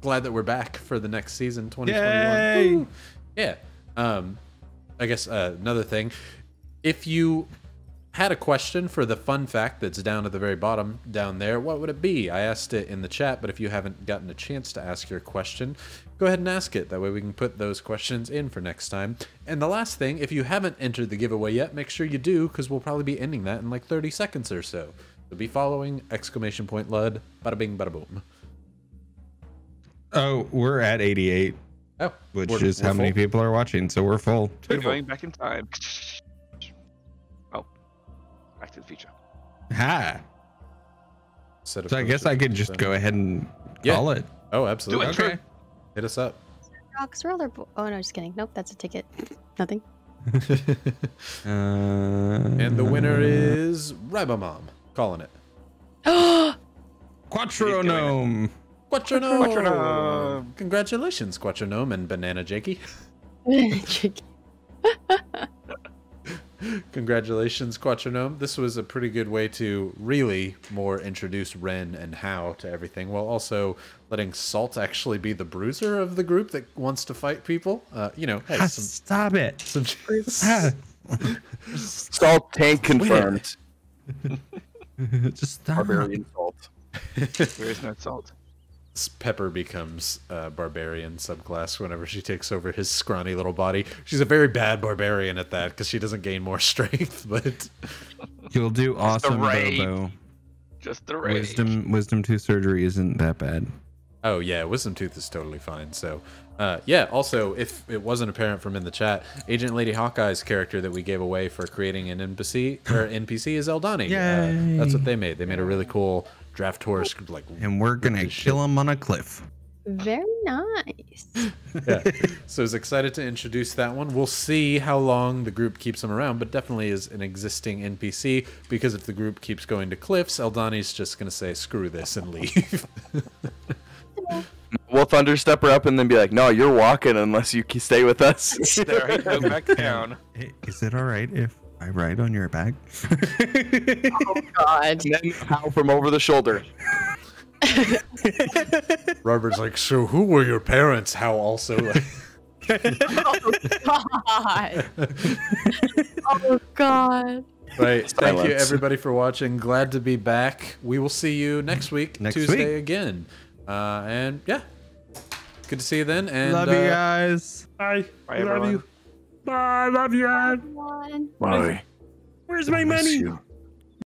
glad that we're back for the next season, 2021. Yay! Woo! Yeah. Um, I guess uh, another thing, if you had a question for the fun fact that's down at the very bottom down there, what would it be? I asked it in the chat, but if you haven't gotten a chance to ask your question, go ahead and ask it. That way we can put those questions in for next time. And the last thing, if you haven't entered the giveaway yet, make sure you do, because we'll probably be ending that in like 30 seconds or so. So be following exclamation point Lud, bada bing, bada boom. Oh, we're at 88, Oh, which we're- is we're how many people are watching, so we're full. We're going back in time. *laughs* Oh, Back to the Future. Ha! So I guess I could just go ahead and Yeah. call it. Oh, absolutely. Do it. Okay. Hit us up. Rocks roller. Oh no, just kidding. Nope, that's a ticket. *laughs* Nothing. *laughs* Uh, and the winner is Ribamom. Calling it. *gasps* Quattro Gnome. Quattronome. Quattronome. Congratulations, Quattronome and Banana Jakey. *laughs* Congratulations, Quattronome. This was a pretty good way to really more introduce Ren and How to everything, while also letting Salt actually be the bruiser of the group that wants to fight people. Uh, you know, hey, Ah, some, stop it. some *laughs* *laughs* Salt tank confirmed. just stop. Barbarian salt. There is no salt. Pepper becomes a barbarian subclass whenever she takes over his scrawny little body. She's a very bad barbarian at that because she doesn't gain more *laughs* strength, but You'll do awesome, rape. Bobo. Just the rage. Wisdom, wisdom two surgery isn't that bad. Oh yeah, wisdom tooth is totally fine. So, uh, yeah. Also, if it wasn't apparent from in the chat, Agent Lady Hawkeye's character that we gave away for creating an NPC or NPC is Eldani. Uh, that's what they made. They made a really cool draft horse like. And we're gonna as kill him on a cliff. Very nice. *laughs* Yeah. so I was excited to introduce that one. We'll see how long the group keeps him around, but definitely is an existing NPC because if the group keeps going to cliffs, Eldani's just gonna say screw this and leave. *laughs* We'll thunderstep her up and then be like, "No, you're walking unless you stay with us." there, go back *laughs* down. Is it all right if I ride on your back? Oh God. and then how from over the shoulder. *laughs* Robert's like, so who were your parents? How also like *laughs* God. *laughs* oh God. Right. Thank you everybody for watching. Glad to be back. We will see you next week, Next Tuesday week. again. Uh, and yeah, good to see you then. And Love you uh, guys. Bye. Bye, everyone. Bye. Love you. Bye. Where's my money? you.